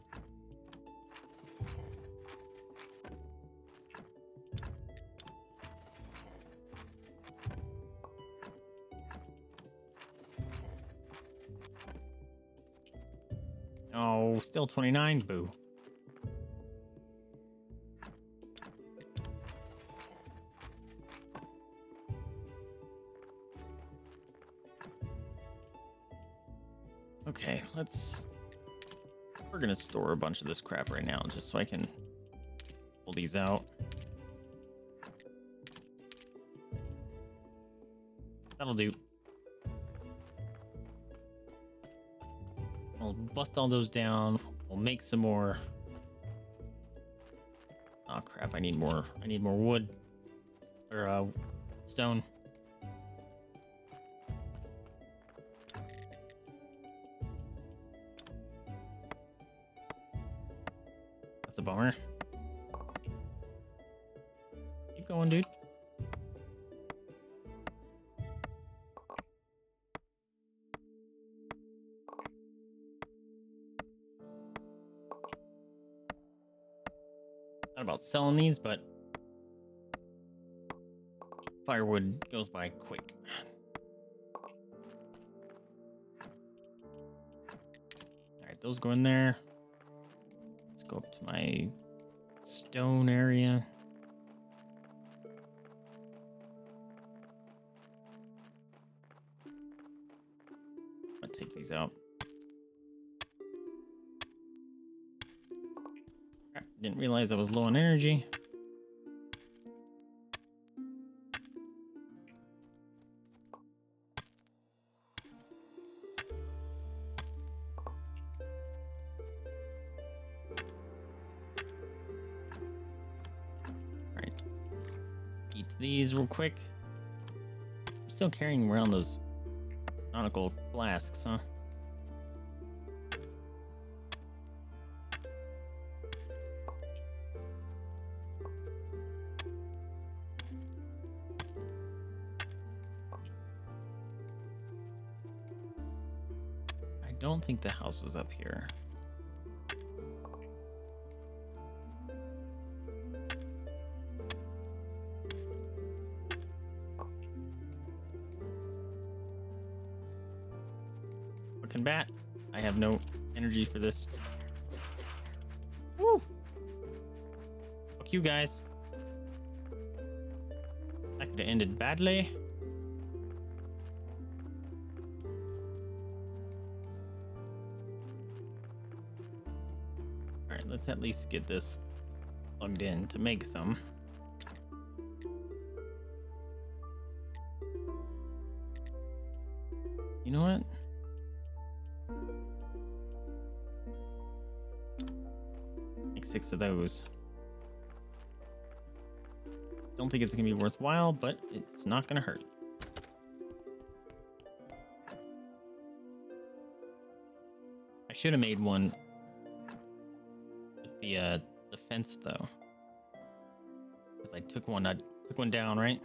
Oh, still 29? Boo. Store a bunch of this crap right now, just so I can pull these out. That'll do. I'll bust all those down. We'll make some more. Oh crap! I need more. I need more wood or uh, stone. These, but firewood goes by quick. All right, those go in there. Let's go up to my stone area. I'll take these out. Didn't realize I was low on energy. Quick. I'm still carrying around those nautical flasks, huh? I don't think the house was up here. Have no energy for this. Woo! Fuck you guys. That could have ended badly. Alright, let's at least get this plugged in to make some. You know what? Six of those. Don't think it's gonna be worthwhile, but it's not gonna hurt. I should have made one with the uh the fence though. Because I took one I took one down, right?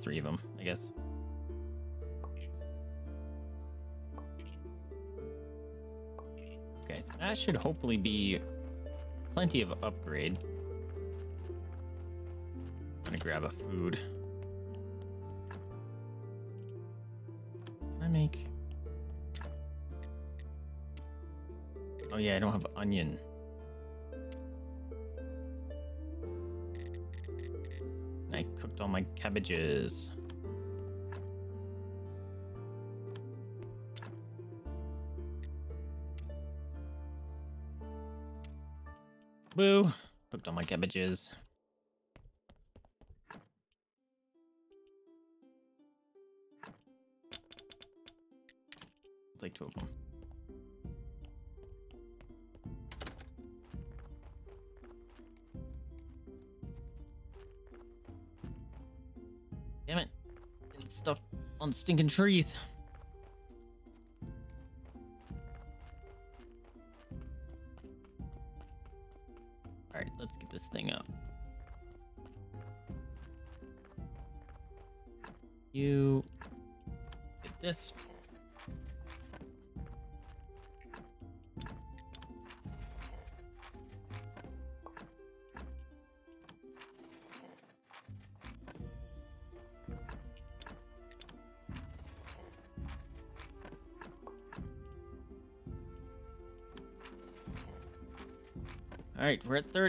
Three of them, I guess. Okay, that should hopefully be plenty of upgrade. I'm gonna grab a food. Can I make? Oh yeah, I don't have onion. All my cabbages. Boo! Cooked all my cabbages. I'll take two of them. Stinking trees.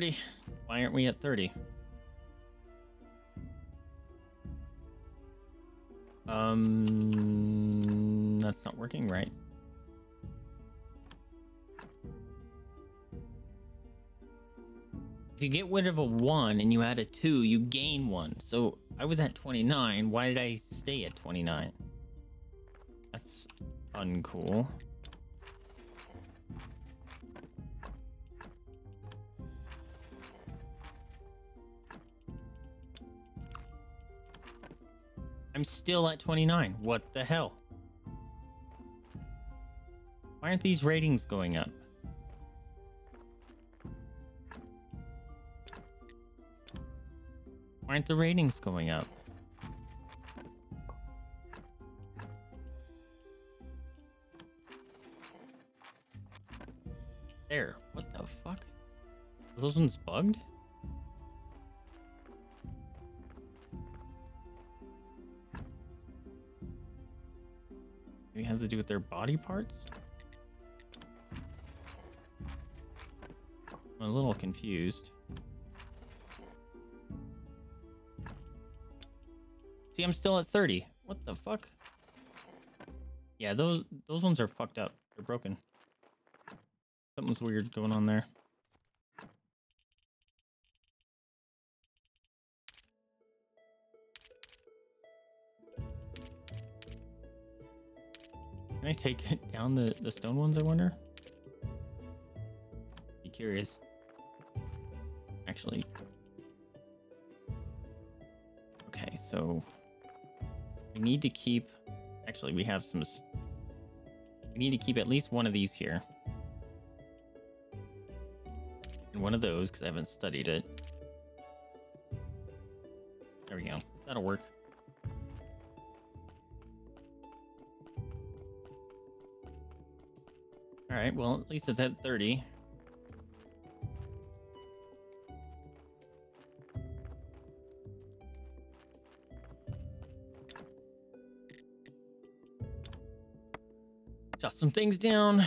30. Why aren't we at 30? Um, that's not working right. If you get rid of a 1 and you add a 2, you gain 1. So I was at 29. Why did I stay at 29? That's uncool. I'm still at 29. What the hell? Why aren't these ratings going up? Why aren't the ratings going up? There. What the fuck? Are those ones bugged? It has to do with their body parts? I'm a little confused. See, I'm still at 30. What the fuck? Yeah, those those ones are fucked up. They're broken. Something's weird going on there. Can I take it down the, the stone ones, I wonder? Be curious. Actually. Okay, so we need to keep actually we have some we need to keep at least one of these here. And one of those because I haven't studied it. There we go. That'll work. Right, well, at least it's at 30. Jot some things down.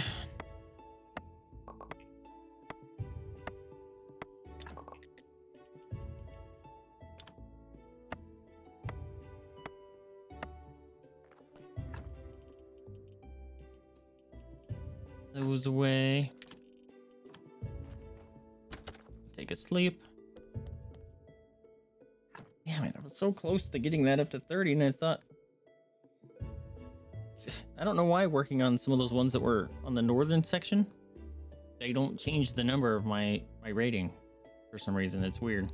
Close to getting that up to 30 and I thought I don't know why working on some of those ones that were on the northern section, they don't change the number of my my rating for some reason. It's weird.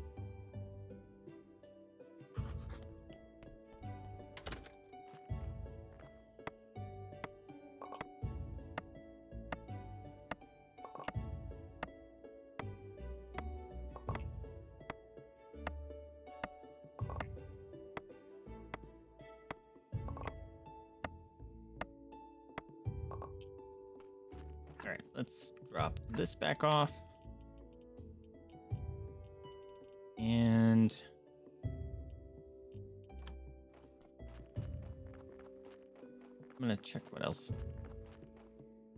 Back off. And I'm gonna check what else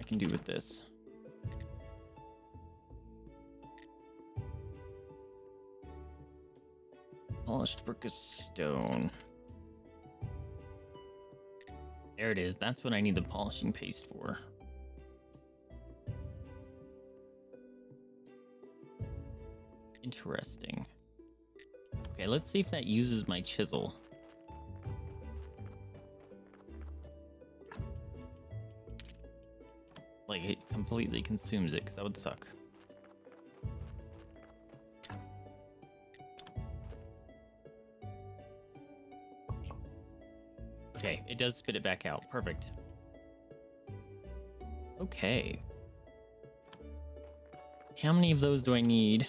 I can do with this. Polished brick of stone. There it is. That's what I need the polishing paste for. Interesting. Okay, let's see if that uses my chisel. Like, it completely consumes it, because that would suck. Okay, it does spit it back out. Perfect. Okay. How many of those do I need?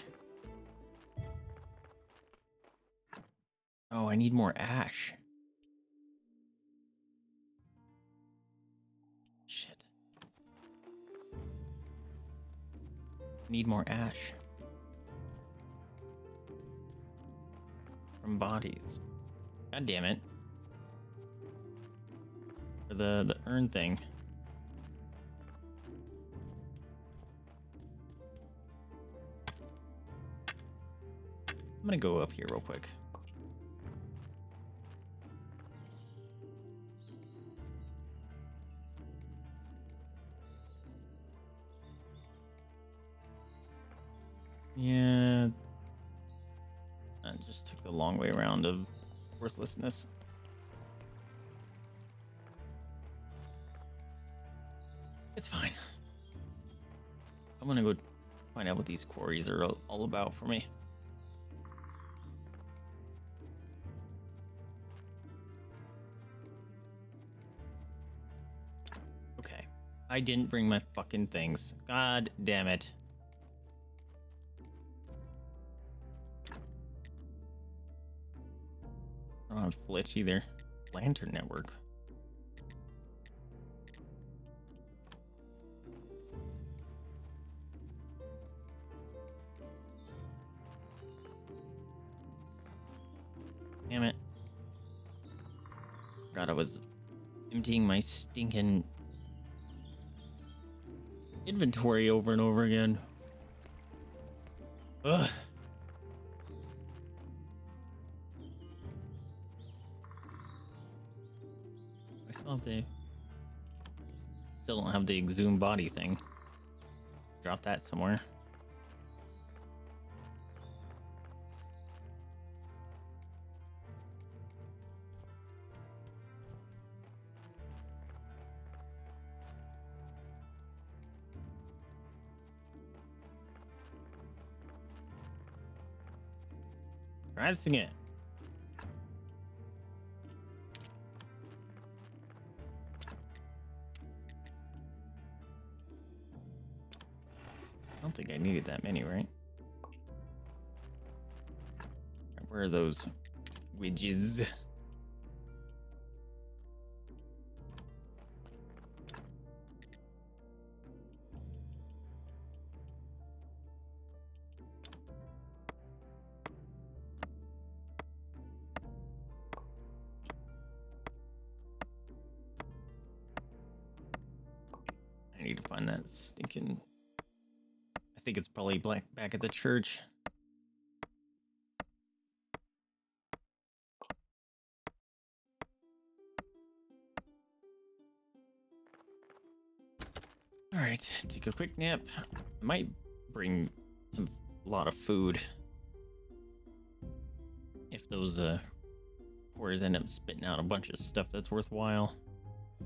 Need more ash. Shit. Need more ash. From bodies. God damn it. For the, the urn thing. I'm gonna go up here real quick. It's fine. I'm gonna go find out what these quarries are all about for me. Okay. I didn't bring my fucking things. God damn it. Don't have Flitch either. Lantern Network. Damn it. God, I was emptying my stinking inventory over and over again. Ugh. Exhumed body thing. Drop that somewhere. Pressing it. I that many, right? Where are those widgets? Probably back at the church. All right, take a quick nap. I might bring some a lot of food if those uh quarries end up spitting out a bunch of stuff that's worthwhile. I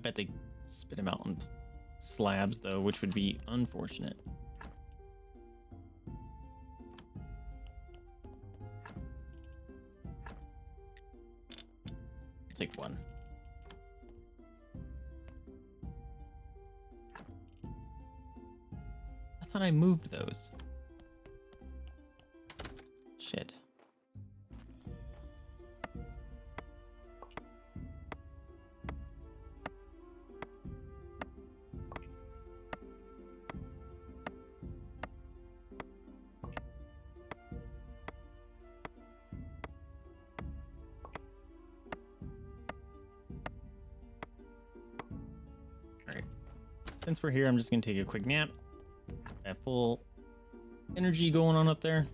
bet they spit them out on slabs though, which would be unfortunate. Take one. I thought I moved those. Since we're here, I'm just gonna take a quick nap. Have full energy going on up there.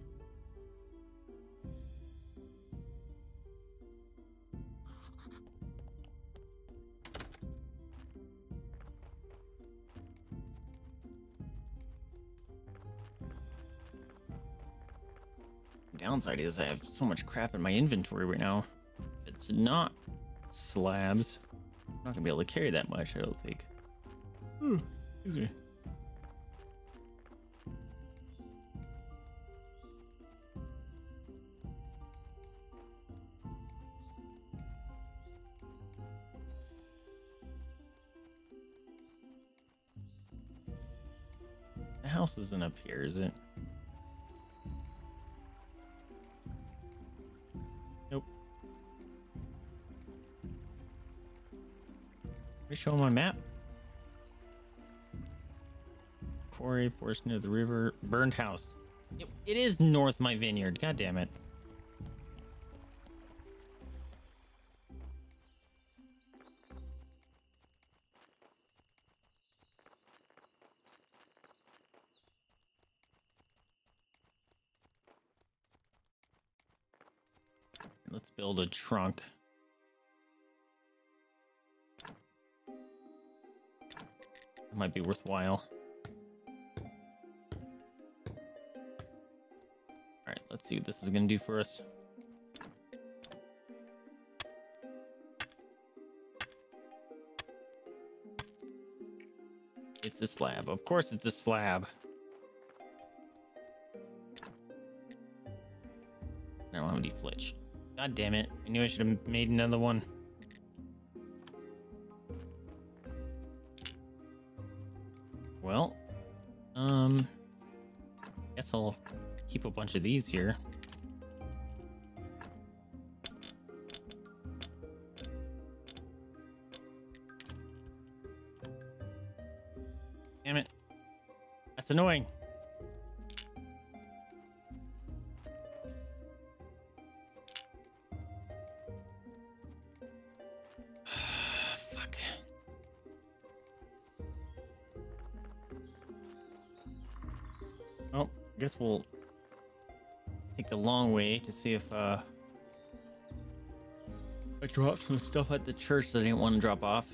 Downside is I have so much crap in my inventory right now. If it's not slabs, I'm not gonna be able to carry that much, I don't think. Excuse me. The house isn't up here, is it? Near the river, burned house. It, it is north my vineyard. God damn it. Let's build a trunk. That might be worthwhile. Let's see what this is gonna do for us. It's a slab. Of course it's a slab. I don't have any flitch. God damn it. I knew I should have made another one. Of these here. See if uh I dropped some stuff at the church that I didn't want to drop off.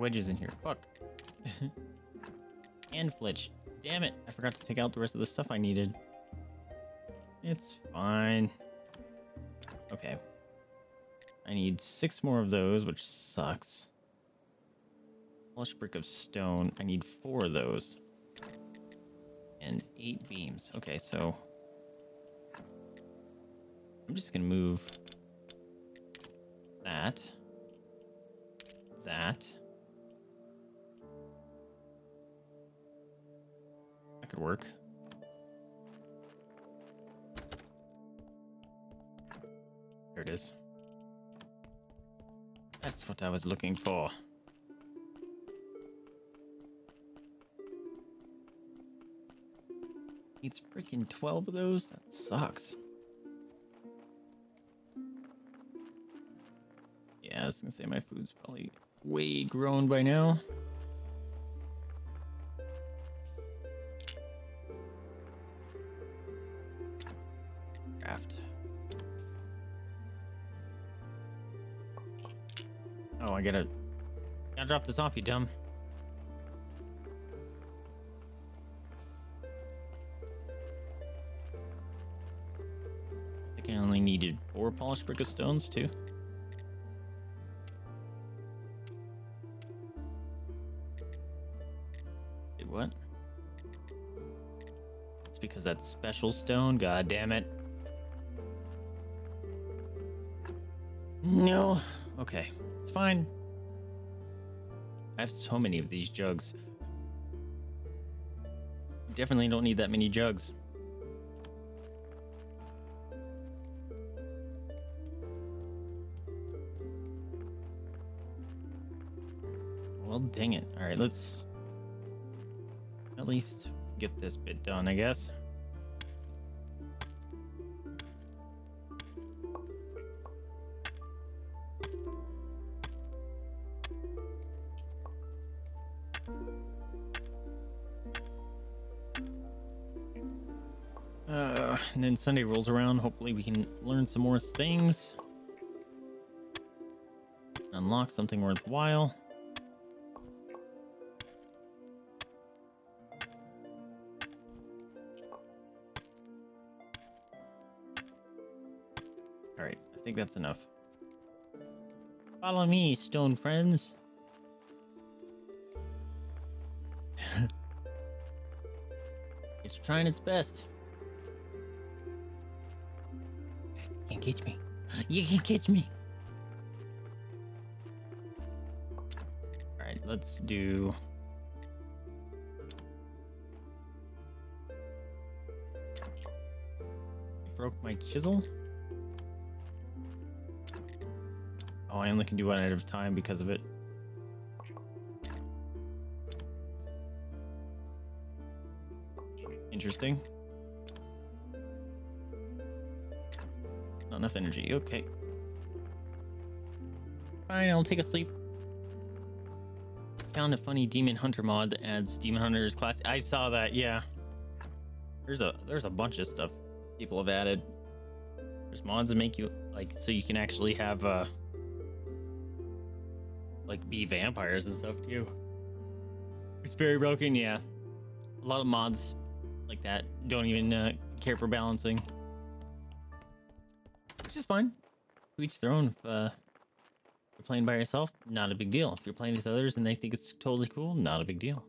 Wedges in here. Fuck. and flitch. Damn it. I forgot to take out the rest of the stuff I needed. It's fine. Okay. I need six more of those, which sucks. Polished brick of stone. I need four of those. And eight beams. Okay, so I'm just gonna move that. That what I was looking for. It's freaking 12 of those? That sucks. Yeah, I was gonna say my food's probably way grown by now. Drop this off, you dumb. I think I only needed four polished brick of stones too. Wait, what? It's because that's special stone. God damn it. No. Okay, it's fine. I have so many of these jugs. Definitely don't need that many jugs. Well, dang it. All right, let's at least get this bit done, I guess. Sunday rolls around. Hopefully, we can learn some more things. Unlock something worthwhile. All right, I think that's enough. Follow me, stone friends. it's trying its best. You can catch me. All right, let's do. Broke my chisel. Oh, I only can do one at a time because of it. Interesting. Enough energy. Okay. Fine, I'll take a sleep. Found a funny Demon Hunter mod that adds Demon Hunter's class. I saw that. Yeah. There's a there's a bunch of stuff people have added. There's mods that make you like so you can actually have uh like be vampires and stuff too. It's very broken, yeah. A lot of mods like that don't even uh, care for balancing which is fine. To each their own. If uh, you're playing by yourself, not a big deal. If you're playing with others and they think it's totally cool, not a big deal.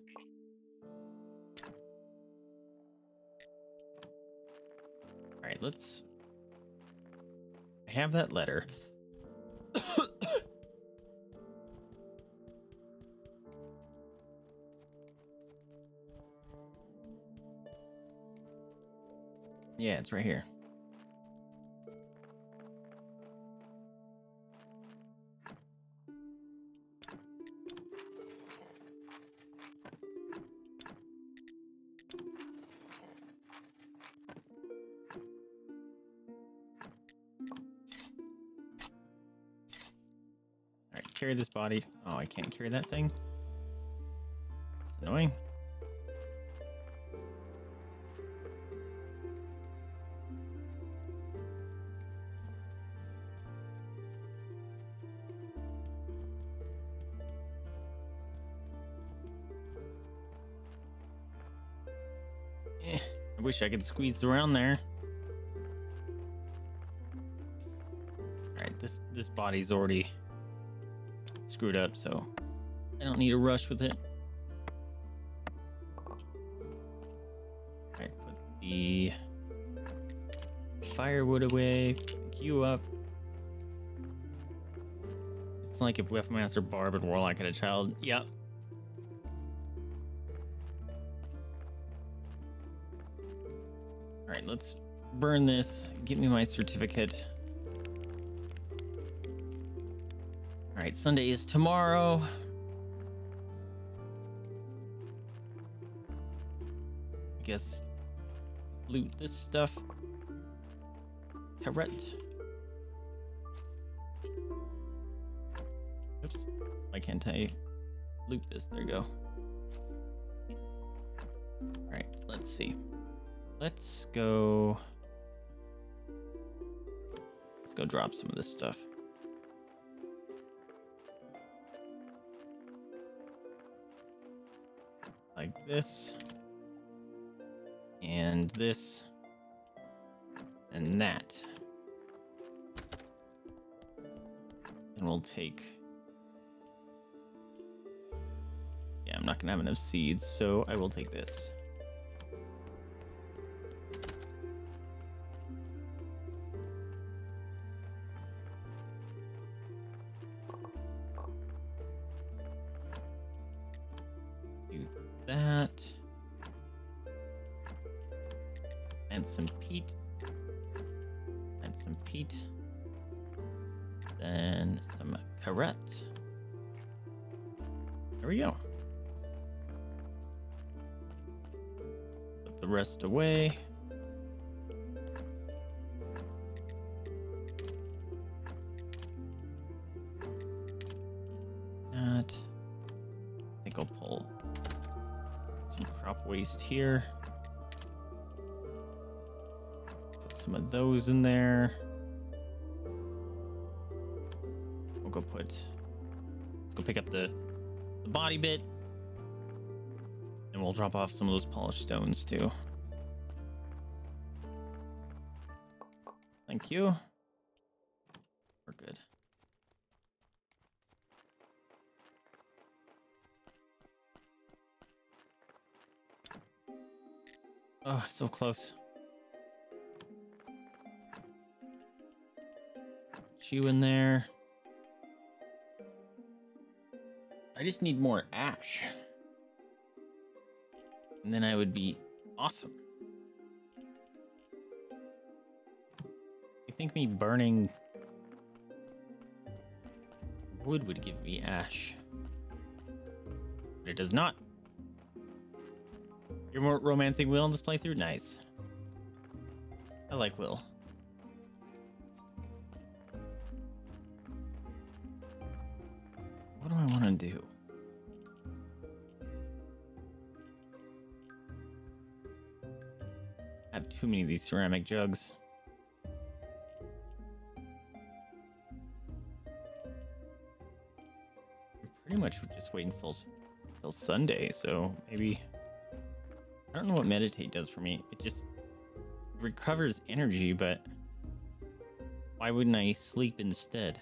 All right, let's I have that letter. yeah, it's right here. Carry this body. Oh, I can't carry that thing. It's annoying. Eh, I wish I could squeeze around there. Alright, this this body's already screwed up, so I don't need to rush with it. I put the firewood away. Thank you up. It's like if Weaponmaster Barb and Warlock had a child. Yep. Alright, let's burn this. Get me my certificate. Alright, Sunday is tomorrow. I guess loot this stuff. Carrot. Oops. Why can't I loot this? There you go. Alright, let's see. Let's go. Let's go drop some of this stuff. This. And this. And that. And we'll take. Yeah, I'm not gonna have enough seeds, so I will take this. Drop off some of those polished stones too. Thank you. We're good. Oh, so close. You in there. I just need more ash. And then I would be awesome. You think me burning wood would give me ash? But it does not. You're more romancing Will in this playthrough? Nice. I like Will. What do I want to do? Too many of these ceramic jugs. I'm pretty much just waiting till, till Sunday, so maybe I don't know what meditate does for me. It just recovers energy, but why wouldn't I sleep instead?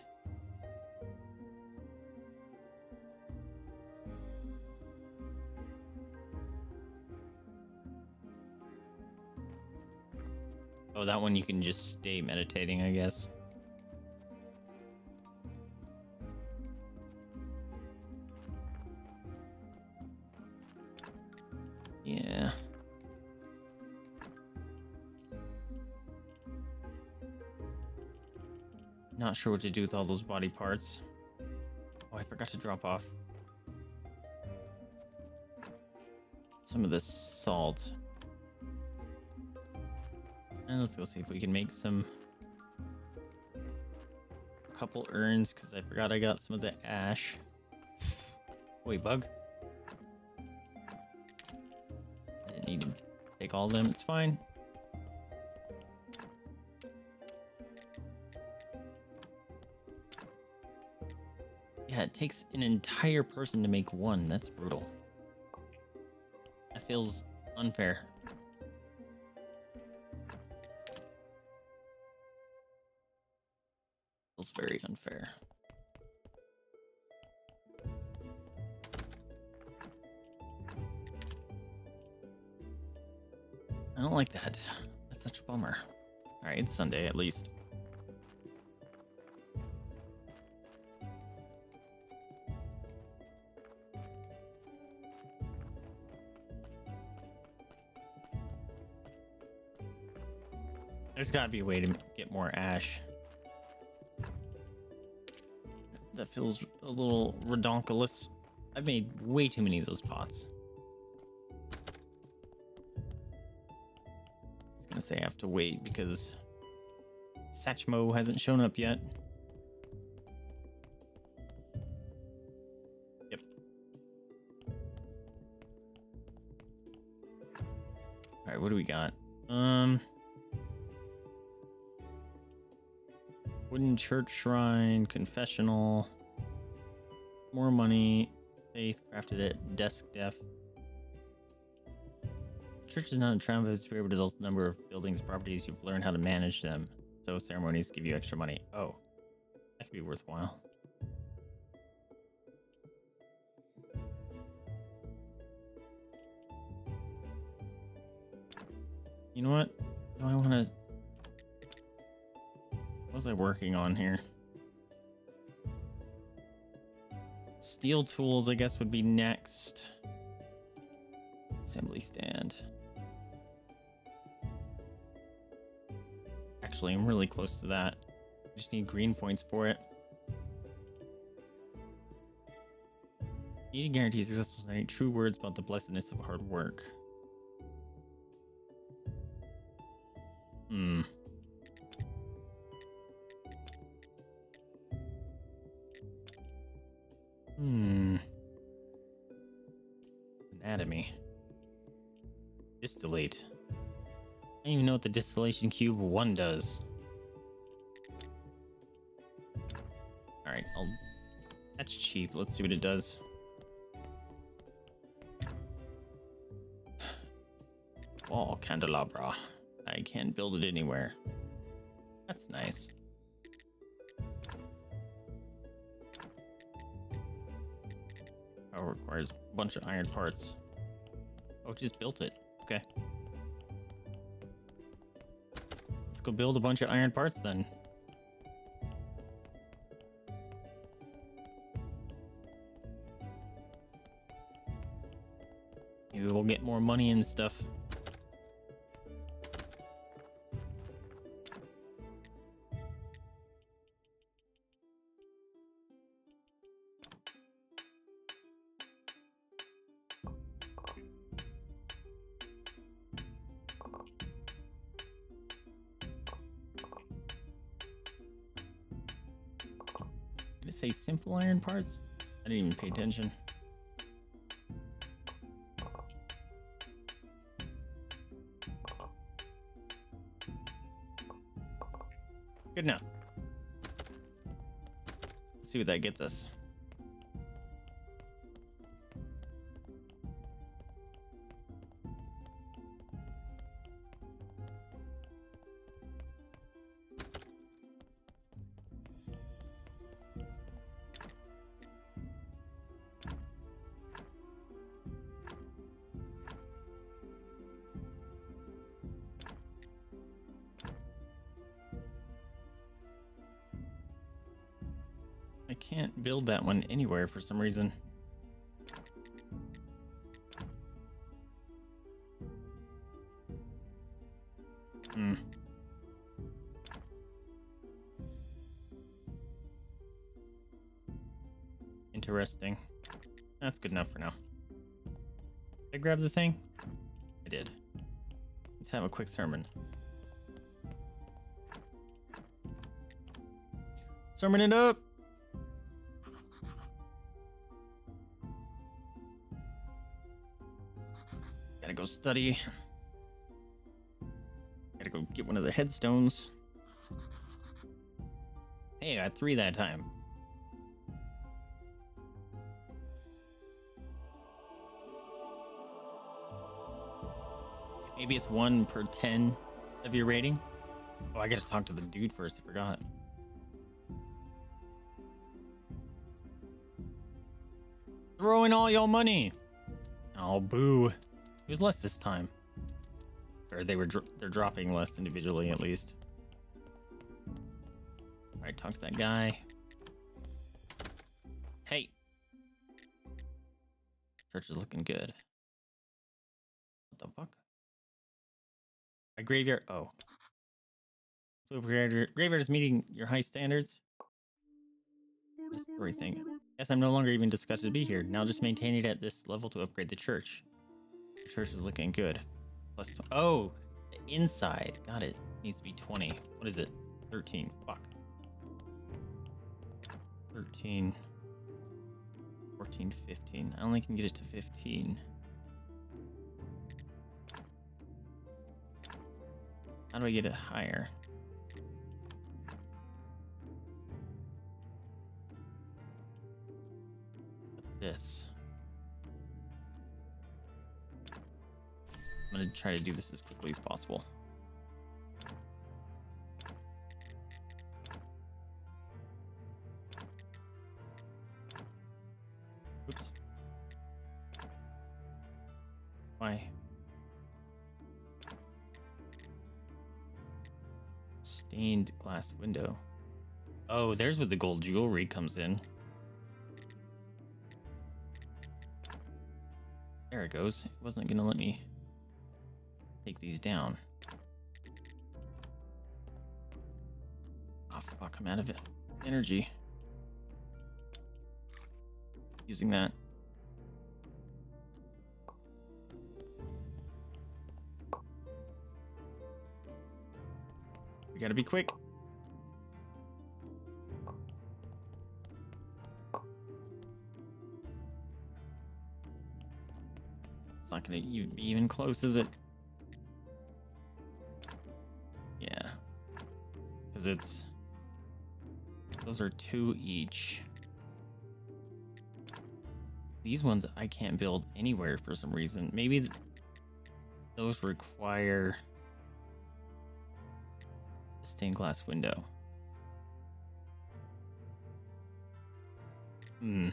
That one you can just stay meditating, I guess. Yeah. Not sure what to do with all those body parts. Oh, I forgot to drop off some of this salt. And let's go see if we can make some a couple urns because I forgot I got some of the ash. Wait, bug. I didn't need to take all of them. It's fine. Yeah, it takes an entire person to make one. That's brutal. That feels unfair. very unfair. I don't like that. That's such a bummer. All right, it's Sunday at least. There's got to be a way to get more ash. Feels a little redonkulous. I've made way too many of those pots. I was gonna say I have to wait because Satchmo hasn't shown up yet. Yep. All right, what do we got? Um, wooden church shrine, confessional, more money, faith crafted at desk def. Church is not a triumph of in the number of buildings, properties you've learned how to manage them. So ceremonies give you extra money. Oh, that could be worthwhile. You know what? Do I want to? What was I working on here? Steel tools, I guess, would be next. Assembly stand. Actually, I'm really close to that. I just need green points for it. Need to guarantee successful any True words about the blessedness of hard work. Distillation cube one does. Alright, that's cheap. Let's see what it does. Wall oh, candelabra. I can't build it anywhere. That's nice. Oh, requires a bunch of iron parts. Oh, just built it. Go build a bunch of iron parts then. Maybe we'll get more money and stuff. Pay attention. Good enough. Let's see what that gets us. Anywhere for some reason. Hmm. Interesting. That's good enough for now. Did I grab the thing? I did. Let's have a quick sermon. Sermon it up! Study. Gotta go get one of the headstones. Hey, I had three that time. Maybe it's one per 10 of your rating. Oh, I gotta talk to the dude first. I forgot. Throw in all your money. Oh, boo. It was less this time. Or they were dro- they're dropping less individually at least. All right, talk to that guy. Hey. Church is looking good. What the fuck? A graveyard. Oh. Graveyard, graveyard is meeting your high standards. This story thing. Guess I'm no longer even disgusted to be here. Now just maintain it at this level to upgrade the church. Church is looking good. Plus, tw- oh, inside. Got it. Needs to be 20. What is it? 13. Fuck. 13. 14, 15. I only can get it to 15. How do I get it higher? This. I'm gonna try to do this as quickly as possible. Oops. Why? Stained glass window. Oh, there's where the gold jewelry comes in. There it goes. It wasn't gonna let me take these down. Oh fuck, I'm out of it. Energy. Using that. We gotta be quick. It's not gonna be even close, is it? It's. Those are two each. These ones I can't build anywhere for some reason. Maybe th- those require a stained glass window. Hmm.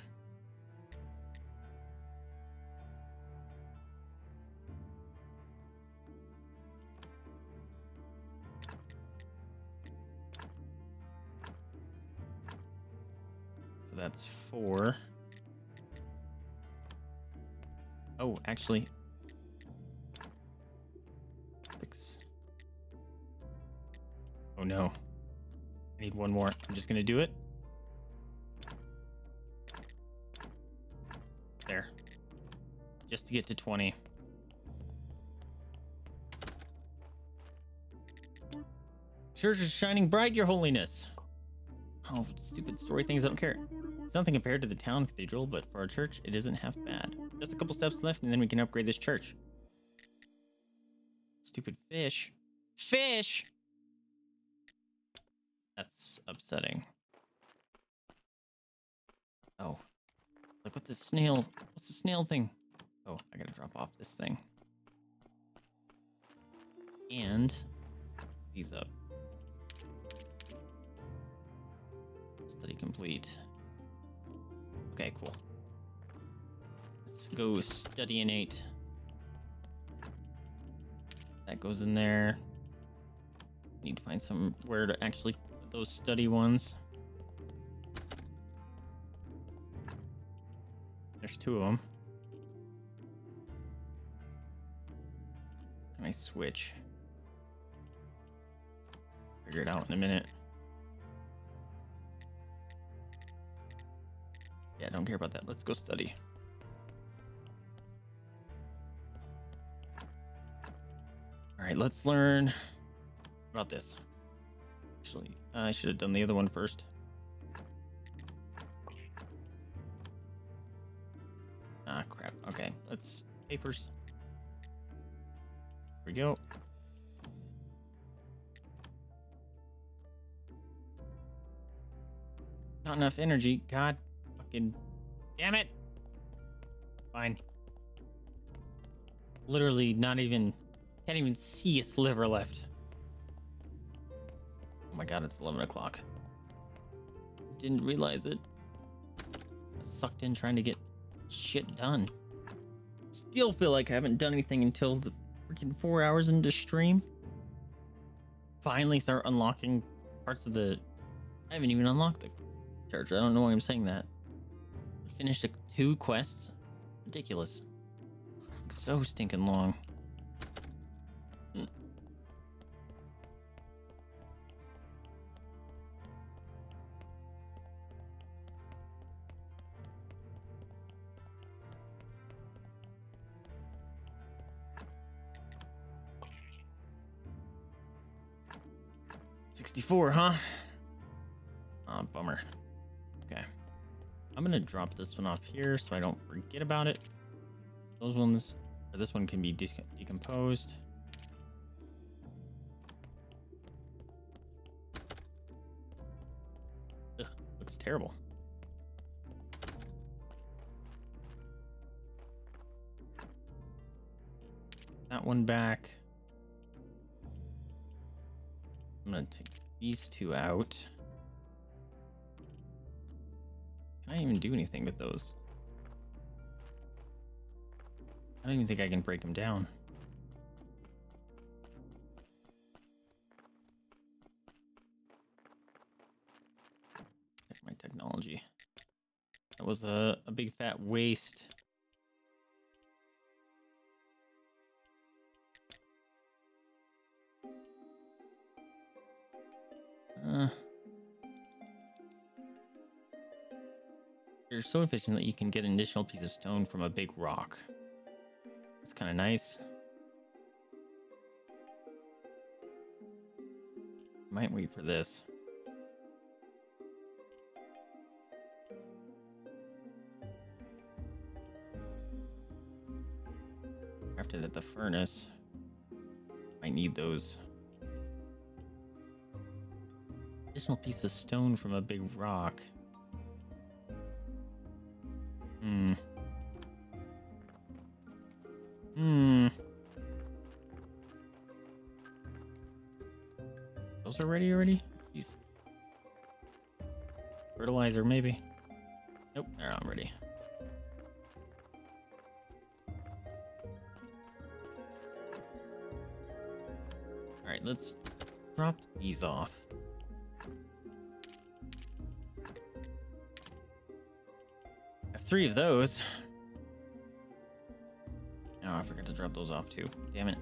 Actually. Oh no. I need one more. I'm just gonna do it. There. Just to get to 20. Church is shining bright, your holiness. Oh, stupid story things, I don't care. It's nothing compared to the town cathedral, but for our church, it isn't half bad. Just a couple steps left, and then we can upgrade this church. Stupid fish. Fish! That's upsetting. Oh. Look what the snail. What's the snail thing? Oh, I gotta drop off this thing. And these up. Study complete. Okay, cool. Let's go study innate. That goes in there. Need to find somewhere to actually put those study ones. There's two of them. Can I switch? Figure it out in a minute. Yeah, don't care about that. Let's go study. All right, let's learn about this. Actually, I should have done the other one first. Ah, crap. Okay, let's papers. Here we go. Not enough energy. God fucking damn it. Fine. Literally not even can't even see a sliver left. Oh my god, it's 11 o'clock. Didn't realize it. I Sucked in trying to get shit done. Still feel like I haven't done anything until the freaking four hours into stream. Finally start unlocking parts of the. I haven't even unlocked the church. I don't know why I'm saying that. Finished the two quests. Ridiculous. So stinking long. 64, huh? Ah, bummer. Okay. I'm gonna drop this one off here so I don't forget about it. Those ones, this one can be de decomposed. Ugh, looks terrible. That one back. I'm gonna take these two out. Can I even do anything with those? I don't even think I can break them down. Check my technology. That was a, a big fat waste. Uh, they're so efficient that you can get an additional piece of stone from a big rock. It's kind of nice. Might wait for this. Crafted at the furnace. I need those. Additional piece of stone from a big rock. Hmm. Those. Oh, I forgot to drop those off too. Damn it.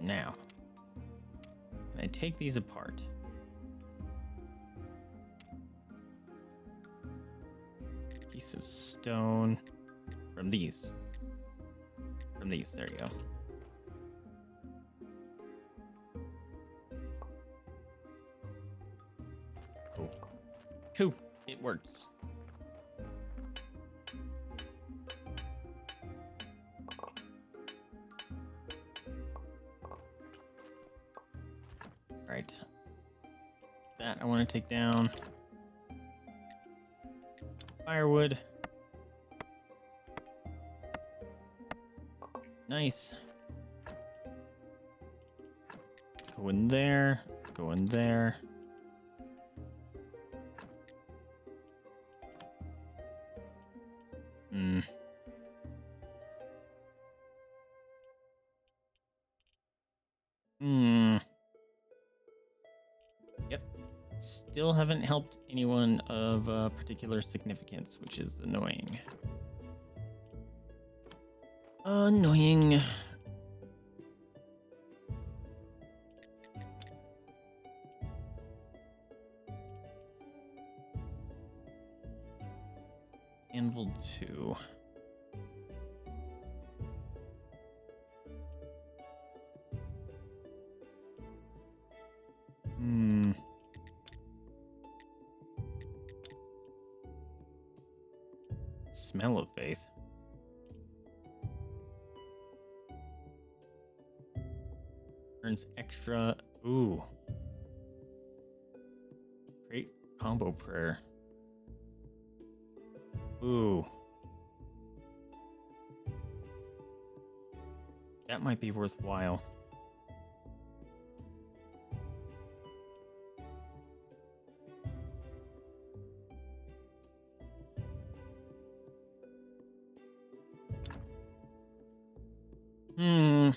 Now, can I take these apart? It works. Right. That I want to take down. Firewood. Nice. Go in there. Go in there. Haven't helped anyone of uh, particular significance, which is annoying. Annoying. Anvil 2. Be worthwhile. Hmm.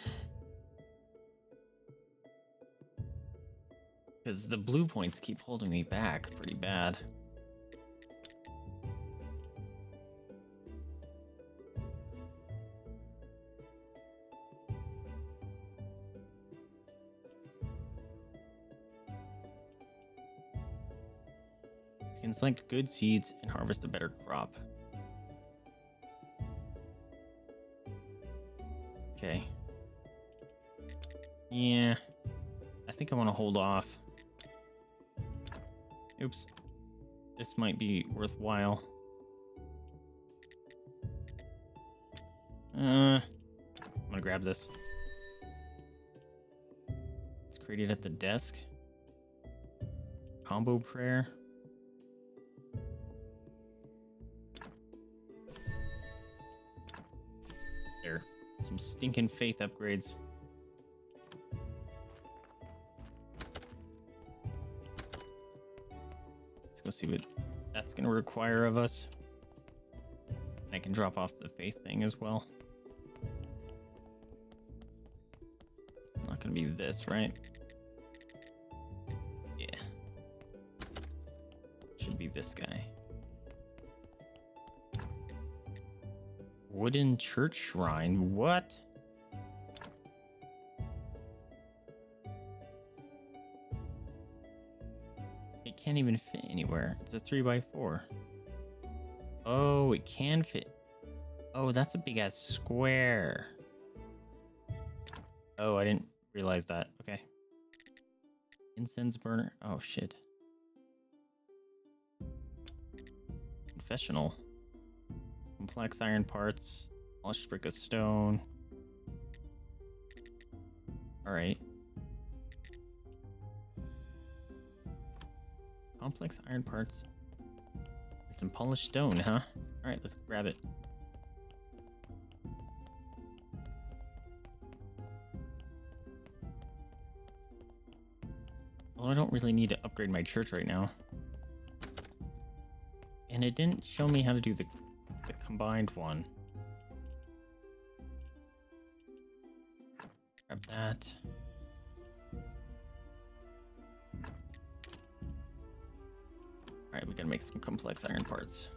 Because the blue points keep holding me back pretty bad. Good seeds and harvest a better crop. Okay. Yeah. I think I want to hold off. Oops. This might be worthwhile. Uh, I'm gonna grab this. It's created at the desk. Combo prayer. Stinking faith upgrades. Let's go see what that's gonna require of us. I can drop off the faith thing as well. It's not gonna be this, right? Wooden church shrine. What? It can't even fit anywhere. It's a three by four. Oh, it can fit. Oh, that's a big ass square. Oh, I didn't realize that. Okay. Incense burner. Oh, shit. Confessional. Complex iron parts. Polished brick of stone. Alright. Complex iron parts. And some polished stone, huh? Alright, let's grab it. Well, I don't really need to upgrade my church right now. And it didn't show me how to do the, the combined one. Grab that. Alright, we gotta make some complex iron parts.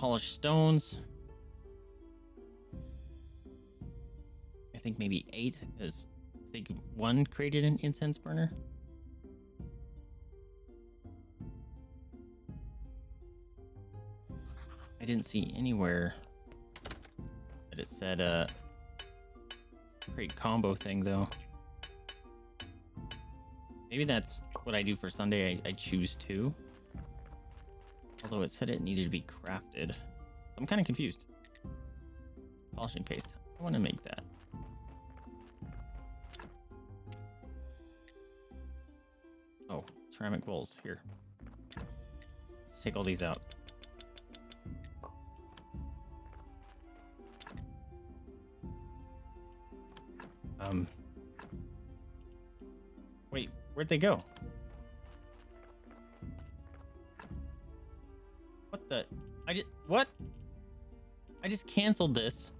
Polished stones. I think maybe eight is I think one created an incense burner. I didn't see anywhere that it said uh great combo thing though. Maybe that's what I do for Sunday. I, I choose two. Although it said it needed to be crafted. I'm kind of confused. Polishing paste. I want to make that. Oh, ceramic bowls. Here. Let's take all these out. Um. Wait, where'd they go? Canceled this.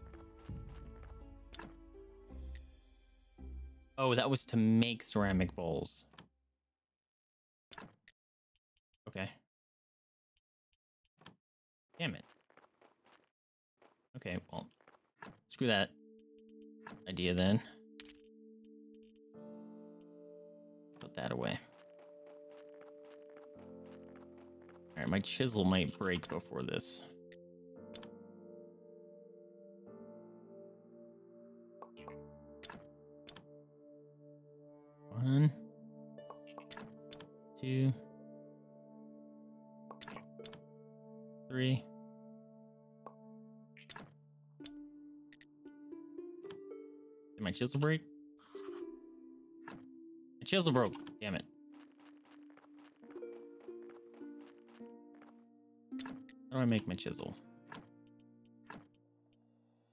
Oh, that was to make ceramic bowls. Okay. Damn it. Okay, well, screw that idea then. Put that away. Alright, my chisel might break before this. One, two, three. Did my chisel break? My chisel broke. Damn it. How do I make my chisel?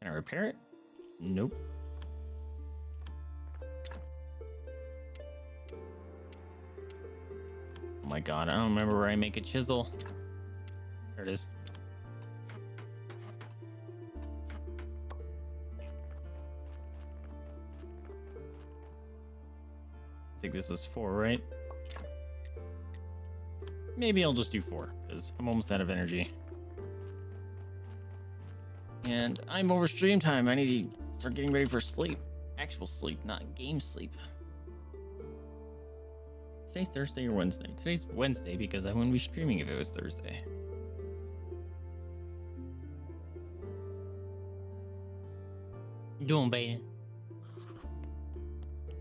Can I repair it? Nope. My god, I don't remember where I make a chisel. There it is. I think this was four, right? Maybe I'll just do four, because I'm almost out of energy. And I'm over stream time. I need to start getting ready for sleep. Actual sleep, not game sleep. Today's Thursday or Wednesday? Today's Wednesday because I wouldn't be streaming if it was Thursday. Doing, baby?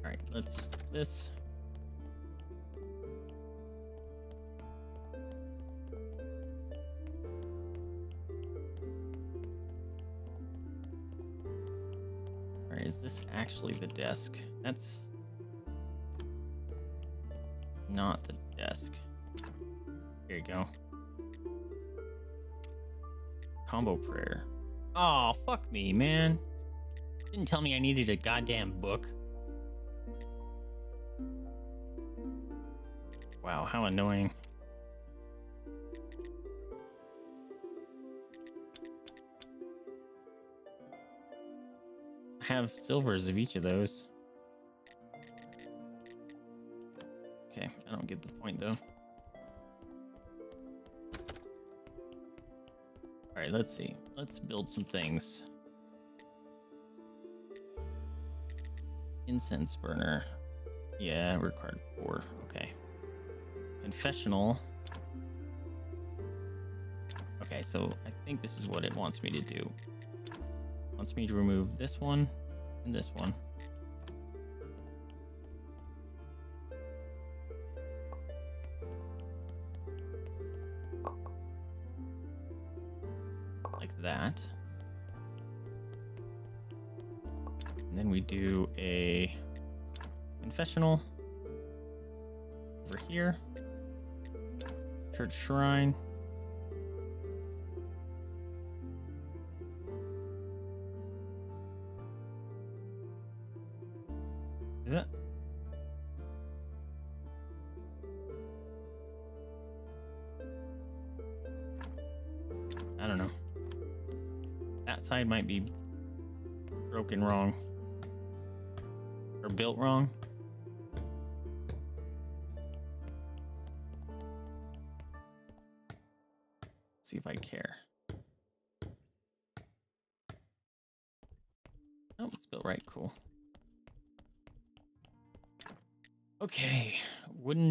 Alright, let's this. Or is this actually the desk? That's not the desk. Here you go. Combo prayer. Oh, fuck me, man. Didn't tell me I needed a goddamn book. Wow, how annoying. I have silvers of each of those. I don't get the point though. All right, let's see. Let's build some things. Incense burner. Yeah, required four. Okay. Confessional. Okay, so I think this is what it wants me to do. It wants me to remove this one and this one. Confessional over here. Church shrine.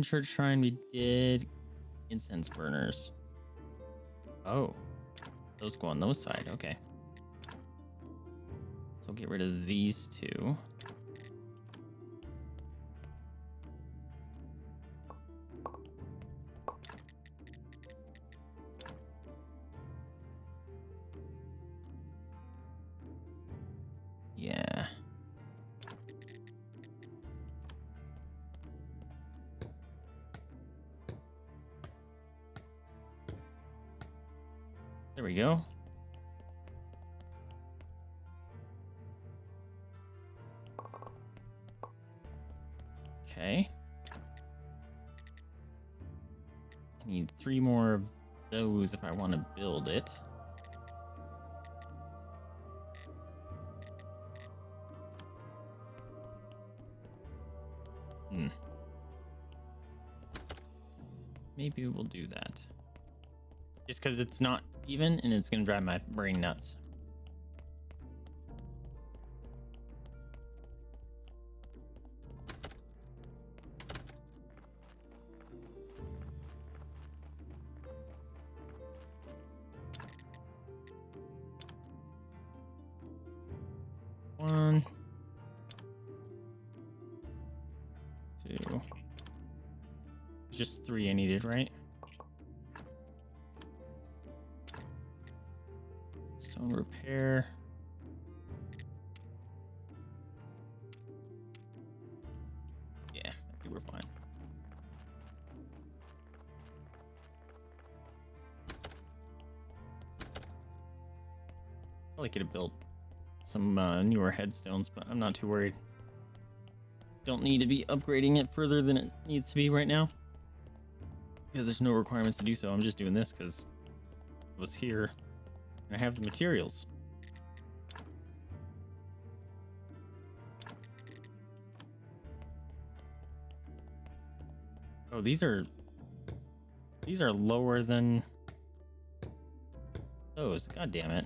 Church shrine. We did incense burners. Oh. Those go on those side. Okay. So get rid of these two. That. Just because it's not even and it's going to drive my brain nuts. One, two, just three I needed, right? Repair. Yeah, I think we're fine. Probably could have built some uh, newer headstones, but I'm not too worried. Don't need to be upgrading it further than it needs to be right now. Because there's no requirements to do so. I'm just doing this because I was here I have the materials. Oh, these are these are lower than those. God damn it.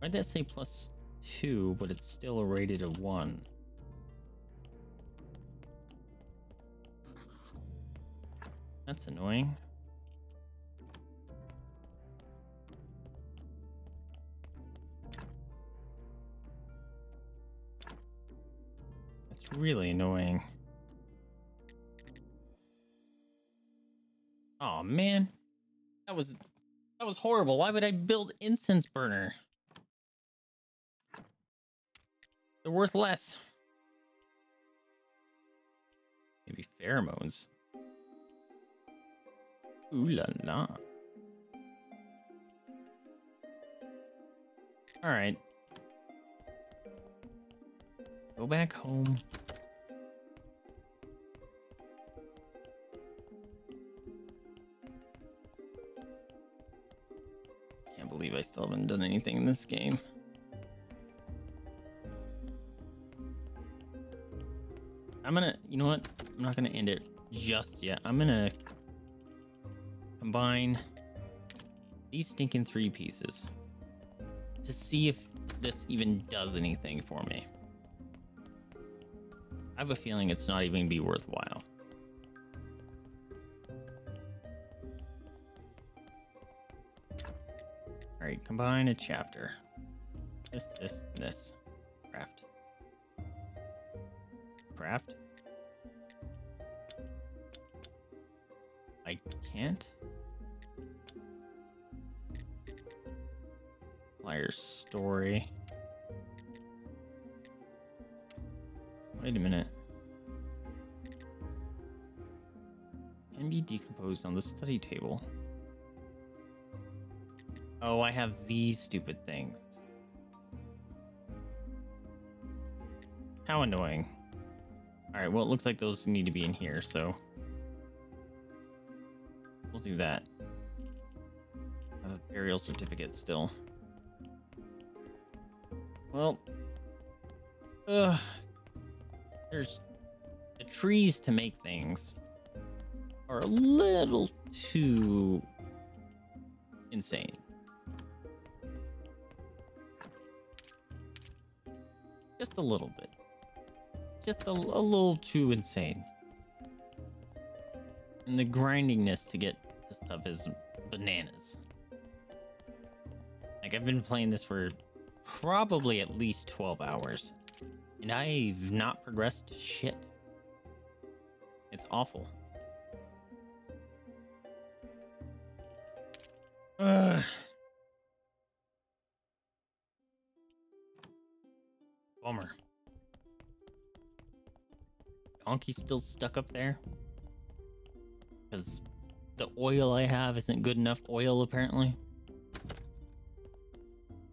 Why'd that say plus two, but it's still rated a one? That's annoying. Really annoying. Oh man. That was that was horrible. Why would I build incense burner? They're worth less. Maybe pheromones. Ooh la la. All right. Go back home. Believe I still haven't done anything in this game. I'm gonna, you know what? I'm not gonna end it just yet. I'm gonna combine these stinking three pieces to see if this even does anything for me. I have a feeling it's not even be worthwhile. Combine a chapter. This, this, this. Craft. Craft. I can't. Liar story. Wait a minute. Can be decomposed on the study table. Oh, I have these stupid things. How annoying. Alright, well, it looks like those need to be in here, so. We'll do that. I have a burial certificate still. Well. Ugh. There's. The trees to make things are a little too insane. A little bit. Just a, a little too insane. And the grindingness to get stuff is bananas. Like, I've been playing this for probably at least 12 hours. And I've not progressed shit. It's awful. Donkey's still stuck up there. Because the oil I have isn't good enough oil, apparently.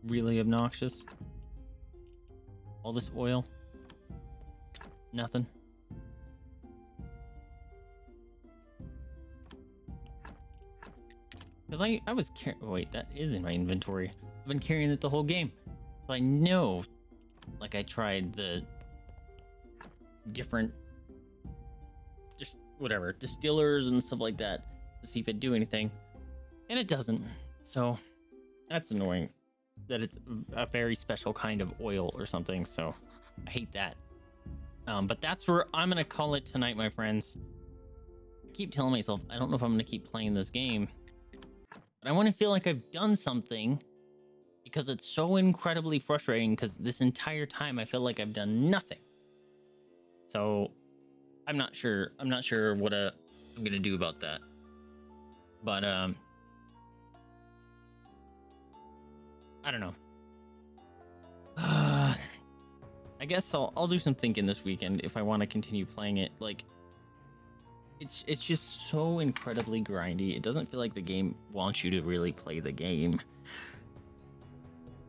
Really obnoxious. All this oil. Nothing. Because I, I was. Wait, that is in my inventory. I've been carrying it the whole game. So I know... Like, I tried the... Different... Whatever. Distillers and stuff like that. To see if it do anything. And it doesn't. So... That's annoying. That it's a very special kind of oil or something. So... I hate that. Um, but that's where I'm to call it tonight, my friends. I keep telling myself, I don't know if I'm to keep playing this game but I want to feel like I've done something because it's so incredibly frustrating because this entire time I feel like I've done nothing. So I'm not sure. I'm not sure what uh, I'm gonna do about that. But um, I don't know. Uh, I guess I'll I'll do some thinking this weekend if I want to continue playing it. Like it's it's just so incredibly grindy. It doesn't feel like the game wants you to really play the game.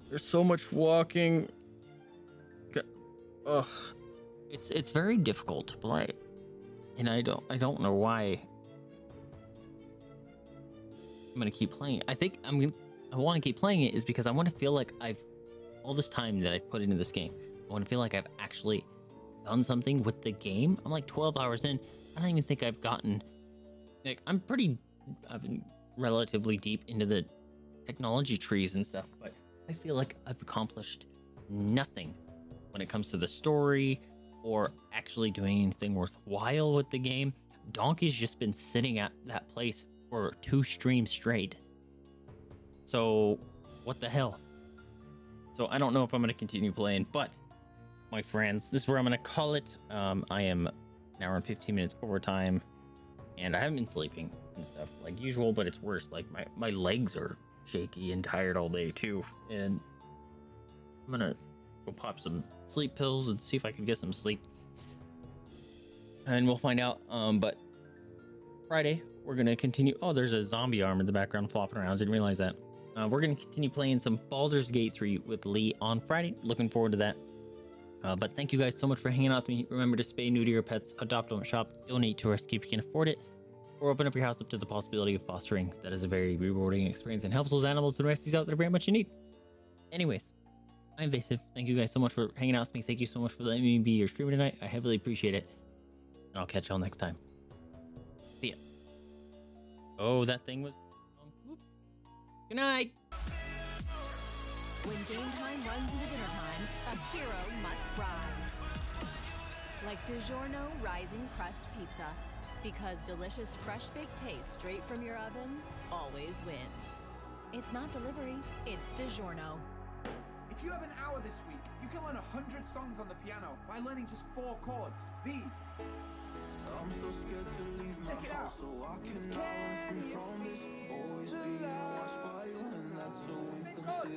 There's so much walking. Ugh. It's it's very difficult to play. And I don't I don't know why I'm gonna keep playing. I think I'm gonna I want to keep playing it is because I want to feel like I've all this time that I've put into this game. I want to feel like I've actually done something with the game. I'm like 12 hours in I don't even think I've gotten like I'm pretty I've been relatively deep into the technology trees and stuff, but I feel like I've accomplished nothing when it comes to the story or actually doing anything worthwhile with the game. Donkey's just been sitting at that place for two streams straight. So, what the hell? So, I don't know if I'm going to continue playing, but my friends, this is where I'm going to call it. Um, I am an hour and 15 minutes over time, and I haven't been sleeping and stuff like usual, but it's worse. Like, my, my legs are shaky and tired all day, too. And I'm going to go pop some sleep pills and see if I can get some sleep. And we'll find out. Um, but Friday, we're gonna continue. Oh, there's a zombie arm in the background flopping around. Didn't realize that. Uh, we're gonna continue playing some Baldur's Gate 3 with Lee on Friday. Looking forward to that. Uh, but thank you guys so much for hanging out with me. Remember to spay new to your pets, adopt, don't shop, donate to rescue if you can afford it, or open up your house up to the possibility of fostering. That is a very rewarding experience and helps those animals and rescues out there very much in need. Anyways, I'm Vaesive. Thank you guys so much for hanging out with me. Thank you so much for letting me be your streamer tonight. I heavily appreciate it. And I'll catch y'all next time. See ya. Oh, that thing was. Whoop. Good night. When game time runs into dinner time, a hero must rise. Like DiGiorno Rising Crust Pizza. Because delicious fresh baked taste straight from your oven always wins. It's not delivery, it's DiGiorno. If you have an hour this week, you can learn a 100 songs on the piano by learning just four chords. These. I'm so scared to leave Check my it house, out. so I cannot run from this. Always being watched by you, and that's so Same chords. inconsiderate.